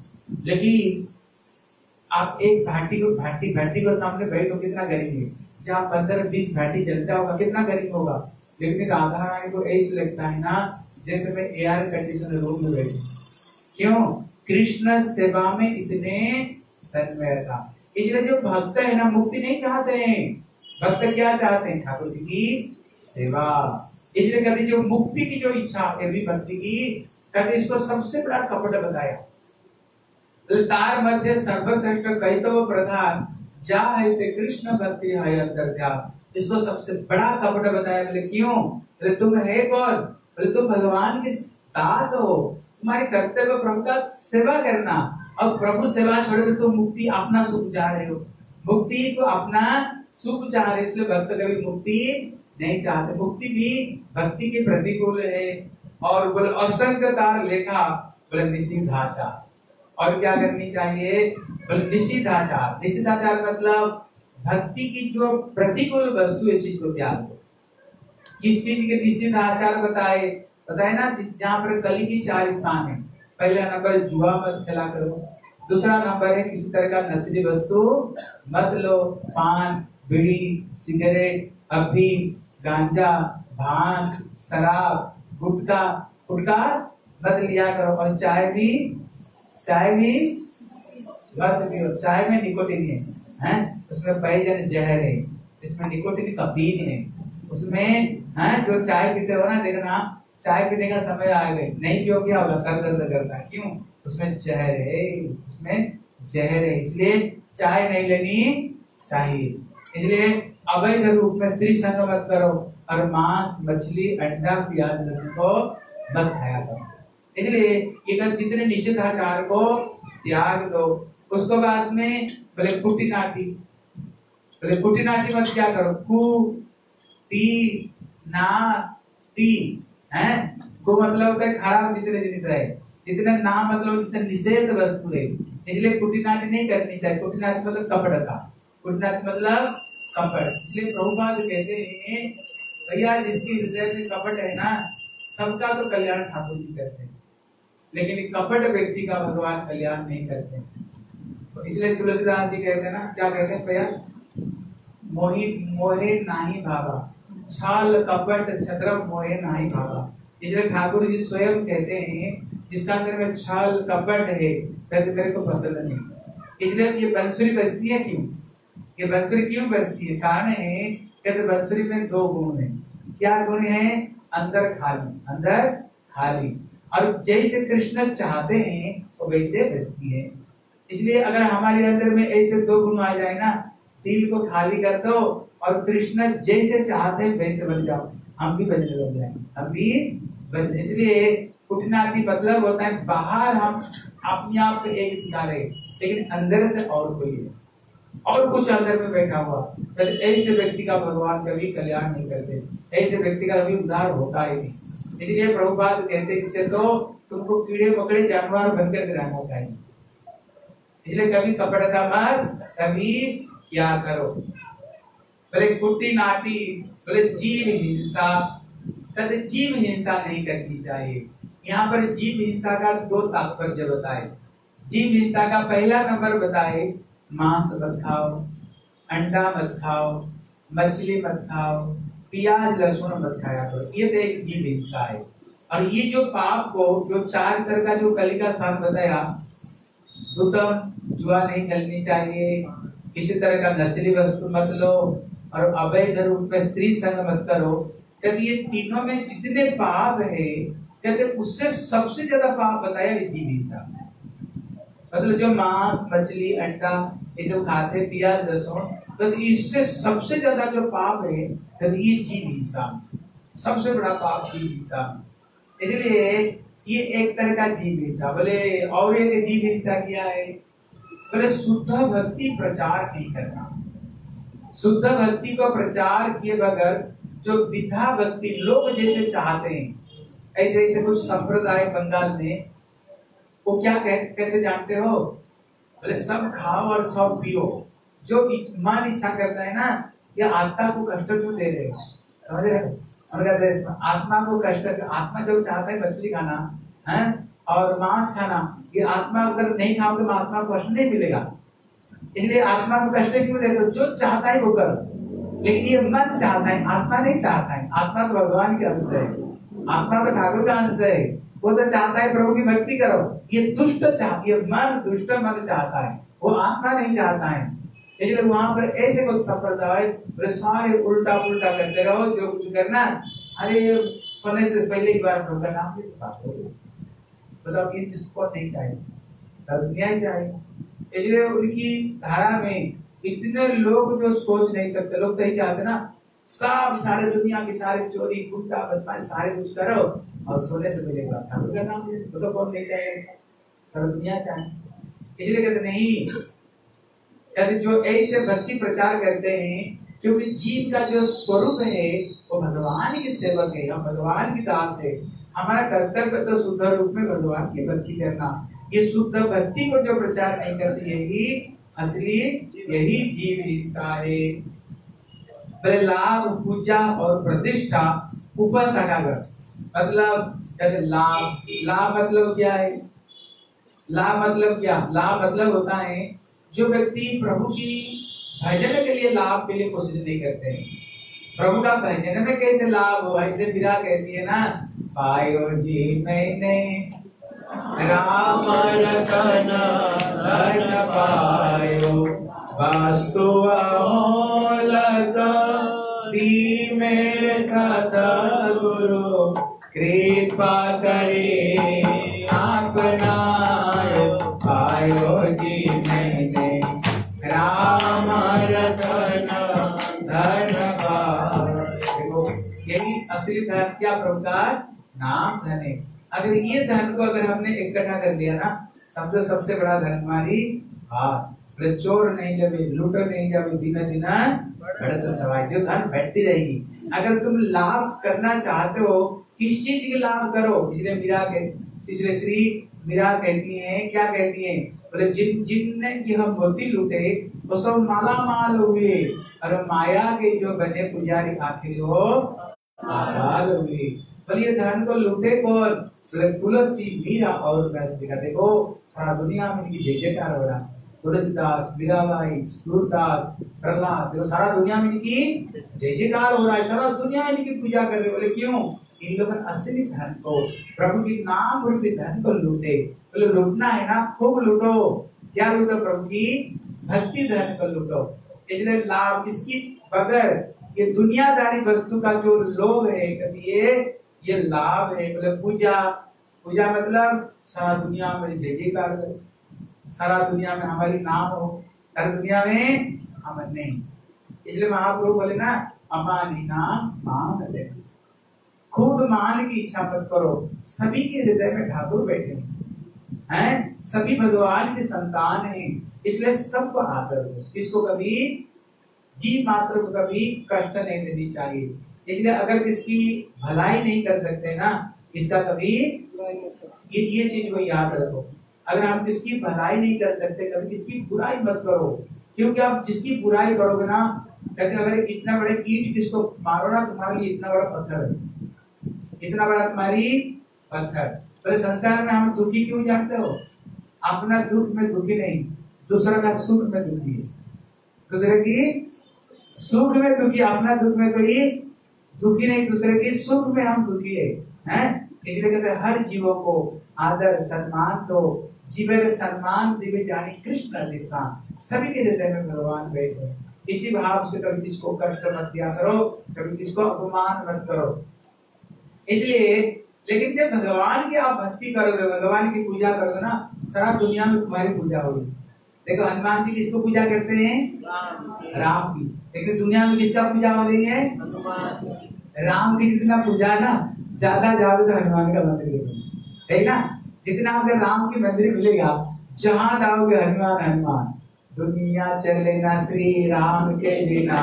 लेकिन आप एक भाटी को, भाटी भाटी को सामने बैठो, कितना गर्मी है। जहाँ पंद्रह, बीस भाटी चलता होगा, कितना गरीब होगा। लेकिन राधा रानी को ऐसे लगता है ना, जैसे मैं एयर कंडीशन रूम में बैठी। क्यों? कृष्ण सेवा में इतने तन्मय था। इसलिए जो भक्त है ना, मुक्ति नहीं चाहते हैं। भक्त क्या चाहते हैं? ठाकुर जी की सेवा। इसलिए कहते जो मुक्ति की जो इच्छा है भी भक्ति की, कहते इसको सबसे बड़ा कपट बताया। तार मध्य सर्वश्रेष्ठ कैतव प्रधान जा है ते कृष्ण भक्ति है अंतर्ध्या इसको सबसे बड़ा कपट बताया। बोले, क्यों? बोले, तुम है कौन? बोले, तुम भगवान के दास हो। तुम्हारे कर्तव्य प्रभु का सेवा करना। और प्रभु सेवा छोड़ तुम मुक्ति अपना सुख जा रहे हो। मुक्ति को अपना सुख चाह रहे इसलिए भक्त कभी मुक्ति नहीं चाहते मुक्ति भी भक्ति के प्रतिकूल है। और बोले, असंगतार लेखा, बोले, निषिद्धाचार। और क्या करनी चाहिए? बोले, निषिद्धाचार। निषिद्धाचार मतलब भक्ति की जो प्रतिकूल वस्तु है, चीज़ को त्याग दो। किस चीज़ के निषिद्ध आचार बताए? बताए ना जहाँ पर कली की चार स्थान है। पहला नंबर, जुआ मत खेला करो। दूसरा नंबर है, किसी तरह का नशीली वस्तु मत लो, पान। बीड़ी, सिगरेट अफीम गांजा, भाँग, शराब गुटका गुटका मत लिया करो। और चाय भी चाय भी मत पियो चाय में निकोटिन है, हैं? उसमें पैजन जहर है। इसमें निकोटिन का बीज है। उसमें, हैं? जो चाय पीते हो ना, देखना, चाय पीने का समय आ गए नहीं क्यों? क्या होगा? सर दर्द करता है। क्यों? उसमें जहर है। उसमें जहर है। इसलिए चाय नहीं लेनी चाहिए। इसलिए अवैध रूप में स्त्री संग मत करो, और मांस, मछली, अंडा, प्याज, लहसुन को मत खाया करो। इसलिए इधर जितने निषेधाचार को त्याग दो, उसको बाद में बोले कुटी नाटी बोले कुटी नाटी मत क्या करो, कु टी ना टी है? को मतलब होता है खराब जितने जिनिस है, जितने ना मतलब जितने निषेध वस्तु है। इसलिए कुटी नाटी नहीं करनी चाहिए, कुटी नाटी मतलब कपड़ा का कुटनाथ मतलब कपट इसलिए प्रभुपाद कहते हैं, भैया, जिसकी हृदय में कपट है ना, सबका तो कल्याण ठाकुर जी करते हैं। लेकिन कपट व्यक्ति का भगवान कल्याण नहीं करते तो इसलिए तुलसीदास जी कहते हैं ना, क्या कहते हैं, भैया, मोही, मोहे नाही भावा। छाल, कपट, छत्र, मोहे नाही भागा इसलिए ठाकुर जी स्वयं कहते हैं, जिसका अंदर में छाल, कपट है मेरे को पसंद नहीं। इसलिए ये बंसुरी बजती है क्यों? ये बंसुरी क्यों बजती है? कारण है कहते बंसुरी में दो गुण है। क्या गुण है? अंदर खाली अंदर खाली। और जैसे कृष्ण चाहते हैं, वो वैसे बजती है। इसलिए अगर हमारे अंदर में ऐसे दो गुण आ जाए ना, दिल को खाली कर दो और कृष्ण जैसे चाहते हैं, वैसे बन जाओ। हम भी बनने लग जाए हम भी इसलिए उठना की मतलब होता है, बाहर हम अपने आप को एक दिखा रहे लेकिन अंदर से और कोई है और कुछ अंदर में बैठा हुआ। ऐसे व्यक्ति का भगवान कभी कल्याण नहीं करते। ऐसे व्यक्ति का कभी उद्धार होता ही नहीं। इसलिए प्रभुपाद कहते इससे तो तुमको कीड़े मकड़े जानवर बनकर रहना चाहिए। इसलिए कभी कपड़ता मत कभी क्या करो। बोले कुट्टी नाटी बोले जीव हिंसा तद जीव हिंसा नहीं करनी चाहिए। यहाँ पर जीव हिंसा का दो तात्पर्य बताए। जीव हिंसा का पहला नंबर बताए मांस मत खाओ, अंडा मत खाओ, मछली मत खाओ, प्याज, लहसुन मत खाया करो। ये तो एक जीव हिंसा है। और ये जो पाप को, जो चार कर का जो कली का स्थान बताया, दुतम, जुआ नहीं चलनी चाहिए, किसी तरह का नस्ली वस्तु मत लो, और अवैध रूप में स्त्री संग मत करो। कहते ये तीनों में जितने पाप है, कहते उससे सबसे ज़्यादा पाप बताया जीव हिंसा। मतलब जो मांस, मछली, अंडा, ये सब खाते प्याज, लहसुन तो इससे सबसे ज़्यादा जो पाप है कहते ये जीव हिंसा सबसे बड़ा पाप जीव हिंसा इसलिए ये एक तरह का जीव हिंसा बोले और एक जीव हिंसा किया है बोले शुद्ध भक्ति प्रचार नहीं करना। शुद्ध भक्ति को प्रचार किए बगैर जो विधा भक्ति लोग जैसे चाहते हैं ऐसे ऐसे कुछ संप्रदाय बंगाल में वो क्या कह, कहते जानते हो? बोले सब खाओ और सब पियो। जो मन इच्छा करता है ना ये आत्मा को कष्ट क्यों दे रहे समझ रहे हो? उनका आत्मा को कष्ट आत्मा जो चाहता है मछली खाना है? और मांस खाना ये आत्मा अगर नहीं खाओगे तो आत्मा को कष्ट नहीं मिलेगा। इसलिए आत्मा को कष्ट क्यों दे जो चाहता है वो करो। लेकिन ये मन चाहता है आत्मा नहीं चाहता है। आत्मा तो भगवान के अंश है। आत्मा तो ठाकुर का अंश है। वो तो चाहता है प्रभु की भक्ति करो। ये दुष्ट चाह, ये मन दुष्ट मन चाहता है। वो आत्मा नहीं चाहता है। इसलिए वहाँ पर ऐसे कुछ संप्रदाय सारे उल्टा उल्टा करते रहो, जो कुछ करना अरे, सोने से पहले ही बार प्रभु का नाम बताओ कि इसको नहीं चाहिए? दुनिया ही चाहिए। इसलिए उनकी धारा में इतने लोग जो सोच नहीं सकते, लोग तो ही चाहते ना सब सारे दुनिया की सारे चोरी, गुंडा, बदमाश, सारे कुछ करो। और सोने से मिलेगा ठाकुर का नाम तो, तो कौन नहीं चाहिए सारा दुनिया चाहिए इसलिए कहते नहीं। कहते जो ऐसे भक्ति प्रचार करते हैं क्योंकि जीव का जो स्वरूप है वो भगवान की सेवक है हम भगवान की दास है। हमारा कर्तव्य तो शुद्ध रूप में भगवान की भक्ति करना। ये शुद्ध भक्ति को जो प्रचार नहीं करती यही असली यही जीव हिंसा है। लाभ पूजा और प्रतिष्ठा उपसगागर मतलब कहते लाभ। लाभ मतलब क्या है? लाभ मतलब क्या? लाभ मतलब होता है, जो व्यक्ति प्रभु की भजन के लिए लाभ के लिए कोशिश नहीं करते हैं। प्रभु का भजन में कैसे लाभ हो इसलिए विरा कहती है ना, पायो जी मैंने राम पायो, वास्तु अमोलक दी मेरे सतगुरु कृपा करे। अपना पायो जी मैंने। राम रतन असली धन क्या प्रभुदास नाम धन। है अगर ये धन को अगर हमने इकट्ठा कर लिया ना, समझो सबसे बड़ा धन हमारी भाव चोर नहीं, जब लूट नहीं, जब दिन दिन बढ़त सवाई जो धन बैठती रहेगी। अगर तुम लाभ करना चाहते हो, किस चीज़ के लाभ करो? इसलिए मीरा के इसलिए श्री मीरा कहती हैं, क्या कहती है? बोले, जिन, जिनने की हम मोती लूटे, वो सब माला माल हुए और माया के जो बने पुजारी आखिर हो आबाद हुए बोलिए धन को लूटे कौन? बोले, तुलसी, मीरा और देखो, सारा दुनिया में इनकी जयकार हो रहा तुलसीदास, मीराबाई, सूरदास, प्रहलाद देखो सारा दुनिया में इनकी जय जयकार हो रहा है, सारा दुनिया में इनकी पूजा कर रहे बोले, क्यों? इन लोगों असली धन को, प्रभु की नाम रूपी धन को लूटे। बोले, लूटना है ना, खूब लूटो। क्या लूटो प्रभु की? भक्ति धन को लूटो। इसलिए लाभ इसकी बगैर, ये दुनियादारी वस्तु का जो लोभ है कभी ये ये लाभ है। मतलब पूजा पूजा मतलब सारा दुनिया में जय जयकार करे। सारा दुनिया में हमारी नाम हो सारी दुनिया में हम नहीं। इसलिए महाप्रभु बोले ना अमानी नाम मान ले। खुद मान की इच्छा मत करो। सभी के हृदय में ठाकुर बैठे हैं। हैं? सभी भगवान के संतान हैं। इसलिए सबको आदर दो। इसको कभी जीव मात्र को कभी कष्ट नहीं देनी चाहिए। इसलिए अगर किसकी भलाई नहीं कर सकते ना इसका कभी ये ये चीज़ को याद रखो। अगर आप किसकी भलाई नहीं कर सकते, कभी किसकी बुराई मत करो। क्योंकि आप जिसकी बुराई करोगे ना, कहते अगर इतना बड़े ईट किसको मारो ना, तुम्हारे लिए इतना बड़ा पत्थर है। इतना बड़ा तुम्हारी पत्थर। बोले, संसार में हम दुखी क्यों जानते हो? अपना दुख में दुखी नहीं, दूसरा का सुख में दुखी है। दूसरे की सुख में दुखी, अपना दुख में कोई दुखी नहीं, दूसरे की सुख में हम दुखी है, हैं? इसलिए कहते हर जीवों को आदर, सम्मान दो। जीवन सम्मान दिव्य जानी कृष्ण अधिष्ठान सभी के हृदय में भगवान बैठे इसी भाव से कभी किसको कष्ट मत दिया करो कभी किसको अपमान मत करो। इसलिए लेकिन जब भगवान की आप भक्ति करोगे भगवान की पूजा करोगे ना सारा दुनिया में तुम्हारी पूजा होगी। देखो हनुमान जी किसको पूजा करते हैं? राम की। लेकिन दुनिया में किसका पूजा हो? रही है राम की जितना पूजा है ना ज़्यादा जाओगे तो हनुमान का मंदिर ठीक ना? जितना अगर राम की मंदिर मिलेगा, जहाँ जाओगे हनुमान हनुमान। दुनिया चले ना श्री राम के बिना,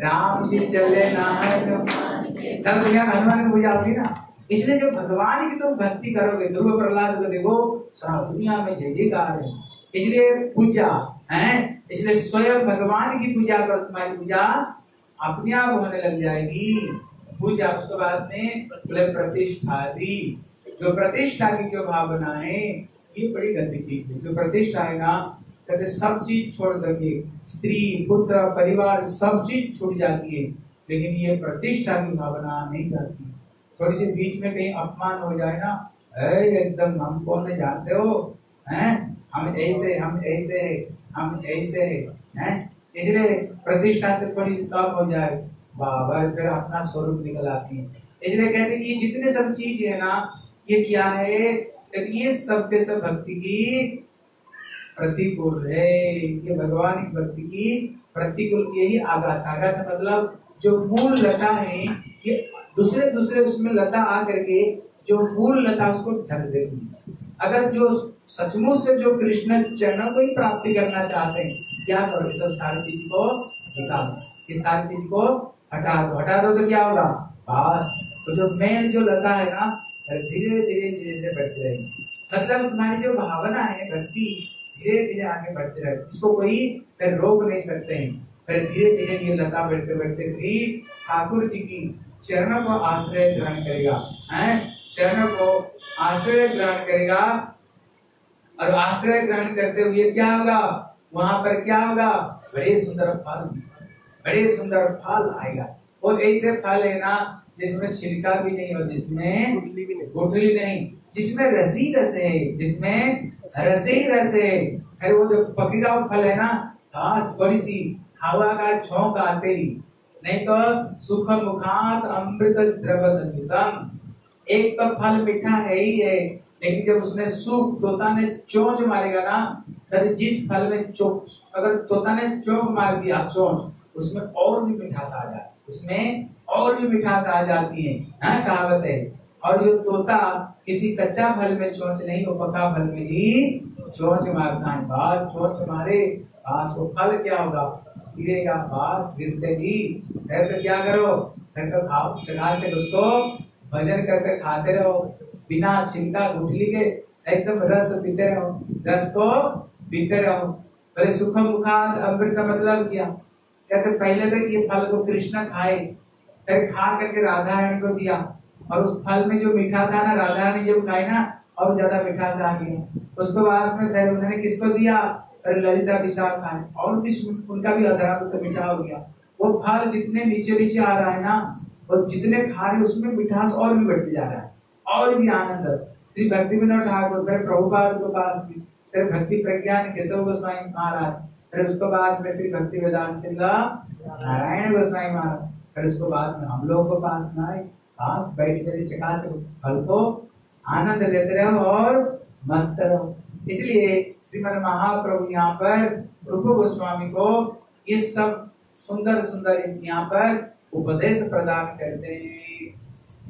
राम जी चले ना हनुमान सब दुनिया हनुमान की पूजा होगी ना? इसलिए जब भगवान की तुम भक्ति करोगे, ध्रुव प्रहलाद को देखो, सारा दुनिया में जय जयकार है। इसलिए पूजा, है? इसलिए स्वयं भगवान की पूजा करो, तुम्हारी पूजा अपने आप होने लग जाएगी। पूजा उसके बाद में प्रतिष्ठा दी। जो प्रतिष्ठा की जो भावना है ये बड़ी गंदी चीज़ है। जो प्रतिष्ठा है ना कहते सब चीज़ छोड़ करके स्त्री पुत्र परिवार सब चीज़ छूट जाती है। लेकिन ये प्रतिष्ठा की भावना नहीं जाती। थोड़ी सी बीच में कहीं अपमान हो जाए ना "अरे, एकदम हम कौन जानते हो? हैं? हम ऐसे हम ऐसे हैं हम ऐसे हैं? हैं इसलिए प्रतिष्ठा से थोड़ी सी कम हो जाए बाबर फिर अपना स्वरूप निकल आती है। इसलिए कहते हैं कि जितने सब चीज़ है ना ये क्या है? ये सब के सब भक्ति की प्रतिकूल है। ये भगवान की भक्ति की प्रतिकूल यही आगाछ। आगाछ मतलब जो मूल लता है, ये दूसरे दूसरे उसमें लता आ करके जो मूल लता उसको ढक देती है। अगर जो सचमुच से जो कृष्ण चरणों को ही प्राप्ति करना चाहते हैं, क्या करो? सब सारी चीज़ को निकालो इस सारी चीज़ को हटा दो। हटा दो तो क्या होगा? बस तो जो मेन जो लता है ना धीरे धीरे धीरे धीरे बढ़ती रहेगी। मतलब तुम्हारी जो भावना है, भक्ति, धीरे धीरे आगे बढ़ती रहेगी इसको कोई फिर रोक नहीं सकते हैं। फिर धीरे धीरे ये लता बढ़ते बढ़ते श्री ठाकुर जी की चरणों को आश्रय ग्रहण करेगा। हैं? चरणों को आश्रय ग्रहण करेगा। और आश्रय ग्रहण करते हुए क्या होगा? वहाँ पर क्या होगा? बड़े सुंदर फल, बड़े सुंदर फल आएगा। और ऐसे फल है ना जिसमें छिलका भी नहीं और जिसमें गुठली नहीं। जिसमें रसी रस है जिसमें रस ही रस। है फिर वो जो पपीता फल है ना घास बड़ी सी हवा का झोंक आते ही। नहीं तो सुख मुखात अमृत द्रव संयुतम एक तो फल मीठा है ही है लेकिन जब उसमें सूख तोता ने चोंच मारेगा ना फिर जिस फल में चोंच अगर तोता ने चोंच मार दिया चोंच उसमें और भी मिठास आ जाती उसमें और भी मिठास आ जाती है हाँ कहावत है। और जो तोता किसी कच्चा फल में चोंच नहीं, वो पका फल में ही चोंच मारता है। बाद चोंच मारे, बास वो फल क्या होगा? गिरेगा बास गिरते ही। फिर तो क्या करो? फिर तो खाओ, चढ़ा के उसको भजन करके खाते रहो। बिना छिलका गुठली के एकदम रस पीते रहो। रस को पीते रहो। पहले सुख मुखात अमृत का मतलब क्या? कहते पहले तक ये फल को कृष्ण खाए फिर खा करके राधा रानी को दिया। और उस फल में जो मीठा था ना राधा रानी जब खाए ना, और ज़्यादा मीठा से आ गया उसके बाद में फिर उन्होंने किसको दिया? ललिता विशाल खाए और भी उनका भी अधरा तो मीठा हो गया। वो फल जितने नीचे नीचे आ रहा है ना, वो जितने खा रहे उसमें मिठास और भी बढ़ती जा रहा है। और भी आनंद। श्री भक्ति विनोद ठाकुर फिर प्रभुपाद के पास भी फिर भक्ति प्रज्ञान केशव गोस्वामी महाराज। फिर उसके बाद में श्री भक्ति वेदांत सिंह, नारायण गोस्वामी महाराज। फिर उसके बाद में हम लोगों को पास में आए, पास बैठ कर फल को आनंद लेते रहो और मस्त रहो। इसलिए श्रीमद महाप्रभु यहाँ पर, प्रभु गोस्वामी को ये सब सुंदर सुंदर यहाँ पर उपदेश प्रदान करते हैं।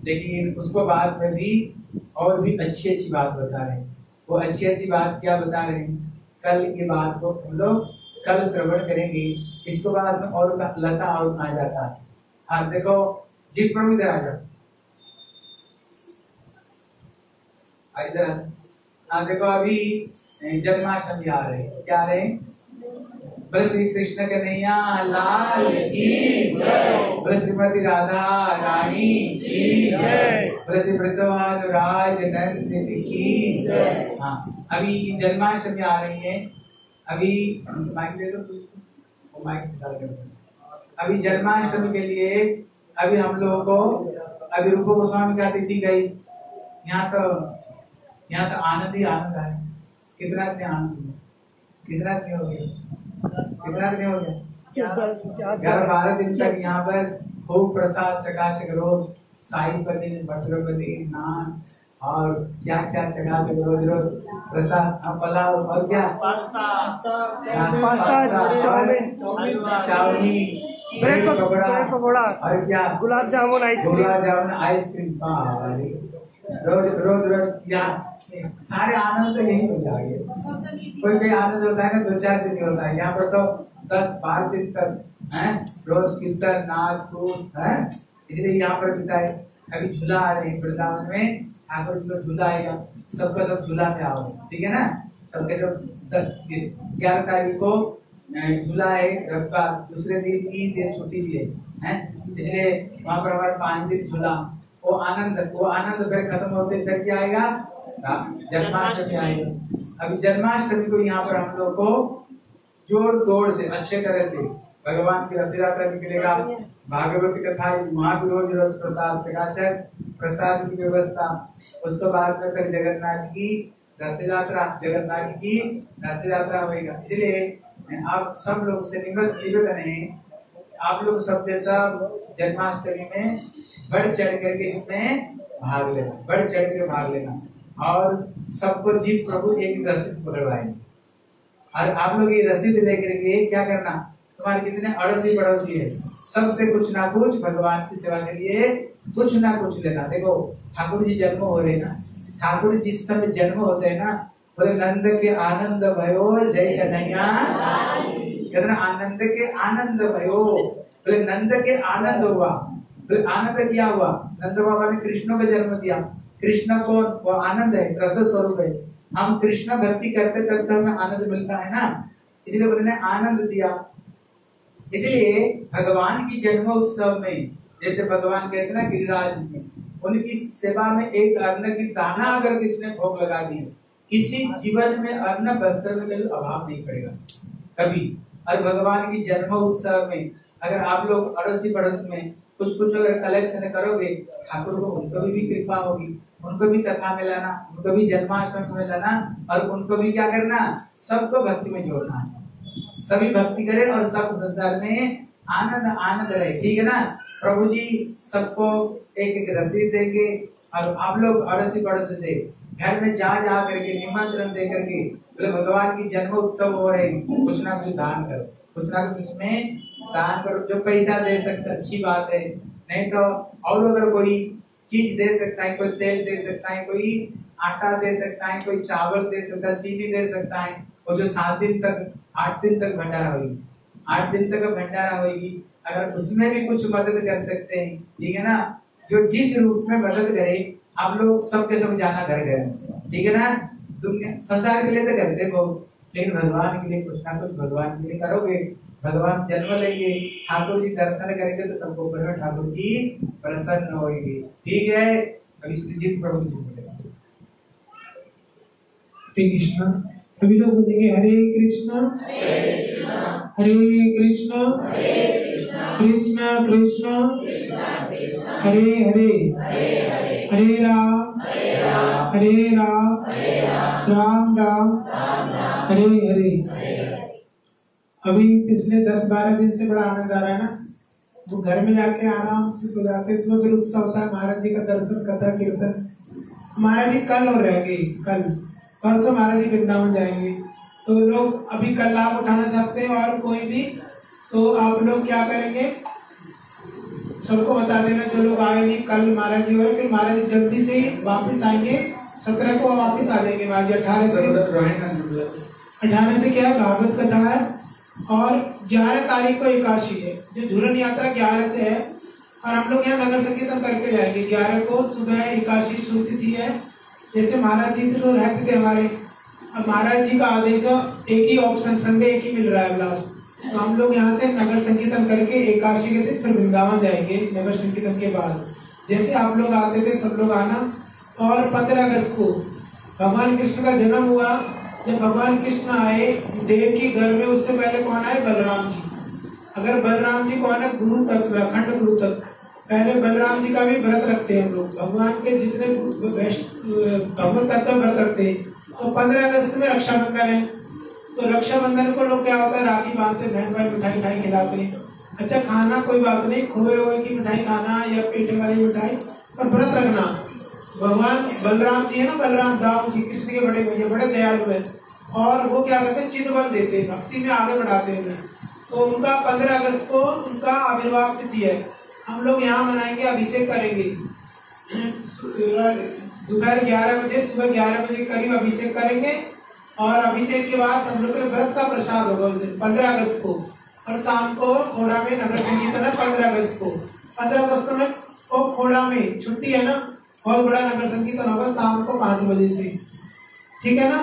लेकिन उसको बाद में भी और भी अच्छी अच्छी बात बता रहे हैं। वो अच्छी अच्छी बात क्या बता रहे हैं? कल ये बात को हम लोग कल श्रवण करेंगे। इसको बाद में और लता और आ जाता है। हाँ देखो इधर आ जाओ आ, इधर। आ। हाँ देखो अभी जन्माष्टमी आ रही है। क्या रहे हैं? बोले श्री कृष्ण कन्हैया लाल की बोले श्रीमती राधा रानी की बोले श्री वृषभानुराज नंद की हाँ अभी जन्माष्टमी आ रही है। अभी माइक दे दो माइक निकाल के दो। अभी जन्माष्टमी के लिए अभी हम लोगों को अभी रूप गोस्वामी का तिथि गई। यहाँ तो यहाँ तो आनंद ही आनंद है। कितना दिन आनंद हुआ? कितना दिन हो गया कितना दिन हो गया। ग्यारह बारह दिन तक यहाँ पर खूब प्रसाद चकाचक रोज शाही पनीर मटर पनीर नान और क्या क्या चकाचक रोज रोज प्रसाद हाँ, पुलाव और क्या? Pasta pasta, chow mein, chow mein. Bread bread pakora gulab jamun ice cream gulab jamun ice cream रोज रोज रोज यहाँ सारे आनंद तो यही हो जाएँगे कोई कोई आनंद होता है ना दो चार दिन होता है। यहाँ पर तो दस बारह दिन तक है? रोज कीर्तन नाच कूद है? इसलिए यहाँ पर बिताए। अभी झूला आ रही है वृंदावन में ठाकुर जी का झूला आएगा। सबका सब झूला में आओ। ठीक है ना? सबके सब दस ग्यारह तारीख को झूला है रविवार दूसरे दिन ईद है छुट्टी भी है? इसलिए वहाँ पर हमारे पाँच दिन झूला वो आनंद वो आनंद फिर खत्म होते फिर क्या आएगा? जन्माष्टमी आएगा। अभी जन्माष्टमी को यहाँ पर हम लोग को ज़ोर तोड़ से अच्छे तरह से भगवान की रथ यात्रा निकलेगा। भागवत कथा रोज प्रसाद प्रसाद की व्यवस्था उसके बाद में फिर जगन्नाथ की रथ यात्रा जगन्नाथ की रथ यात्रा होगा इसलिए आप सब लोग से निगत निवेदन है आप लोग सब जैसा जन्माष्टमी में बढ़ चढ़ करके इसमें भाग लेना, बढ़ चढ़ के भाग लेना। और सबको जीव प्रभु एक रसीद पकड़वाएँगे। और आप लोग ये रसीद लेकर के क्या करना? तुम्हारे कितने अड़ोसी पड़ोसी है। सबसे कुछ ना कुछ भगवान की सेवा के लिए कुछ ना कुछ लेना। देखो, ठाकुर जी जन्म हो रहे ना। ठाकुर जिस समय जन्म होते हैं ना, बोले, नंद के आनंद भयो, जय कन्हैया। आनंद के आनंद भयो। बोले, नंद के आनंद हुआ। बोले, आनंद क्या हुआ? नंद बाबा ने कृष्ण को जन्म दिया। कृष्ण को, वो आनंद है, रस स्वरूप है। हम कृष्ण भक्ति करते करते हमें आनंद मिलता है ना। इसलिए बोले, ने आनंद दिया। इसलिए भगवान की जन्म उत्सव में, जैसे भगवान कहते ना, गिरिराज में उनकी सेवा में एक अन्न की दाना अगर किसने भोग लगा दी किसी जीवन में अन्न वस्त्र में कभी अभाव नहीं पड़ेगा। कभी। और भगवान की जन्म उत्सव में अगर आप लोग अड़ोसी पड़ोस में कुछ कुछ अगर कलेक्शन करोगे ठाकुर को उनको भी, भी कृपा होगी उनको भी कथा में लाना उनको भी जन्माष्टमी में लाना और उनको भी क्या करना सबको भक्ति में जोड़ना सभी भक्ति करें और सब संसार में आनंद आनंद रहे। ठीक है ना? प्रभु जी सबको एक एक रसीद देंगे और आप लोग अड़ोसी पड़ोसी से घर में जा जा करके निमंत्रण दे करके बोले, भगवान की जन्म उत्सव हो रहे कुछ ना कुछ दान करो। कुछ ना कुछ में दान करो। जो पैसा दे सकते अच्छी बात है। नहीं तो और अगर कोई चीज़ दे सकता है, कोई तेल दे सकता है, कोई आटा दे सकता है, कोई चावल दे सकता है, चीनी दे सकता है और जो सात दिन तक, आठ दिन तक भंडारा होगी। आठ दिन तक भंडारा होगी। अगर उसमें भी कुछ मदद कर सकते हैं, ठीक है ना? जो जिस रूप में मदद करे, आप लोग सबके सब जाना घर घर ठीक है ना? दुनिया, संसार के लिए तो करते हो लेकिन भगवान के लिए कुछ ना कुछ भगवान के लिए करोगे। भगवान जन्म लेंगे, ठाकुर जी दर्शन करेंगे तो सबको ऊपर ठाकुर जी प्रसन्न होंगे। ठीक है? अभी श्रीजीत प्रभु जी बोलेगा। श्री कृष्ण सभी लोग बोलेंगे, हरे कृष्णा। हरे कृष्णा। कृष्णा कृष्णा। हरे हरे। हरे राम। हरे राम। राम राम। हरे हरे। अभी पिछले दस बारह दिन से बड़ा आनंद आ रहा है ना? वो घर में जाके आराम से सो जाते इसमें फिर उत्साह होता है। महाराज जी का दर्शन, कथा, कीर्तन। महाराज जी कल और रहेंगे, कल। परसों महाराज जी वृंदावन जाएँगे। तो लोग अभी कल लाभ उठाना चाहते हैं और कोई भी तो आप लोग क्या करेंगे? सबको बता देना जो लोग आए नहीं कल महाराज जी और फिर महाराज जी जल्दी से वापस आएँगे। सत्रह को वापस आ जाएँगे महाराज जी अठारह से। अठारह से क्या? है भागवत कथा है। और ग्यारह तारीख को एकादशी है। जो झूलन यात्रा ग्यारह से है। और हम लोग यहाँ नगर संकीर्तन करके जाएँगे। ग्यारह को सुबह एकादशी शुरू तिथि है। जैसे महाराज जी तो रहते थे हमारे। अब महाराज जी का आदेश एक ही ऑप्शन संडे एक ही मिल रहा है लास्ट तो हम लोग यहाँ से नगर संकीर्तन करके एकादशी के दिन फिर वृंदावन जाएँगे, नगर संकीर्तन के बाद। जैसे आप लोग आते थे, सब लोग आना। और पंद्रह अगस्त को भगवान कृष्ण का जन्म हुआ। जब भगवान कृष्ण आए, देव के घर में उससे पहले कौन आए? बलराम जी। अगर बलराम जी कौन है गुरु तत्व, अखंड गुरु तत्व। पहले बलराम जी का भी व्रत रखते हैं हम लोग। भगवान के जितने भगवत तत्व व्रत रखते हैं। तो पंद्रह अगस्त में रक्षाबंधन है। तो रक्षाबंधन को लोग क्या होता है? राखी बांधते, बहन भाई मिठाई मिठाई खिलाते हैं। अच्छा खाना कोई बात नहीं। खोए हुए की मिठाई खाना या पेटे वाली मिठाई पर व्रत रखना। भगवान बलराम जी है ना? बलराम राम जी, कृष्ण के बड़े भैया, बड़े दयालु है। और वो क्या करते हैं? चिन्ह बल देते हैं, भक्ति में आगे बढ़ाते हैं। तो उनका पंद्रह अगस्त को उनका आविर्भाव तिथि है। हम लोग यहाँ मनाएँगे, अभिषेक करेंगे। दोपहर ग्यारह बजे, सुबह ग्यारह बजे करीब अभिषेक करेंगे और अभिषेक के बाद हम लोग व्रत का प्रसाद होगा पंद्रह अगस्त को। और शाम को खोड़ा में नगर संकीर्तन है पंद्रह अगस्त को। पंद्रह अगस्त में को खोड़ा में छुट्टी है ना, बहुत बड़ा नगर संकीर्तन होगा शाम को पाँच बजे से। ठीक है ना?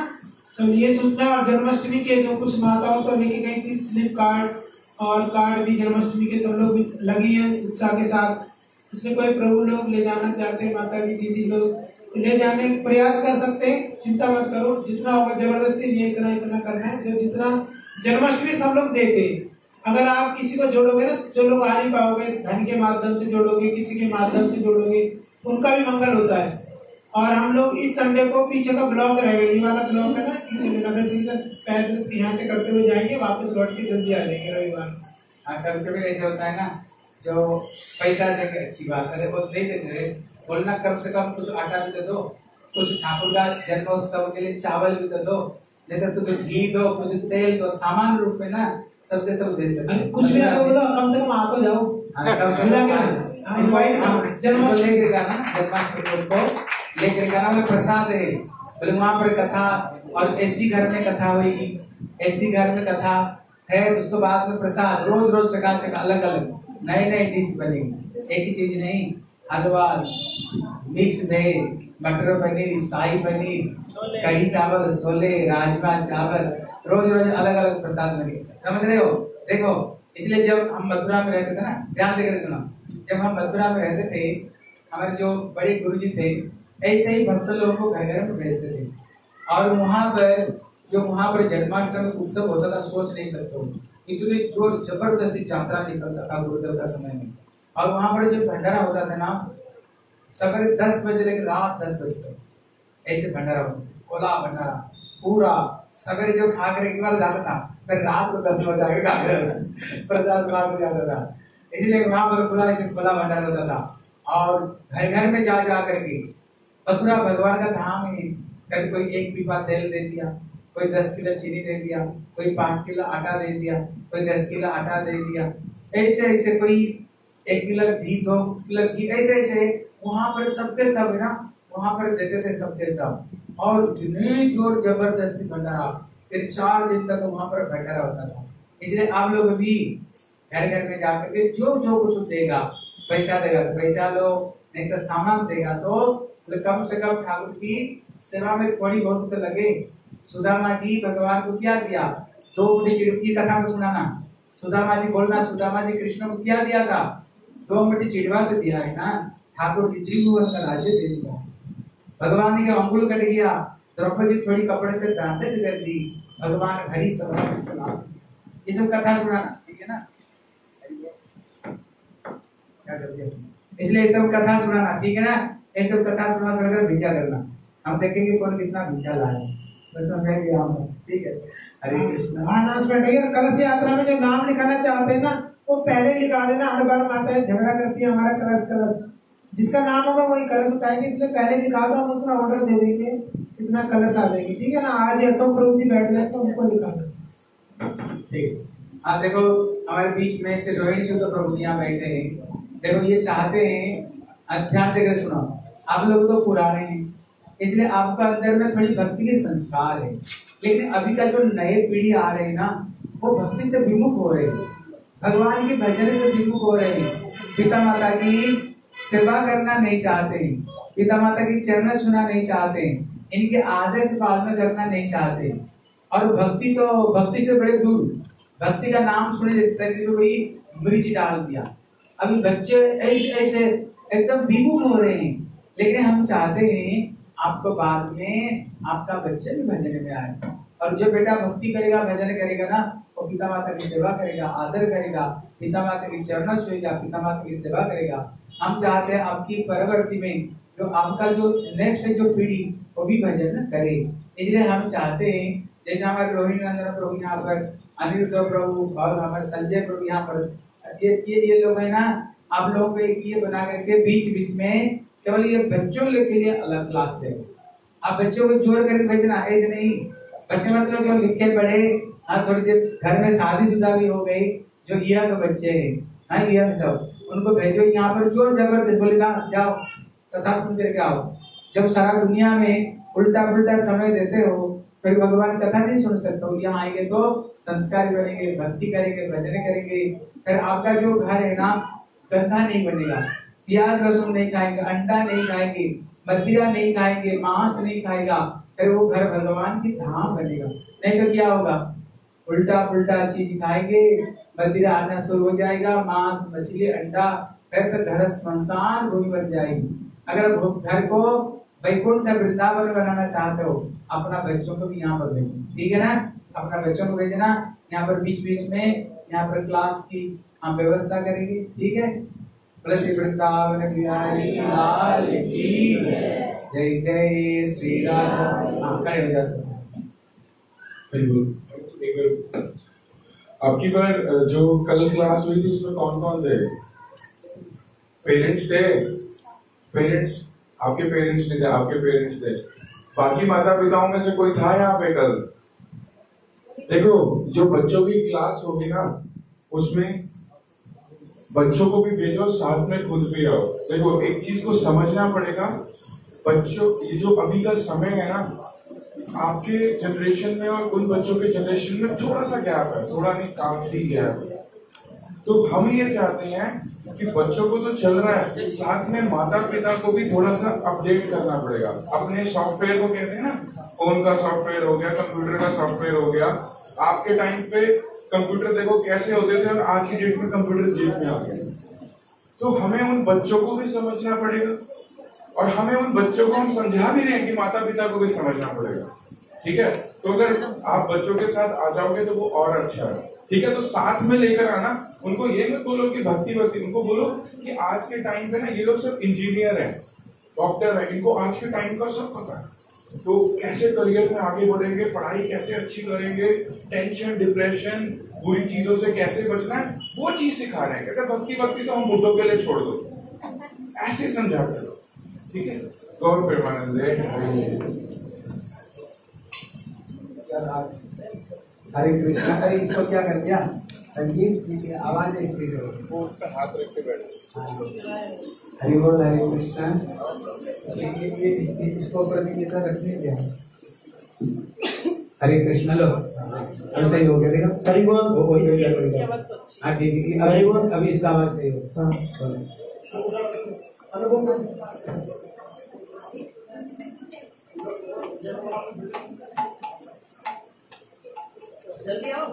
तो ये सूचना और जन्माष्टमी के जो कुछ माताओं को लेके गई थी, स्लिप कार्ड और कार्ड भी, जन्माष्टमी के सब लोग लगी है उत्साह के साथ। इसमें कोई प्रभु लोग ले जाना चाहते हैं माता जी दीदी लोग ले जाने का प्रयास कर सकते हैं। चिंता मत करो, जितना होगा ज़बरदस्ती नहीं इतना इतना करना है। जो जितना जन्माष्टमी सब लोग देते हैं। अगर आप किसी को जोड़ोगे ना, जो लोग आ नहीं पाओगे, धन के माध्यम से जोड़ोगे, किसी के माध्यम से जोड़ोगे, उनका भी मंगल होता है। और हम लोग इस संडे को पीछे का ब्लॉक रहेगा ये वाला ब्लॉक है ना पीछे नगर से पैदल यहाँ से करते हुए जाएँगे वापस लौट के जल्दी आ जाएँगे रविवार। हाँ कभी कभी ऐसे होता है ना जो पैसा देके अच्छी बात है वो दे देते रहे बोलना कम से कम कुछ आटा भी दे दो कुछ ठाकुर का जन्मोत्सव के लिए चावल भी दे दो नहीं तो कुछ घी दो कुछ तेल दो सामान्य रूप में ना सब दे सब दे सकते कुछ भी ना तो बोलो कम से कम आ तो जाओ। हाँ, कम से मिला कम के। हाँ, हाँ, invite हाँ, प्रसाद है। बोले वहाँ पर कथा और ऐसी घर में कथा हुई ऐसी घर में कथा है उसके बाद में प्रसाद रोज रोज चका चका अलग अलग नए नए डिश बनेगी। एक ही चीज़ नहीं हलवा मिक्स वेज मटर पनीर शाही पनीर कढ़ी चावल छोले राजमा चावल रोज रोज अलग अलग प्रसाद बने समझ रहे हो? देखो इसलिए जब हम मथुरा में रहते थे ना ध्यान देकर सुना जब हम मथुरा में रहते थे हमारे जो बड़े गुरु जी थे ऐसे ही भक्त लोगों को घर घर में भेजते थे। और वहाँ पर, जो वहाँ पर जन्माष्टमी उत्सव होता था, सोच नहीं सकते इतनी ज़ोर ज़बरदस्ती यात्रा निकलता था गुरुदेव का समय में। और वहाँ पर जो भंडारा होता था ना, सवेरे दस बजे लेकर रात दस बजे तक, ऐसे भंडारा होता खोला भंडारा, पूरा, सवेरे जो खा कर एक बार जाता था, फिर रात को दस बजे आके खा कर प्रसाद खा कर जाता था। इसलिए वहाँ पर पूरा ऐसे खुला भंडारा होता था। और घर घर में जा जा करके मथुरा भगवान का धाम है। कभी कोई एक पीपा तेल दे दिया, कोई दस किलो चीनी दे दिया, कोई पाँच किलो आटा दे दिया, कोई दस किलो आटा दे दिया। ऐसे ऐसे कोई एक किलो घी, दो किलो घी ऐसे ऐसे वहाँ पर सबके सब है ना, वहाँ पर देते थे सबके सब। और इतनी ज़ोर ज़बरदस्ती भंडारा, फिर चार दिन तक वहाँ पर भंडारा होता था। इसलिए आप लोग भी घर घर में जाकर के जो जो कुछ देगा, पैसा देगा, पैसा लो नहीं तो सामान देगा। तो कम से कम ठाकुर की सेवा में थोड़ी बहुत तो लगे। सुदामा जी भगवान को क्या दिया? दो मुठी चिड़की कथा को सुनाना। सुदामा जी बोलना, सुदामा जी कृष्ण को क्या दिया था? दो मुठी चिड़वा तो दिया है ना। ठाकुर की त्रिभुवन का राज्य दे दिया। भगवान ने क्या अंगुल कट गया? द्रौपदी थोड़ी कपड़े से बैंडेज कर दी। भगवान हरि सब ये सब कथा सुनाना, ठीक है ना? क्या कर दिया? इसलिए ये सब कथा सुनाना ठीक है ना? ये सब कथा सुना सुनाकर भिजा करना। हम देखेंगे कौन कितना भिजा लाए। बस समझेंगे हम ठीक है? हरे कृष्ण। अनाउंसमेंट है कलश यात्रा में जो नाम लिखाना चाहते हैं ना वो पहले लिखा देना हर बार माताएँ झगड़ा करती है हमारा कलश कलश। जिसका नाम होगा वही कलश उठाएँगे इसलिए पहले लिखा दो हम उतना ऑर्डर दे देंगे जितना कलश आ जाएगी ठीक है ना? आज ही अशोक प्रभु जी बैठ जाए तो उनको लिखा ठीक हाँ। देखो हमारे बीच में से रोहिणी शुद्ध प्रभु जी यहाँ बैठे हैं। देखो, ये चाहते हैं ध्यान देकर सुना आप लोग तो पुराने हैं, इसलिए आपका अंदर में थोड़ी भक्ति के संस्कार है। लेकिन अभी का जो नए पीढ़ी आ रहे हैं ना, वो भक्ति से विमुख हो रहे हैं। भगवान की भजन से विमुख हो रहे हैं। पिता माता की सेवा करना नहीं चाहते पिता माता की चरण छूना नहीं चाहते इनके आदेश पालना करना नहीं चाहते और भक्ति तो भक्ति से बड़े दूर। भक्ति का नाम सुने जैसे कोई मिर्च डाल दिया। अभी बच्चे ऐसे ऐसे एकदम विमुख हो रहे हैं। लेकिन हम चाहते हैं आपको बाद में आपका बच्चा भी भजन में आए। और जो बेटा भक्ति करेगा, भजन करेगा ना वो पिता माता की सेवा करेगा, आदर करेगा, पिता माता की चरण छुएगा पिता माता की सेवा करेगा। हम चाहते हैं आपकी परवर्ती में जो आपका जो नेक्स्ट जो पीढ़ी, वो भी भजन करे। इसलिए हम चाहते हैं, जैसे हमारे रोहिणी नंदन प्रभु यहाँ पर अनिरुद्ध प्रभु और हमारे संजय प्रभु यहाँ पर ये ये ये लोग है ना, आप लोगों को एक ये बना करके बीच बीच में केवल ये बच्चों के लिए अलग क्लास दे। आप बच्चों को ज़ोर करके भेजना ऐसे नहीं, बच्चे मतलब जो लिखे पढ़े हाँ थोड़ी देर घर में शादी शुदा भी हो गई, जो ईया के बच्चे हैं हाँ ईया सब, उनको भेजो यहाँ पर, ज़ोर ज़बरदस्त बोले ना जाओ कथा सुन करके आओ। जब सारा दुनिया में उल्टा पुल्टा समय देते हो फिर भगवान कथा नहीं सुन सकते हो यहाँ आएँगे तो संस्कार करेंगे, भक्ति करेंगे, भजन करेंगे। फिर आपका जो घर है ना, गंदा नहीं बनेगा। प्याज लहसुन नहीं खाएँगे, अंडा नहीं खाएँगे, मदिरा नहीं खाएँगे, मांस नहीं खाएगा। फिर वो घर भगवान की धाम बनेगा। नहीं तो क्या होगा? उल्टा पुल्टा चीज़ खाएँगे, मदिरा आना शुरू हो जाएगा, मांस, मछली, अंडा, फिर तो घर स्मशान भूमि बन जाएगी। अगर घर को वैकुंठ वृंदावन बनाना चाहते हो, अपना बच्चों को भी यहाँ पर भेजना ठीक है ना? अपना बच्चों को भेजना, यहाँ पर बीच बीच में, यहाँ पर क्लास की हम व्यवस्था करेंगे। ठीक है? वृंदावन बिहारी की जय। जय श्री राम। आपकी बार जो कल क्लास हुई थी, उसमें कौन कौन थे? पेरेंट्स थे? पेरेंट्स? आपके पेरेंट्स नहीं थे आपके पेरेंट्स थे बाकी माता पिताओं में से कोई था यहाँ पे कल? देखो, जो बच्चों की क्लास होगी ना, उसमें बच्चों को भी भेजो, साथ में खुद भी आओ। देखो, एक चीज़ को समझना पड़ेगा, बच्चों, ये जो अभी का समय है ना, आपके जनरेशन में और उन बच्चों के जनरेशन में थोड़ा सा गैप है, थोड़ा नहीं, काफ़ी गैप है। तो हम ये चाहते हैं कि बच्चों को तो चल रहा है साथ में माता पिता को भी थोड़ा सा अपडेट करना पड़ेगा। अपने सॉफ्टवेयर को कहते हैं ना फ़ोन का सॉफ्टवेयर हो गया कंप्यूटर का सॉफ्टवेयर हो गया। आपके टाइम पे कंप्यूटर देखो कैसे होते थे और आज की डेट में कंप्यूटर जेब में आ गए तो हमें उन बच्चों को भी समझना पड़ेगा और हमें उन बच्चों को हम समझा भी रहे हैं कि माता पिता को भी समझना पड़ेगा। ठीक है? तो अगर आप बच्चों के साथ आ जाओगे तो वो और अच्छा है। ठीक है? तो साथ में लेकर आना उनको ये मत बोलो कि भक्ति भक्ति। उनको बोलो कि आज के टाइम पे ना ये लोग सब इंजीनियर हैं डॉक्टर है। इनको आज के टाइम का सब पता है। तो कैसे करियर में आगे बढ़ेंगे, पढ़ाई कैसे अच्छी करेंगे टेंशन डिप्रेशन बुरी चीज़ों से कैसे बचना है, वो चीज़ सिखा रहे हैं। कहते भक्ति भक्ति तो हम बुद्धों के लिए छोड़ दो। ऐसे समझा करो ठीक है? गौर प्रेमानंद हरे कृष्णा। अरे इसको क्या कर दिया संजीव जी की आवाज़ है। इसकी वो उसका हाथ रख के बैठे हरि बोल हरे कृष्णा। ये इसको ऊपर भी दिया हरे कृष्णा लो। अब सही हो गया देखो। हरि बोल। वो वही हो गया हाँ। ठीक है हरि बोल। अभी इसका आवाज़ सही हो। हाँ। जल्दी आओ।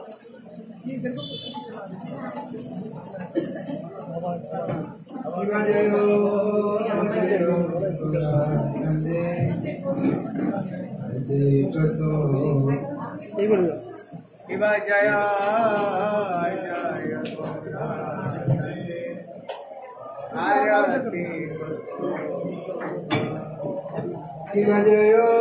जय हो,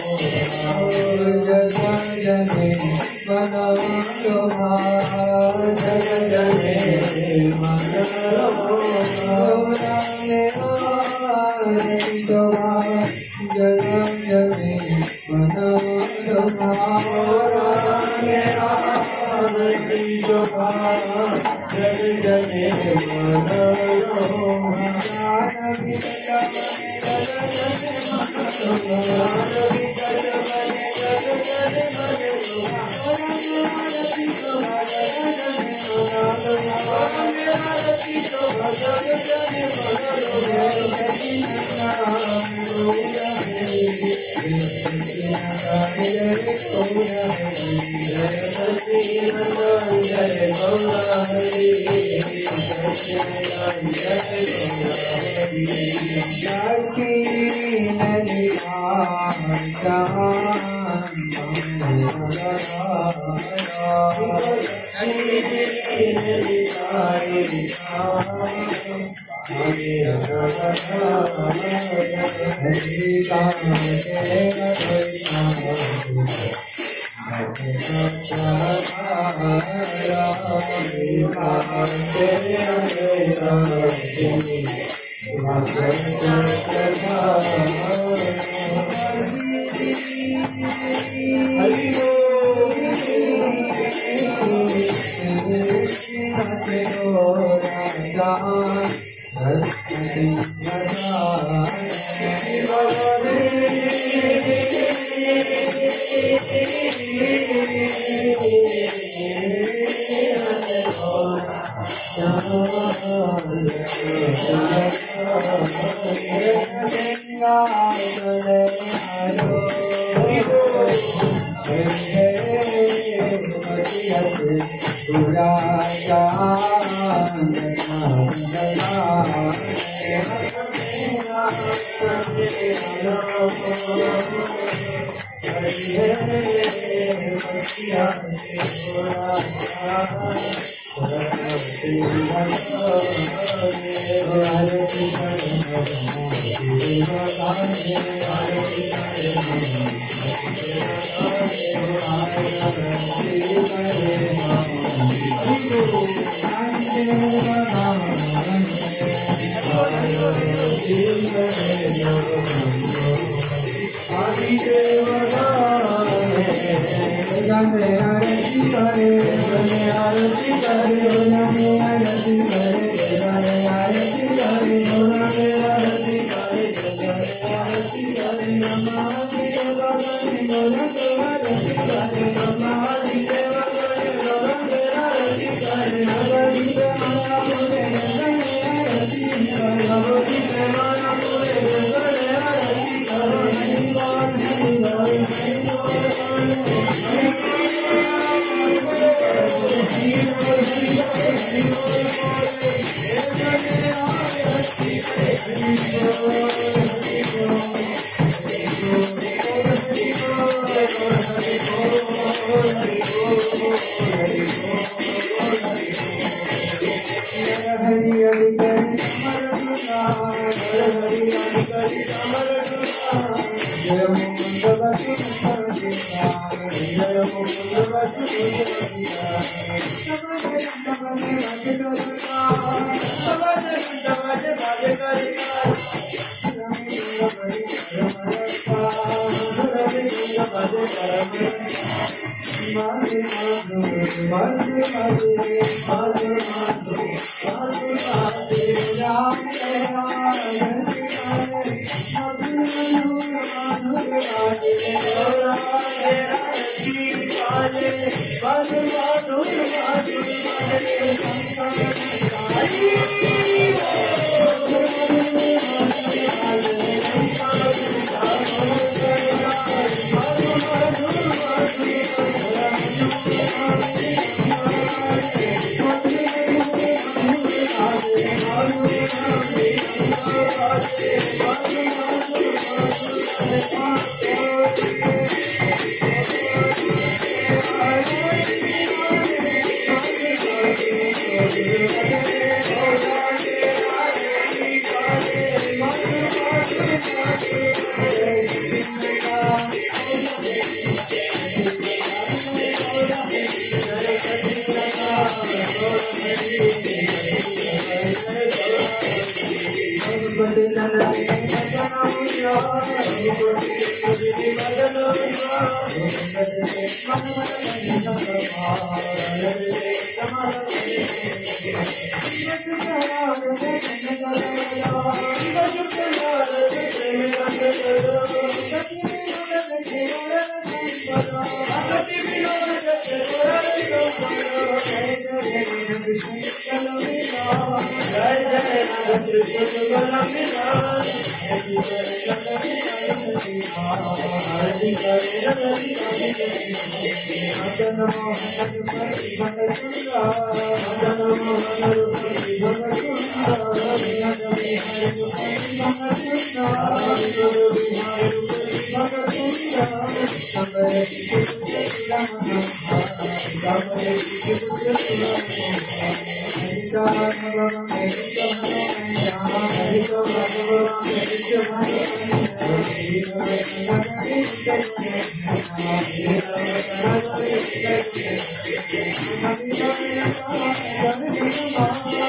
你在哪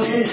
एक